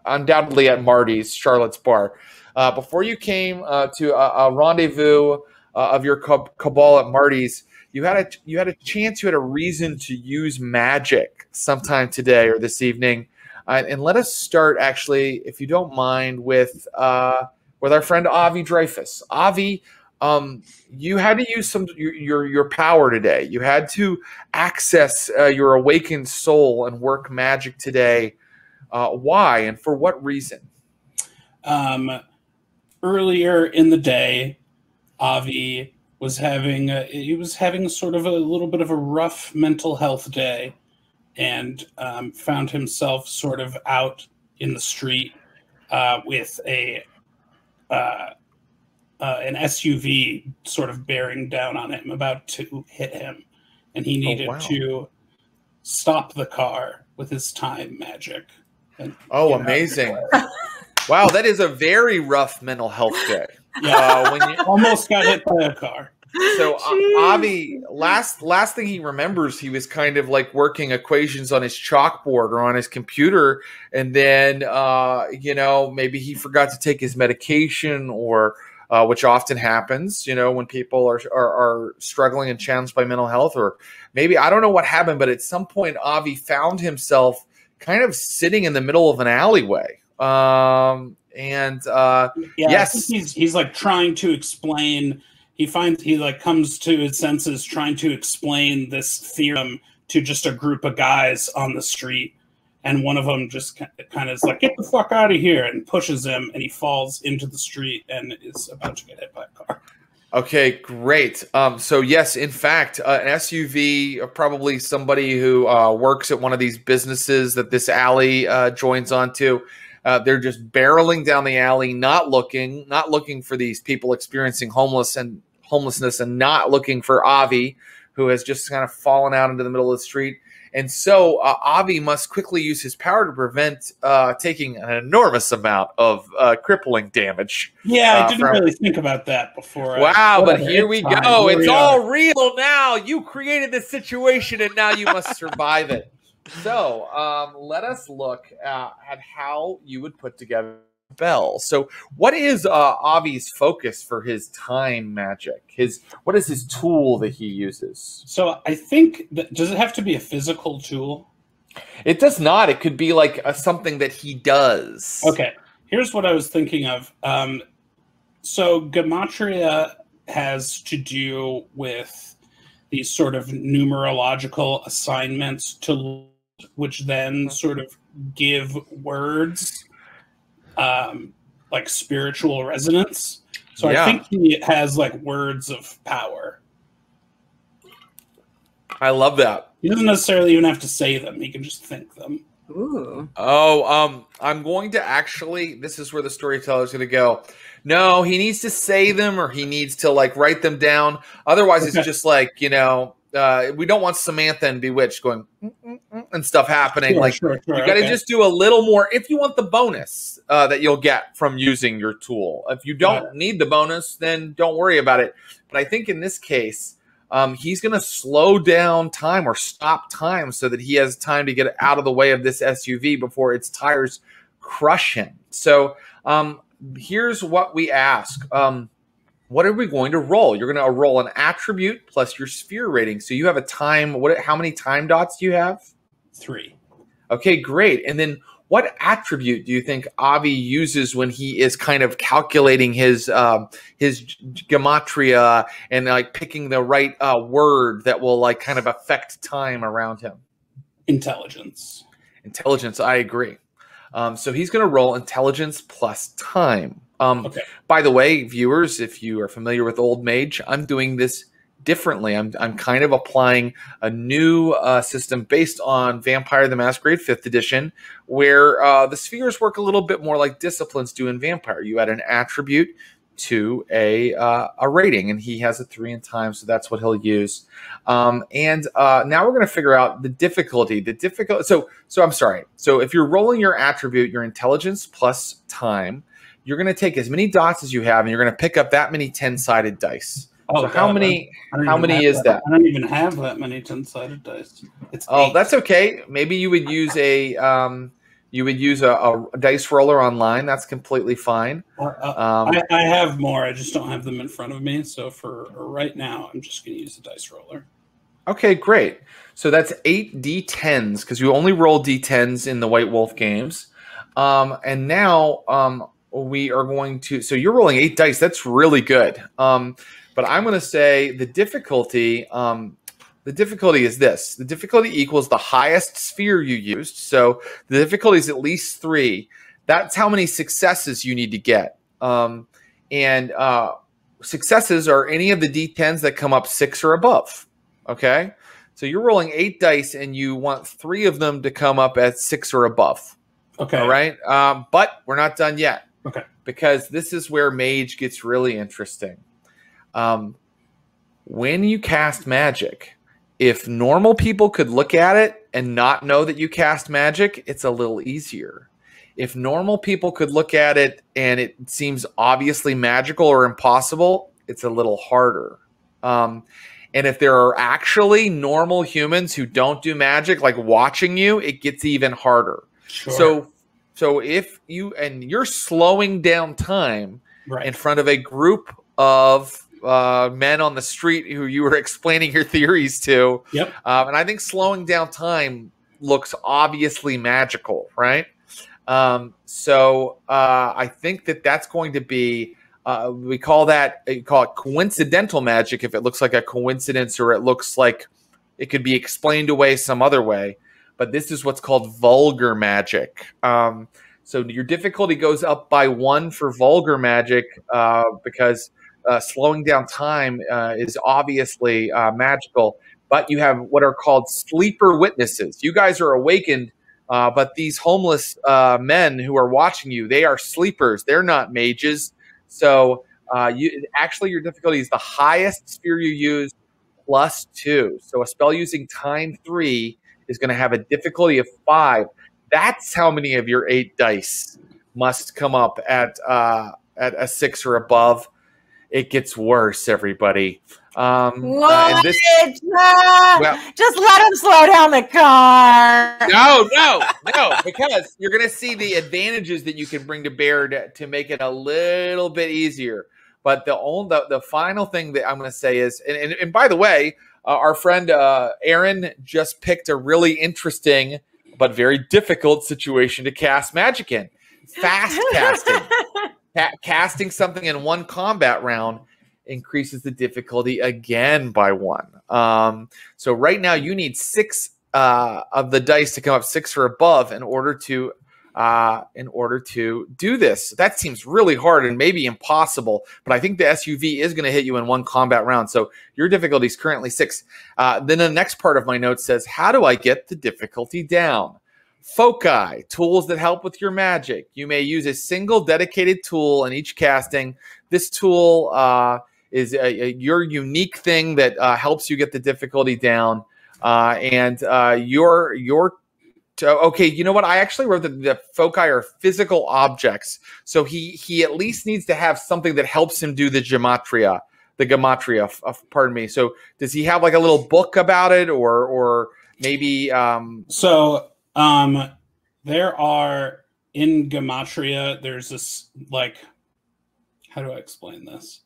undoubtedly at Marty's, Charlotte's Bar. Uh, before you came uh, to a, a rendezvous uh, of your cabal at Marty's, you had a you had a chance, you had a reason to use magic sometime today or this evening. Uh, and let us start, actually, if you don't mind, with uh, with our friend Avi Dreyfus. Avi, um, you had to use some your your, your power today. You had to access uh, your awakened soul and work magic today. Uh, why and for what reason? Um, earlier in the day, Avi was having a, he was having sort of a little bit of a rough mental health day, and um, found himself sort of out in the street uh, with a uh, uh, an SUV sort of bearing down on him, about to hit him, and he needed wow. to stop the car with his time magic. And Oh, get out of the amazing! way. Wow, that is a very rough mental health day. Yeah, Uh, when you, almost got hit by a car. so uh, Avi, last last thing he remembers, he was kind of like working equations on his chalkboard or on his computer, and then uh, you know maybe he forgot to take his medication, or uh, which often happens, you know, when people are, are are struggling and challenged by mental health, or maybe I don't know what happened, but at some point Avi found himself kind of sitting in the middle of an alleyway, um, and uh, Yeah, Yes. He's he's like trying to explain. He finds he like comes to his senses trying to explain this theorem to just a group of guys on the street, and one of them just kind of is like, "Get the fuck out of here!" and pushes him, and he falls into the street and is about to get hit by a car. Okay, great. Um, so yes, in fact, uh, an SUV, uh, probably somebody who uh, works at one of these businesses that this alley uh, joins onto. Uh, they're just barreling down the alley, not looking, not looking for these people experiencing homeless and homelessness, and not looking for Avi, who has just kind of fallen out into the middle of the street. And so uh, Avi must quickly use his power to prevent uh, taking an enormous amount of uh, crippling damage. Yeah, Uh, I didn't from- really think about that before. I- Wow, but here we fine. go. Here It's we all real now. You created this situation and now you must survive it. So, um, let us look uh, at how you would put together a spell. So, what is uh, Avi's focus for his time magic? His what is his tool that he uses? So I think that does it have to be a physical tool? It does not. It could be like uh something that he does. Okay, here's what I was thinking of. Um, so gematria has to do with these sort of numerological assignments to which then sort of give words um, like spiritual resonance. So Yeah. I think he has like words of power. I love that. He doesn't necessarily even have to say them; he can just think them. Ooh. Oh, um, I'm going to actually. This is where the storyteller's going to go. No, he needs to say them, or he needs to like write them down. Otherwise, Okay. it's just like you know, uh, we don't want Samantha and Bewitched going "Mm, mm, mm," and stuff happening. Sure, like sure, sure, you got to okay. just do a little more if you want the bonus uh, that you'll get from using your tool. If you don't need the bonus, then don't worry about it. But I think in this case, um, he's going to slow down time or stop time so that he has time to get out of the way of this SUV before its tires crush him. So um, here's what we ask. Um, what are we going to roll? You're going to roll an attribute plus your sphere rating. So you have a time. What? How many time dots do you have? three. Okay, great. And then what attribute do you think Avi uses when he is kind of calculating his um, his gematria and like picking the right uh, word that will like kind of affect time around him? Intelligence. Intelligence, I agree. Um, so he's going to roll intelligence plus time. Um, Okay. By the way, viewers, if you are familiar with Old Mage, I'm doing this differently. I'm, I'm kind of applying a new uh, system based on Vampire the Masquerade 5th edition, where uh, the spheres work a little bit more like disciplines do in Vampire. You add an attribute to a uh, a rating, and he has a three in time, so that's what he'll use. Um, and uh, now we're going to figure out the difficulty. The difficult. So so I'm sorry. So if you're rolling your attribute, your intelligence plus time, you're going to take as many dots as you have, and you're going to pick up that many ten sided dice. Oh, so how many? How many is that? I don't even have that many ten-sided dice. It's Oh, eight. that's okay. Maybe you would use a um, you would use a, a dice roller online. That's completely fine. Uh, uh, Um, I, I have more. I just don't have them in front of me. So for right now, I'm just going to use the dice roller. Okay, great. So that's eight D10s because you only roll D10s in the White Wolf games. Um, and now um, we are going to. So you're rolling eight dice. That's really good. Um, but I'm going to say the difficulty. Um, the difficulty is this: the difficulty equals the highest sphere you used. So the difficulty is at least three. That's how many successes you need to get. Um, and uh, successes are any of the d10s that come up six or above. Okay. So you're rolling eight dice and you want three of them to come up at six or above. Okay. All right. Um, but we're not done yet. Okay. Because this is where mage gets really interesting. Um, when you cast magic, if normal people could look at it and not know that you cast magic, it's a little easier. If normal people could look at it and it seems obviously magical or impossible, it's a little harder. Um, and if there are actually normal humans who don't do magic, like watching you, it gets even harder. Sure. So, so if you and you're slowing down time right. in front of a group of uh, men on the street who you were explaining your theories to, Yep. um, and I think slowing down time looks obviously magical, right? Um, so uh, I think that that's going to be. Uh, we call that you call it coincidental magic if it looks like a coincidence or it looks like it could be explained away some other way. But this is what's called vulgar magic. Um, so your difficulty goes up by one for vulgar magic uh, because uh, slowing down time uh, is obviously uh, magical. But you have what are called sleeper witnesses. You guys are awakened, uh, but these homeless uh, men who are watching you, they are sleepers. They're not mages. So uh, you actually your difficulty is the highest sphere you use plus two. So a spell using time three is going to have a difficulty of five. That's how many of your eight dice must come up at uh, at a six or above. It gets worse, everybody. Um, uh, this, Ah, Just let him slow down the car. no, no, no, because you're going to see the advantages that you can bring to bear to, to make it a little bit easier. But the only the, the final thing that I'm going to say is, and, and, and by the way, uh, our friend uh, Aaron just picked a really interesting but very difficult situation to cast magic in. Fast casting, Ca- casting something in one combat round increases the difficulty again by one. Um, so right now you need six uh, of the dice to come up six or above in order to uh, in order to do this. That seems really hard and maybe impossible, but I think the SUV is going to hit you in one combat round. So your difficulty is currently six. Uh, then the next part of my note says, "How do I get the difficulty down?" Foci, tools that help with your magic. You may use a single dedicated tool in each casting. This tool uh, is a, a- your unique thing that uh, helps you get the difficulty down. Uh, and uh, your your to, okay, you know what? I actually wrote that the foci are physical objects, so he he at least needs to have something that helps him do the gematria, the gematria. f- f- pardon me. So does he have like a little book about it, or or maybe um, So, um, there are in Gematria, there's this like, how do I explain this?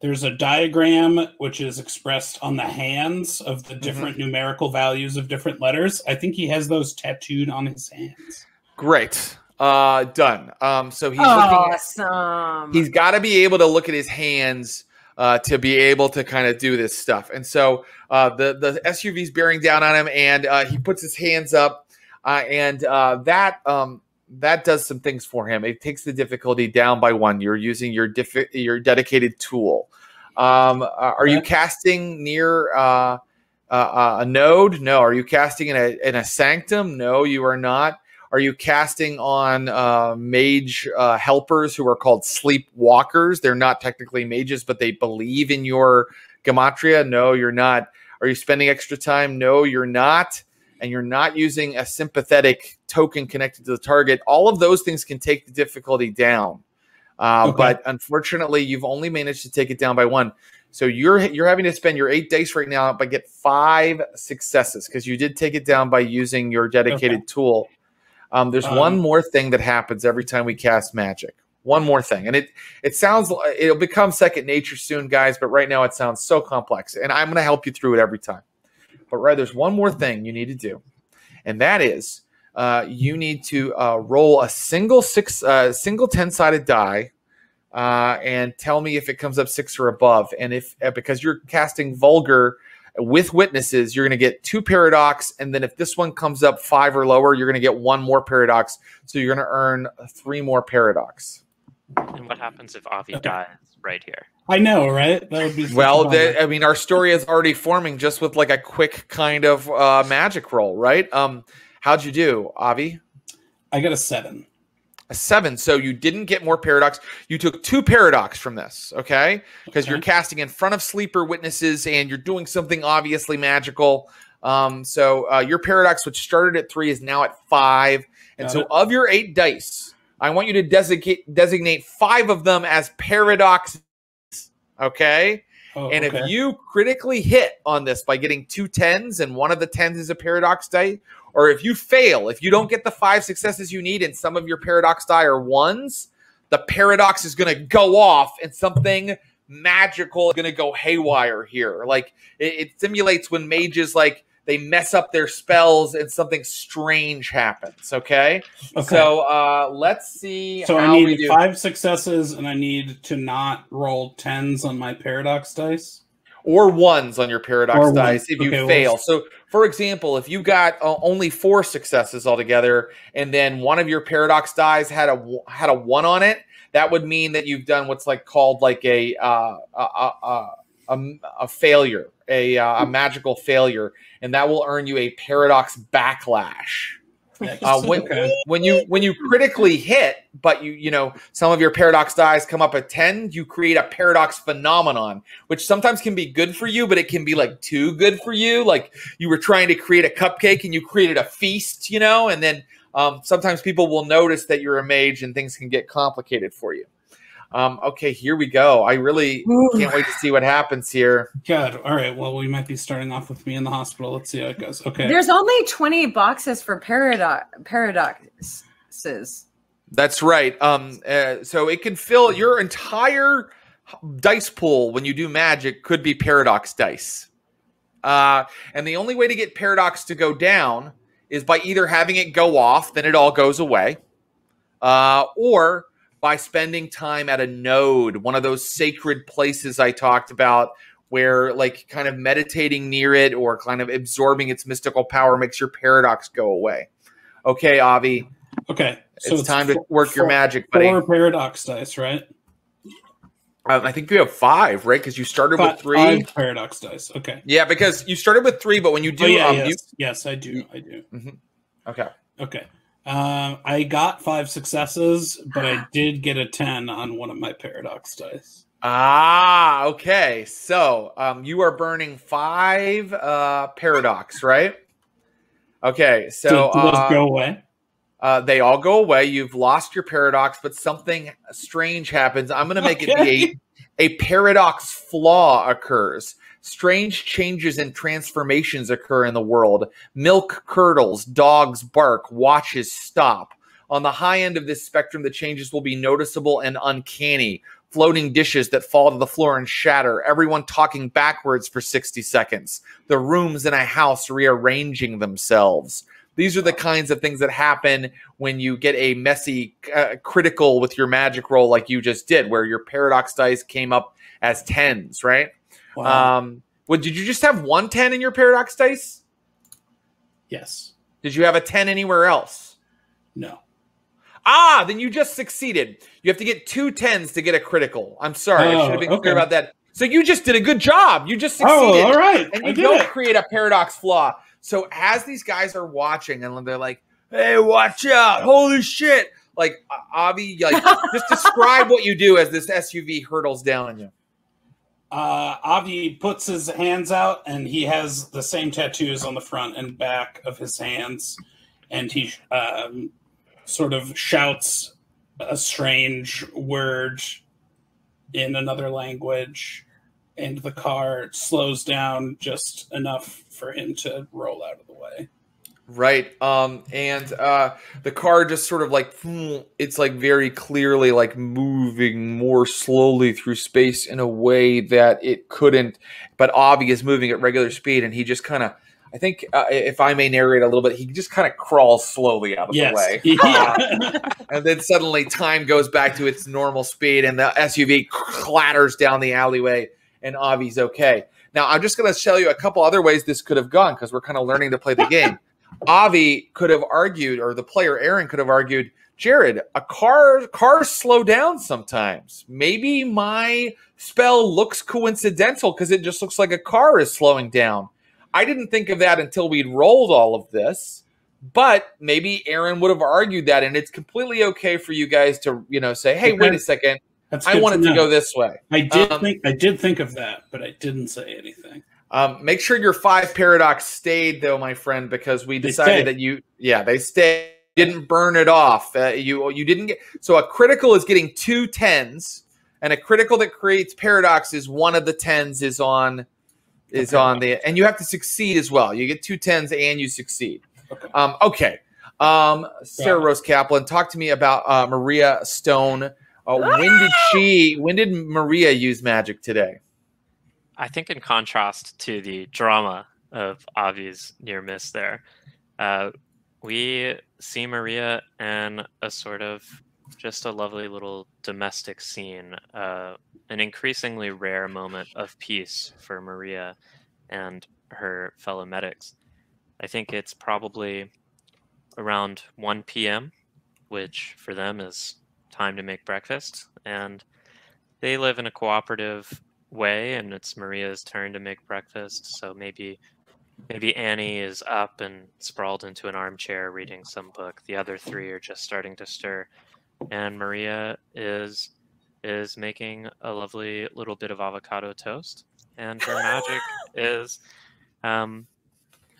There's a diagram which is expressed on the hands of the different numerical values of different letters. I think he has those tattooed on his hands. great? Uh, done. Um, so he's looking. At, Awesome. he's got to be able to look at his hands uh, to be able to kind of do this stuff. And so uh, the the SUV's bearing down on him, and uh, he puts his hands up, uh, and uh, that um, that does some things for him. It takes the difficulty down by one. You're using your diffi- your dedicated tool. Um, uh, are you casting near uh, uh, uh, a node? No. Are you casting in a in a sanctum? No, you are not. Are you casting on uh, mage uh, helpers who are called sleepwalkers? They're not technically mages, but they believe in your gematria. No, you're not. Are you spending extra time? No, you're not. And you're not using a sympathetic token connected to the target. All of those things can take the difficulty down. Uh, Okay. But unfortunately, you've only managed to take it down by one. So you're you're having to spend your eight dice right now, but get five successes because you did take it down by using your dedicated tool. Um, there's Um, one more thing that happens every time we cast magic. One more thing, and it it sounds it'll become second nature soon, guys. But right now it sounds so complex, and I'm going to help you through it every time. But right, there's one more thing you need to do, and that is uh, you need to uh, roll a single six, uh, single ten sided die, uh, and tell me if it comes up six or above. And if uh, because you're casting vulgar with witnesses, you're going to get two paradox, and then if this one comes up five or lower, you're going to get one more paradox. So you're going to earn three more paradox. And what happens if Avi Okay. dies right here? I know, right? That would be Well, the, I mean, our story is already forming just with like a quick kind of uh, magic roll, right? Um, how'd you do, Avi? I got a seven. A seven. So you didn't get more paradox. You took two paradox from this, okay? Because you're casting in front of sleeper witnesses and you're doing something obviously magical. Um, so uh, your paradox, which started at three, is now at five. And Got so it. of your eight dice, I want you to designate designate five of them as paradoxes. Okay. Oh, And okay. if you critically hit on this by getting two tens and one of the tens is a paradox die, or if you fail, if you don't get the five successes you need and some of your paradox die are ones, the paradox is going to go off and something magical is going to go haywire here. Like it, it simulates when mages like they mess up their spells and something strange happens. Okay. okay. So uh let's see So I need five successes, and I need to not roll tens on my paradox dice. or ones on your paradox Or ones. dice if you Okay, well- fail. So, for example, if you got uh, only four successes altogether, and then one of your paradox dice had a had a one on it, that would mean that you've done what's like called like a uh, a, a, a, a failure, a, uh, a magical failure, and that will earn you a paradox backlash. Uh, when, Okay. when you when you critically hit, but you you know some of your paradox dies come up at ten, you create a paradox phenomenon, which sometimes can be good for you, but it can be like too good for you. Like you were trying to create a cupcake and you created a feast, you know, and then um, sometimes people will notice that you're a mage and things can get complicated for you. Um, okay, here we go. I really Ooh. can't wait to see what happens here. God. All right. Well, we might be starting off with me in the hospital. Let's see how it goes. Okay. There's only 20 boxes for paradox paradoxes. That's right. Um, uh, so it can fill your entire dice pool when you do magic could be paradox dice. Uh, and the only way to get paradox to go down is by either having it go off, then it all goes away, uh, or by spending time at a node, one of those sacred places I talked about, where like kind of meditating near it or kind of absorbing its mystical power makes your paradox go away. Okay, Avi, okay. So it's, time to four- work your magic, buddy. Four paradox dice, right? Um, I think you have five, right? Because you started Fi- with three. Five paradox dice. Okay. Yeah, because you started with three, but when you do, oh, yeah, um, yes. you yes, I do. I do. okay. Okay. Um, I got five successes, but I did get a 10 on one of my paradox dice. Ah, okay. So um, you are burning five uh, paradox, right? Okay, so do those uh, go away? uh, they all go away. You've lost your paradox, but something strange happens. I'm going to make it be a, a paradox flaw occurs. Strange changes and transformations occur in the world. Milk curdles, dogs bark, watches stop. On the high end of this spectrum, the changes will be noticeable and uncanny. Floating dishes that fall to the floor and shatter. Everyone talking backwards for 60 seconds. The rooms in a house rearranging themselves. These are the kinds of things that happen when you get a messy uh, critical with your magic roll, like you just did, where your paradox dice came up as tens, right? Wow. Um, what did you just have one 10 in your paradox dice? yes. Did you have a 10 anywhere else? No. Ah, then you just succeeded. You have to get two tens to get a critical. I'm sorry, I Oh, should have been okay. clear about that. So you just did a good job. You just succeeded. Oh, succeeded. all right. and I you don't it. create a paradox flaw. So as these guys are watching and they're like, "Hey, watch out! Holy shit!" Like uh, Avi, like just describe what you do as this SUV hurtles down on you. Uh, Avi puts his hands out, and he has the same tattoos on the front and back of his hands, and he um, sort of shouts a strange word in another language, and the car slows down just enough for him to roll out of the way. Right. Um, and uh, the car just sort of like it's like very clearly like moving more slowly through space in a way that it couldn't. But Avi is moving at regular speed, and he just kind of I think uh, if I may narrate a little bit, he just kind of crawls slowly out of Yes. the way. Uh, and then suddenly time goes back to its normal speed and the SUV clatters down the alleyway and Avi's okay. Now, I'm just going to tell you a couple other ways this could have gone because we're kind of learning to play the game. Avi could have argued, or the player Aaron could have argued, Jared, a car cars slow down sometimes. Maybe my spell looks coincidental because it just looks like a car is slowing down. I didn't think of that until we'd rolled all of this. But maybe Aaron would have argued that, and it's completely okay for you guys to, you know, say, "Hey, wait a second, I wanted want it to go this way." I did um, think I did think of that, but I didn't say anything. Um, make sure your five paradox stayed, though, my friend, because we decided that you, yeah, they stayed. Didn't burn it off. Uh, you you didn't get so a critical is getting two tens, and a critical that creates paradox is one of the tens is on is Okay. on the and you have to succeed as well. You get two tens and you succeed. Okay. Um, okay. Um, Sara. Rose Caplan, talk to me about uh, Maria Stone. Uh, when did she? When did Maria use magic today? I think in contrast to the drama of Avi's near miss there, uh, we see Maria and a sort of just a lovely little domestic scene, uh, an increasingly rare moment of peace for Maria and her fellow medics. I think it's probably around 1 p.m., which for them is time to make breakfast. And they live in a cooperative way, and it's Maria's turn to make breakfast. So maybe maybe Annie is up and sprawled into an armchair reading some book. The other three are just starting to stir, and Maria is is making a lovely little bit of avocado toast. And her magic is um,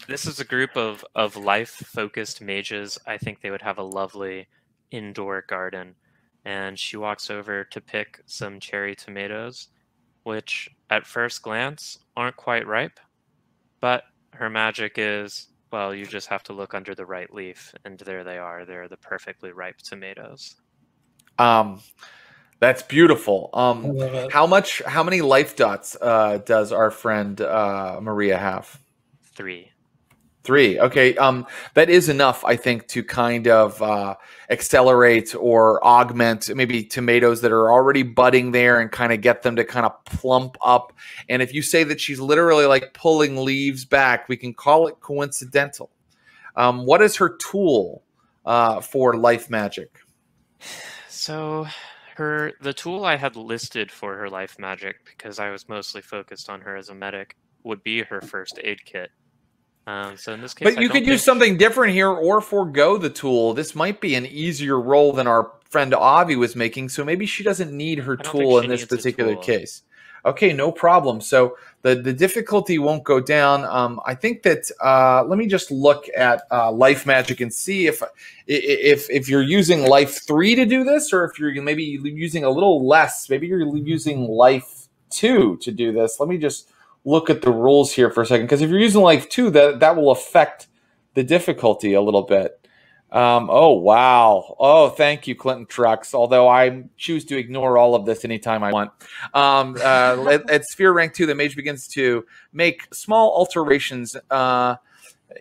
this is a group of of life focused mages. I think they would have a lovely indoor garden. And she walks over to pick some cherry tomatoes, which at first glance aren't quite ripe. But her magic is well, you just have to look under the right leaf, and there they are. They're the perfectly ripe tomatoes. Um, that's beautiful. Um, how much? How many life dots uh, does our friend uh, Maria have? Three. Three. Okay. Um, that is enough, I think, to kind of uh, accelerate or augment maybe tomatoes that are already budding there and kind of get them to kind of plump up. And if you say that she's literally like pulling leaves back, we can call it coincidental. Um, what is her tool uh, for life magic? So her the tool I had listed for her life magic because I was mostly focused on her as a medic would be her first aid kit. Um, so in this case, But I you could use something different here or forego the tool. This might be an easier roll than our friend Avi was making, so maybe she doesn't need her I don't think tool in this particular case. Okay, no problem. So the the difficulty won't go down. Um, I think that uh, let me just look at uh, life magic and see if if if you're using life three to do this, or if you're maybe using a little less. Maybe you're using life two to do this. Let me just look at the rules here for a second, because if you're using life two, that that will affect the difficulty a little bit. Um, oh wow! Oh, thank you, Clinton Trucks. Although I choose to ignore all of this anytime I want. Um, uh, at, at Sphere Rank Two, the mage begins to make small alterations. Uh,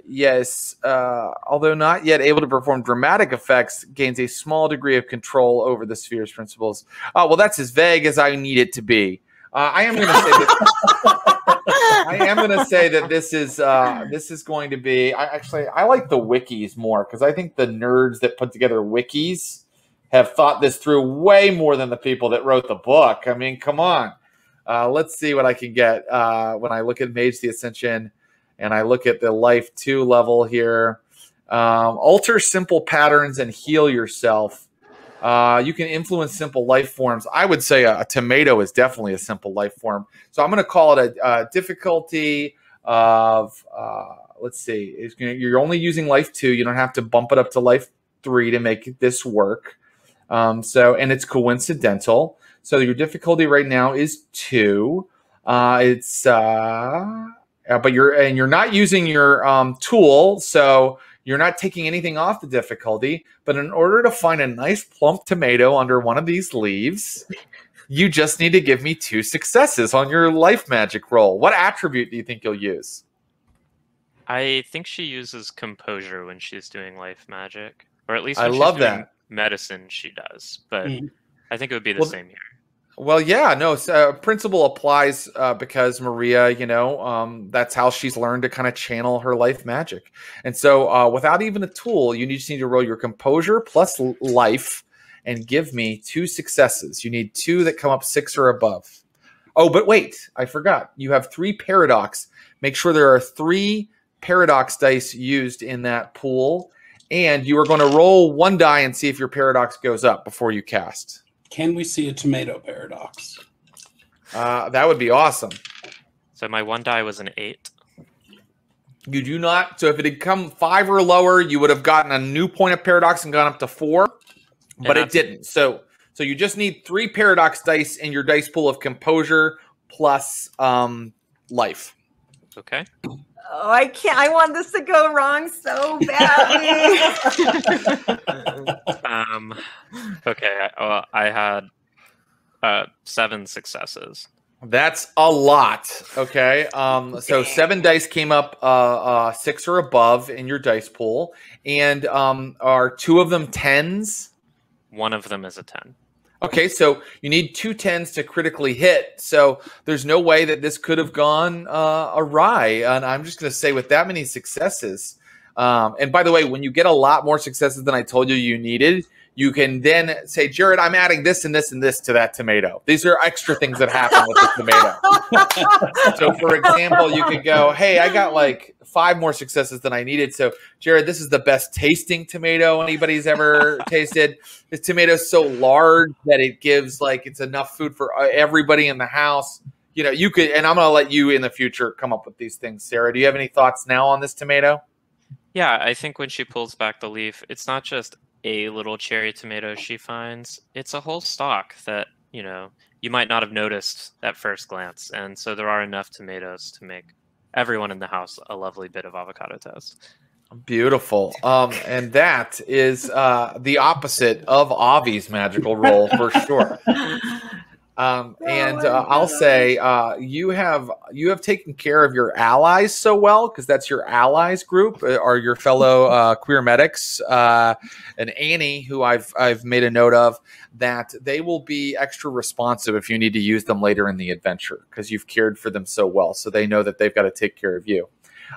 yes, uh, although not yet able to perform dramatic effects, gains a small degree of control over the sphere's principles. Oh well, that's as vague as I need it to be. Uh, I am going to say that. I am going to say that this is uh, this is going to be. I actually I like the wikis more because I think the nerds that put together wikis have thought this through way more than the people that wrote the book. I mean, come on. Uh, let's see what I can get uh, when I look at Mage the Ascension and I look at the Life Two level here. Um, alter simple patterns and heal yourself. Uh, you can influence simple life forms. I would say a, a tomato is definitely a simple life form. So I'm going to call it a, a difficulty of, uh, let's see, you're only using life two. You don't have to bump it up to life three to make this work. Um, so, and it's coincidental. So your difficulty right now is two. Uh, it's, uh, uh, but you're, and you're not using your um, tool. So you're not taking anything off the difficulty. But in order to find a nice plump tomato under one of these leaves, you just need to give me two successes on your life magic roll. What attribute do you think you'll use? I think she uses composure when she's doing life magic, or at least I she's love doing that. medicine she does. But Mm. I think it would be the Well, same here. Well, yeah, no, uh, principle applies uh, because Maria, you know, um, that's how she's learned to kind of channel her life magic. And so, uh, without even a tool, you just need to roll your composure plus life and give me two successes. You need two that come up six or above. Oh, but wait, I forgot. You have three paradox. Make sure there are three paradox dice used in that pool. And you are going to roll one die and see if your paradox goes up before you cast. Can we see a tomato paradox? Uh, that would be awesome. So my one die was an eight. You do not. So if it had come five or lower, you would have gotten a new point of paradox and gone up to four, but it didn't. So so you just need three paradox dice in your dice pool of composure plus um, life. Okay. Oh, I can't. I want this to go wrong so badly. Um. Okay. Well, I had uh, seven successes. That's a lot. Okay. Um, so seven dice came up uh, uh, six or above in your dice pool, and um, are two of them tens? One of them is a ten. Okay, so you need two tens to critically hit. So there's no way that this could have gone uh, awry. And I'm just going to say, with that many successes, um, and by the way, when you get a lot more successes than I told you you needed, you can then say, Jared, I'm adding this and this and this to that tomato. These are extra things that happen with the tomato. So, for example, you could go, Hey, I got like five more successes than I needed. So, Jared, this is the best tasting tomato anybody's ever tasted. This tomato is so large that it gives like it's enough food for uh, everybody in the house. You know, you could, and I'm going to let you in the future come up with these things. Sara, do you have any thoughts now on this tomato? Yeah, I think when she pulls back the leaf, it's not just a little cherry tomato she finds, it's a whole stalk that, you know, you might not have noticed at first glance. And so there are enough tomatoes to make everyone in the house a lovely bit of avocado toast. Beautiful. Um, and that is uh, the opposite of Avi's magical roll for sure. Um, and uh, I'll say uh, you have you have taken care of your allies so well because that's your allies group uh, are your fellow uh, queer medics uh, and Annie, who I've I've made a note of that they will be extra responsive if you need to use them later in the adventure because you've cared for them so well, so they know that they've got to take care of you.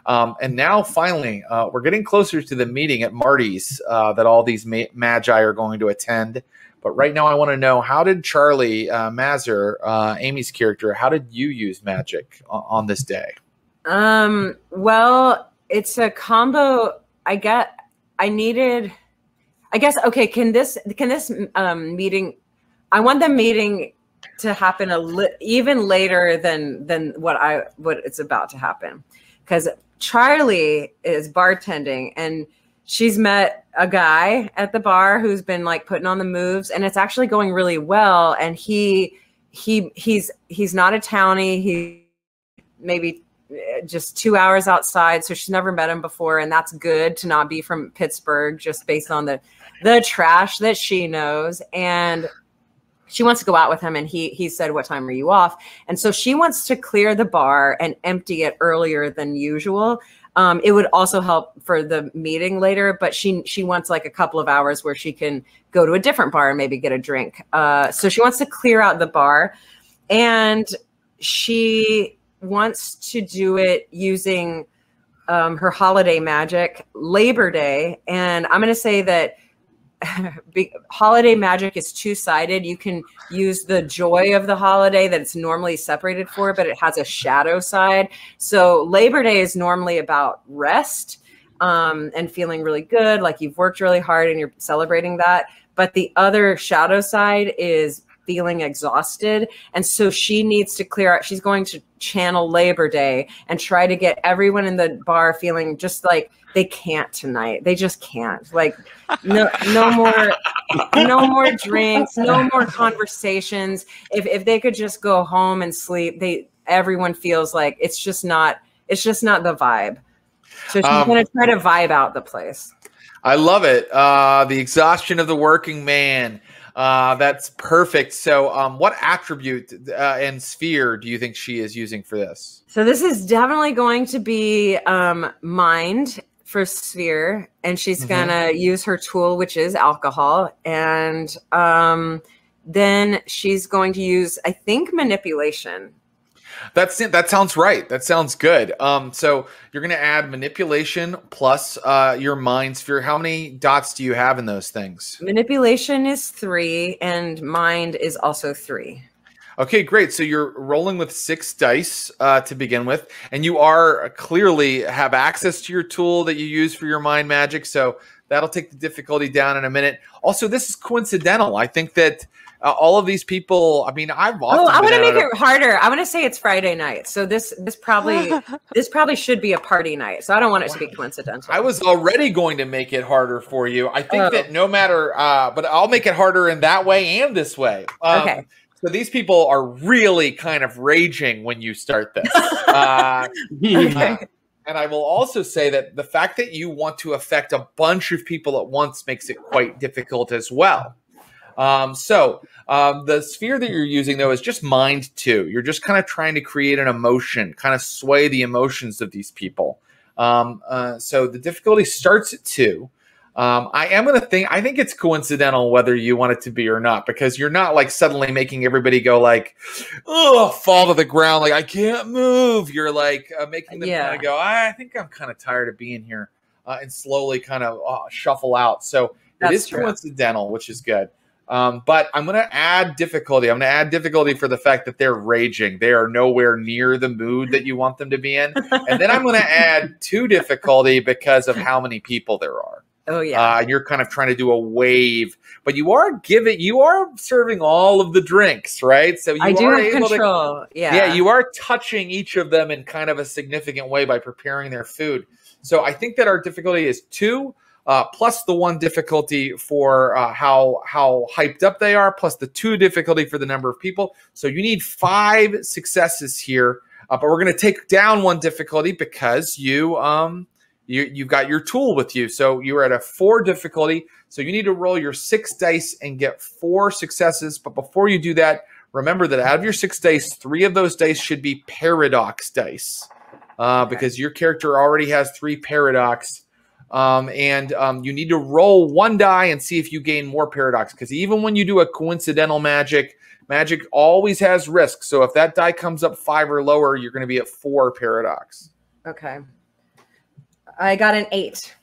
Um, and now, finally, uh, we're getting closer to the meeting at Marty's uh, that all these ma- magi are going to attend. But right now, I want to know how did Charlie uh, Mazur, uh, Amy's character, how did you use magic on, on this day? Um, well, it's a combo. I get I needed I guess okay, can this can this um meeting I want the meeting to happen a li- even later than than what I what it's about to happen. Cuz Charlie is bartending and she's met a guy at the bar who's been like putting on the moves and it's actually going really well and he he he's he's not a townie. He maybe uh, just two hours outside so she's never met him before and that's good to not be from pittsburgh just based on the the trash that she knows and she wants to go out with him and he he said what time are you off? And so she wants to clear the bar and empty it earlier than usual um, it would also help for the meeting later but she she wants like a couple of hours where she can go to a different bar and maybe get a drink. Uh, so she wants to clear out the bar and she wants to do it using um, her holiday magic labor day. And i'm going to say that holiday magic is two-sided. You can use the joy of the holiday that it's normally separated for but it has a shadow side. So labor day is normally about rest um, and feeling really good like you've worked really hard and you're celebrating that. But the other shadow side is feeling exhausted. And so she needs to clear out she's going to channel labor day and try to get everyone in the bar feeling just like they can't tonight. They just can't. Like no no more no more drinks no more conversations. If if they could just go home and sleep they everyone feels like it's just not it's just not the vibe. So she's Um, going to try to vibe out the place. I love it. Uh, the exhaustion of the working man. Uh, that's perfect. So, um, what attribute uh, and sphere do you think she is using for this? So this is definitely going to be um, mind for sphere, and she's Mhm. gonna use her tool, which is alcohol, and um, then she's going to use, I think, manipulation. That's. That sounds right. That sounds good. Um, so you're going to add manipulation plus uh, your mind sphere. How many dots do you have in those things? Manipulation is three, and mind is also three. Okay, great. So you're rolling with six dice uh, to begin with, and you are clearly have access to your tool that you use for your mind magic. So that'll take the difficulty down in a minute. Also, this is coincidental. I think that uh, all of these people. I mean, I've often Oh, I been want to make at a- it harder. I want to say it's Friday night. So this this probably this probably should be a party night. So I don't want it to be coincidental. I was already going to make it harder for you. I think Oh. that no matter, uh, but I'll make it harder in that way and this way. Um, Okay. So these people are really kind of raging when you start this. uh, Okay. uh, and I will also say that the fact that you want to affect a bunch of people at once makes it quite difficult as well. Um, so um, the sphere that you're using though is just mind two. You're just kind of trying to create an emotion, kind of sway the emotions of these people. Um, uh, so the difficulty starts at two. Um, I am going to think. I think it's coincidental whether you want it to be or not, because you're not like suddenly making everybody go like, "Oh, fall to the ground," like I can't move. You're like uh, making them Yeah. kind of go, "I think I'm kind of tired of being here," uh, and slowly kind of uh, shuffle out. So That's it is true. coincidental, which is good. Um, but I'm going to add difficulty. I'm going to add difficulty for the fact that they're raging. They are nowhere near the mood that you want them to be in. And then I'm going to add two difficulty because of how many people there are. oh yeah. Uh, you're kind of trying to do a wave, but you are giving, you are serving all of the drinks, right? So you I do are able to yeah. yeah, you are touching each of them in kind of a significant way by preparing their food. So I think that our difficulty is two, uh, plus the one difficulty for uh, how how hyped up they are, plus the two difficulty for the number of people. So you need five successes here, uh, but we're going to take down one difficulty because you um you you've got your tool with you. So you're at a four difficulty. So you need to roll your six dice and get four successes. But before you do that, remember that out of your six dice, three of those dice should be paradox dice, uh, because your character already has three paradox. Um, and um, you need to roll one die and see if you gain more paradox. Because even when you do a coincidental magic, magic always has risk. So if that die comes up five or lower, you're going to be at four paradox. Okay. I got an eight.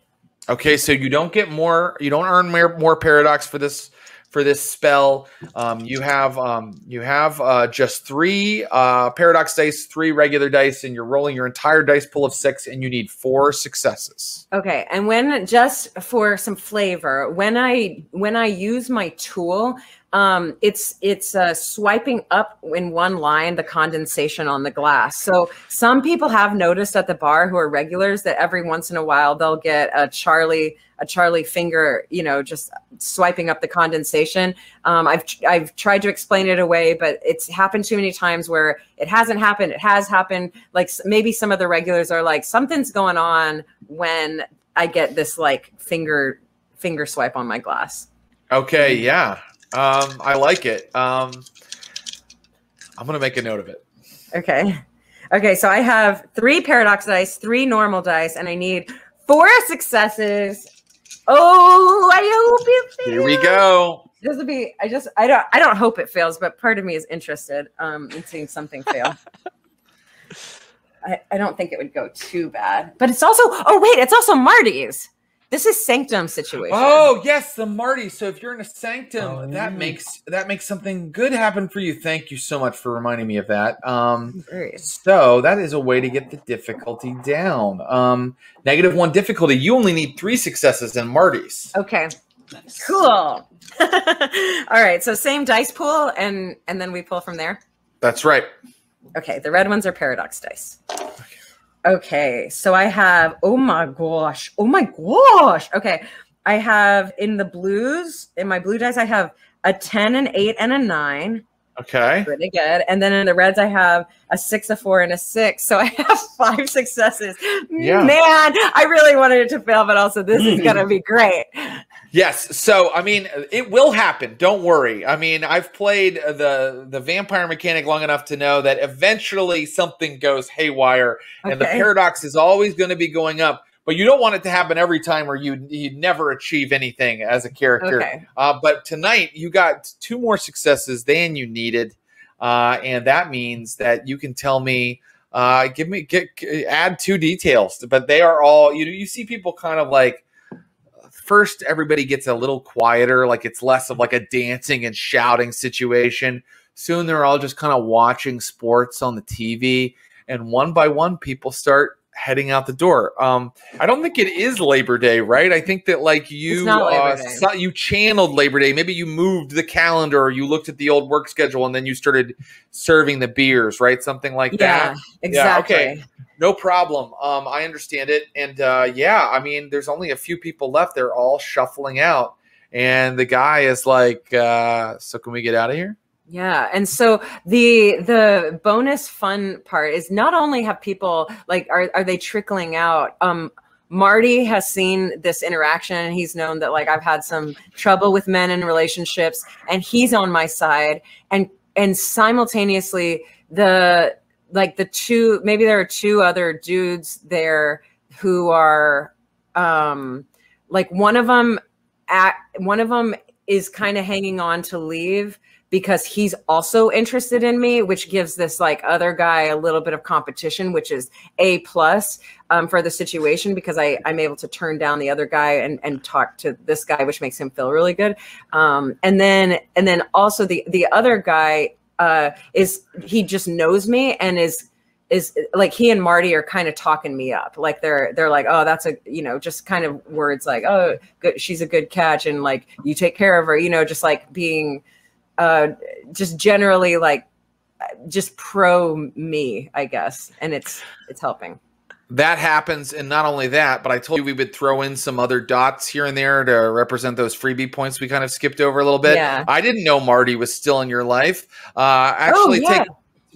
Okay, so you don't get more. You don't earn more, more paradox for this for this spell. Um, you have um, you have uh, just three uh, paradox dice, three regular dice, and you're rolling your entire dice pool of six, and you need four successes. Okay, and when just for some flavor, when I when I use my tool, um, it's it's uh, swiping up in one line the condensation on the glass. So some people have noticed at the bar who are regulars that every once in a while they'll get a Charlie a Charlie finger, you know, just swiping up the condensation. Um, I've I've tried to explain it away, but it's happened too many times where it hasn't happened. It has happened. Like maybe some of the regulars are like something's going on when I get this like finger finger swipe on my glass. Okay, yeah, um, I like it. Um, I'm gonna make a note of it. Okay. Okay, so I have three paradox dice, three normal dice, and I need four successes. Oh, I hope it fails. Here we go. This will be. I just. I don't. I don't hope it fails, but part of me is interested um, in seeing something fail. I, I don't think it would go too bad, but it's also. Oh wait, it's also Marty's. This is Sanctum situation. Oh yes, the Marty. So if you're in a sanctum, Oh, that yeah. makes that makes something good happen for you. Thank you so much for reminding me of that. Um, Great. So that is a way to get the difficulty down. Um, negative one difficulty. You only need three successes in Marty's. Okay. Nice. Cool. All right. So same dice pool, and and then we pull from there. That's right. Okay, the red ones are paradox dice. Okay, so I have, oh my gosh, oh my gosh. Okay, I have in the blues, in my blue dice, I have a 10, an 8, and a 9. Okay. Really good. And then in the reds, I have a 6, a 4, and a 6. So I have five successes. Yeah. Man, I really wanted it to fail, but also this is mm. going to be great. Yes. So, I mean, it will happen. Don't worry. I mean, I've played the the vampire mechanic long enough to know that eventually something goes haywire, and the paradox is always going to be going up. But you don't want it to happen every time, or you you never achieve anything as a character. Okay. Uh, but tonight you got two more successes than you needed, uh, and that means that you can tell me. Uh, give me get, add two details, but they are all you. Know you see people kind of like first everybody gets a little quieter like it's less of like a dancing and shouting situation. Soon they're all just kind of watching sports on the tv and one by one people start heading out the door. Um i don't think it is labor day right? I think that like you uh, you channeled labor day. Maybe you moved the calendar or you looked at the old work schedule and then you started serving the beers right? Something like that. Yeah, exactly. okay. No problem. Um, I understand it, and uh, yeah, I mean, there's only a few people left. They're all shuffling out, and the guy is like, uh, "So can we get out of here?" Yeah, and so the the bonus fun part is not only have people like are are they trickling out. Um, Marty has seen this interaction and he's known that like I've had some trouble with men in relationships, and he's on my side. And and simultaneously the like the two maybe there are two other dudes there who are um like one of them at one of them is kind of hanging on to leave because he's also interested in me which gives this like other guy a little bit of competition which is a plus um, for the situation because I, i'm able to turn down the other guy and, and talk to this guy which makes him feel really good. Um, and then and then also the the other guy uh, is he just knows me and is is like he and Marty are kind of talking me up. Like they're they're like, oh, that's a you know, just kind of words like, oh, good, she's a good catch, and like you take care of her, you know, just like being, uh, just generally like, just pro me, I guess, and it's it's helping. That happens, and not only that, but I told you we would throw in some other dots here and there to represent those freebie points we kind of skipped over a little bit. Yeah. I didn't know Marty was still in your life. Uh, actually, yeah. take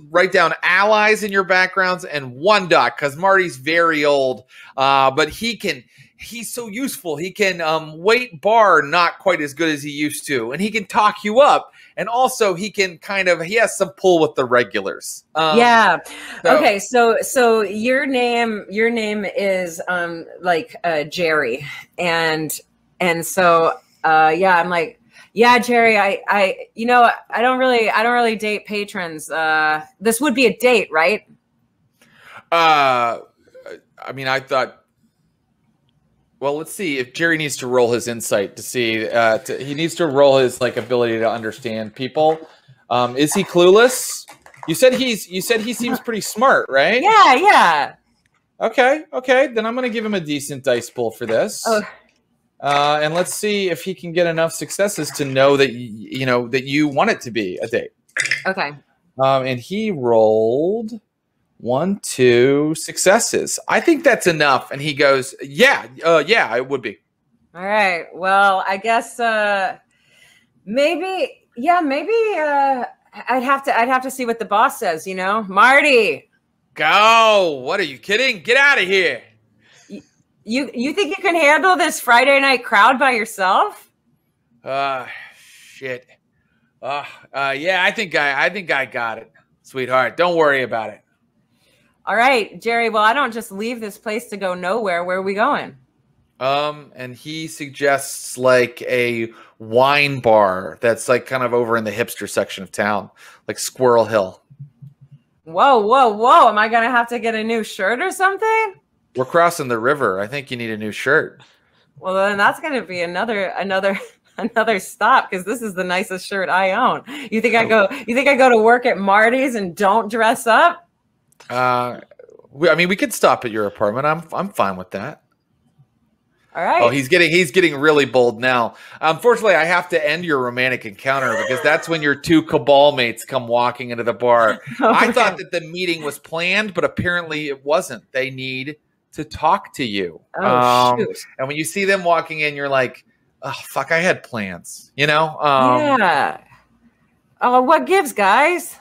write down allies in your backgrounds and one dot because Marty's very old, uh, but he can. He's so useful. He can um, wait bar not quite as good as he used to, and he can talk you up. And also, he can kind of he has some pull with the regulars. Um, yeah. so- okay. So so your name your name is um like uh Jerry and and so uh yeah I'm like yeah Jerry I I you know I don't really I don't really date patrons. Uh this would be a date, right? Uh, I mean, I thought. Well, let's see if Jerry needs to roll his insight to see. Uh, to, he needs to roll his like ability to understand people. Um, is he clueless? You said he's. You said he seems pretty smart, right? Yeah, yeah. Okay. Okay. Then I'm going to give him a decent dice pool for this. Oh. Uh, and let's see if he can get enough successes to know that you know that you want it to be a date. Okay. Um, and he rolled one, two successes. I think that's enough. And he goes, "Yeah, uh, yeah, it would be." All right. Well, I guess uh maybe yeah, maybe uh I'd have to I'd have to see what the boss says, you know? Marty, Go! What are you kidding? Get out of here! you you think you can handle this Friday night crowd by yourself? Uh, shit. Uh, uh, yeah, I think I, I think I got it, sweetheart. Don't worry about it. All right, Jerry. Well, I don't just leave this place to go nowhere. Where are we going? Um, and he suggests like a wine bar that's like kind of over in the hipster section of town, like Squirrel Hill. Whoa, whoa, whoa! Am I gonna have to get a new shirt or something? We're crossing the river. I think you need a new shirt. Well, then that's gonna be another another another stop because this is the nicest shirt I own. You think I go? You think I go to work at Marty's and don't dress up? Uh, we, I mean, we could stop at your apartment. I'm I'm fine with that. All right. Oh, he's getting he's getting really bold now. Unfortunately, I have to end your romantic encounter because that's when your two cabal mates come walking into the bar. I thought that the meeting was planned, but apparently it wasn't. They need to talk to you. Oh Um, shoot! and when you see them walking in, you're like, "Oh fuck, I had plans." You know? Um, yeah. Oh, what gives, guys?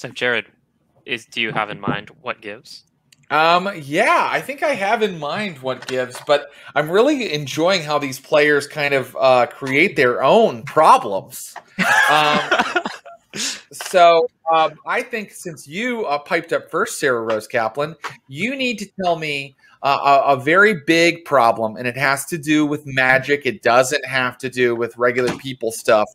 So, Jared, is do you have in mind what gives? Um, yeah, I think I have in mind what gives, but I'm really enjoying how these players kind of uh, create their own problems. Um, so um, I think since you uh, piped up first, Sara Rose Caplan, you need to tell me uh, a, a, very big problem, and it has to do with magic. It doesn't have to do with regular people stuff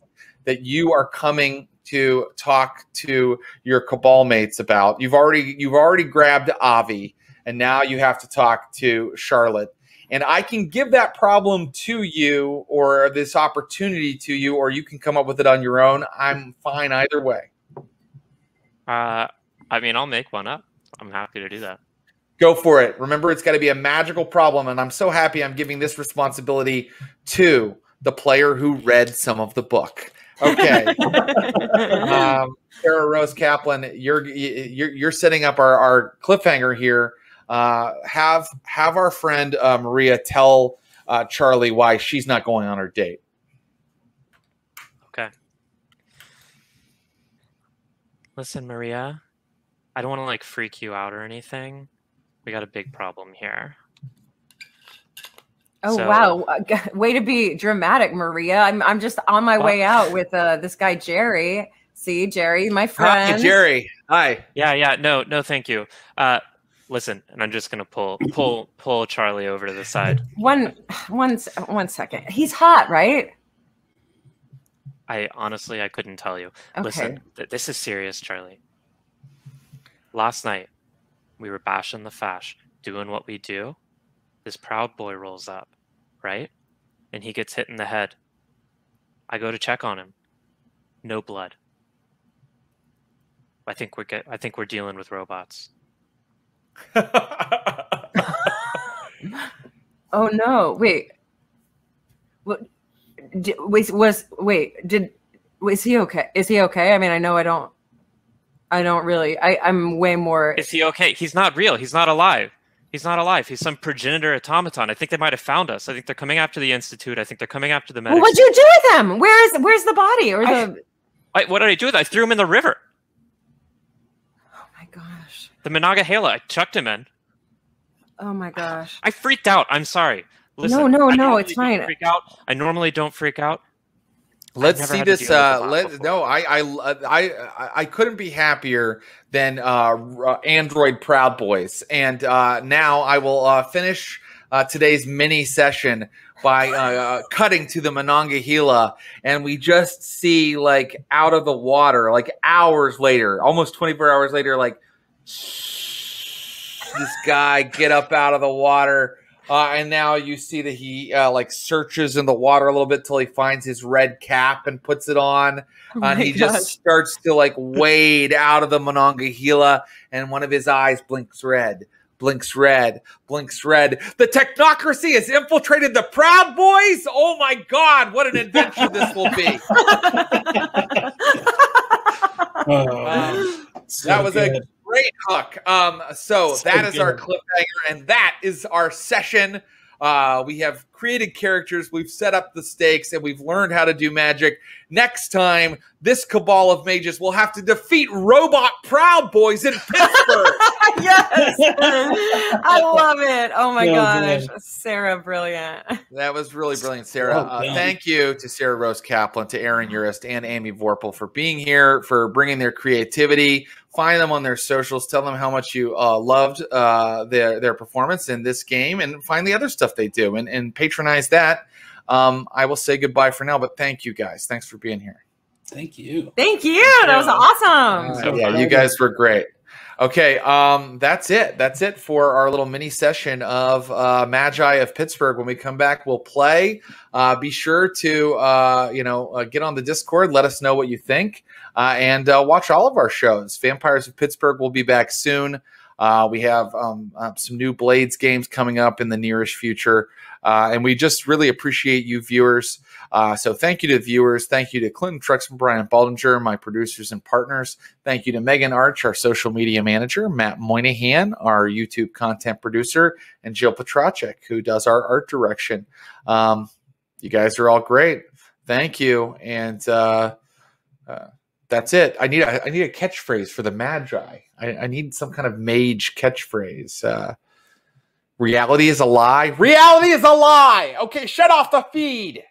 that you are coming to talk to your cabal mates about. You've already you've already grabbed Avi, and now you have to talk to Charlotte. And I can give that problem to you or this opportunity to you, or you can come up with it on your own. I'm fine either way. Uh, I mean, I'll make one up. I'm happy to do that. Go for it. Remember, it's got to be a magical problem. And I'm so happy I'm giving this responsibility to the player who read some of the book. Okay. um, Sara Rose Caplan, you're, you're, you're setting up our, our cliffhanger here. Uh, have, have our friend uh, Maria tell uh, Charlie why she's not going on her date. Okay. Listen, Maria, I don't want to like freak you out or anything, we got a big problem here. Oh so, wow! Way to be dramatic, Maria. I'm I'm just on my way out with uh, this guy Jerry. See, Jerry, my friend. Hi, Jerry. Hi. Yeah, yeah. No, no, thank you. Uh, listen, and I'm just gonna pull pull pull Charlie over to the side. One one one second. He's hot, right? I honestly I couldn't tell you. Okay. Listen, th- this is serious, Charlie. Last night, we were bashing the fash, doing what we do. This proud boy rolls up, right? And he gets hit in the head. I go to check on him. No blood. I think we're get, I think we're dealing with robots. oh no! Wait. What was was wait? Did was he okay? Is he okay? I mean, I know I don't I don't really. I, I'm way more. Is he okay? He's not real. He's not alive. He's not alive. He's some progenitor automaton. I think they might have found us. I think they're coming after the institute. I think they're coming after the medics. Well, what'd you do with them? Where's Where's the body or the? I, what did I do with? It? I threw him in the river. Oh my gosh. The Monongahela. I chucked him in. Oh my gosh. I freaked out. I'm sorry. Listen, no, no, no. It's fine. Freak out. I normally don't freak out. Let's see this. Uh, let no, I, I, I, I couldn't be happier than uh, uh, Android Proud Boys, and uh, now I will uh, finish uh, today's mini session by uh, cutting to the Monongahela, and we just see like out of the water, like hours later, almost twenty four hours later, like this guy get up out of the water uh, and now you see that he uh, like searches in the water a little bit till he finds his red cap and puts it on. Oh and he gosh. just starts to like wade out of the Monongahela, and one of his eyes blinks red, blinks red, blinks red. The technocracy has infiltrated the Proud Boys. Oh my God, what an adventure this will be! oh, um, so that was good. a Great hook. Um, so, so that is good. our cliffhanger, and that is our session. Uh, we have created characters, we've set up the stakes, and we've learned how to do magic. Next time, this cabal of mages will have to defeat robot Proud Boys in Pittsburgh. yes, I love it. Oh my gosh, Sara, brilliant. That was really brilliant, Sara. Uh, thank you to Sara Rose Caplan, to Aaron Urist, and Amy Vorpahl for being here, for bringing their creativity. Find them on their socials. Tell them how much you uh, loved uh, their their performance in this game, and find the other stuff they do, and, and patronize that. Um, I will say goodbye for now, but thank you guys. Thanks for being here. Thank you. Thank you. That was awesome. So yeah, you guys were great. Okay, um, that's it. That's it for our little mini session of uh, Magi of Pittsburgh. When we come back, we'll play. Uh, be sure to uh, you know uh, get on the Discord. Let us know what you think, and uh, watch all of our shows. Vampires of Pittsburgh will be back soon. we have um, some new Blades games coming up in the nearest future. Uh, and we just really appreciate you viewers. Uh, so thank you to viewers. Thank you to Clinton Trucks and Brian Baldinger, my producers and partners. Thank you to Megan Arch, our social media manager, Matt Moynihan, our YouTube content producer, and Jill Petracek, who does our art direction. Um, you guys are all great. Thank you. And uh, uh that's it. I need a, I need a catchphrase for the Magi. I, I need some kind of mage catchphrase. Uh, reality is a lie. Reality is a lie. Okay, shut off the feed.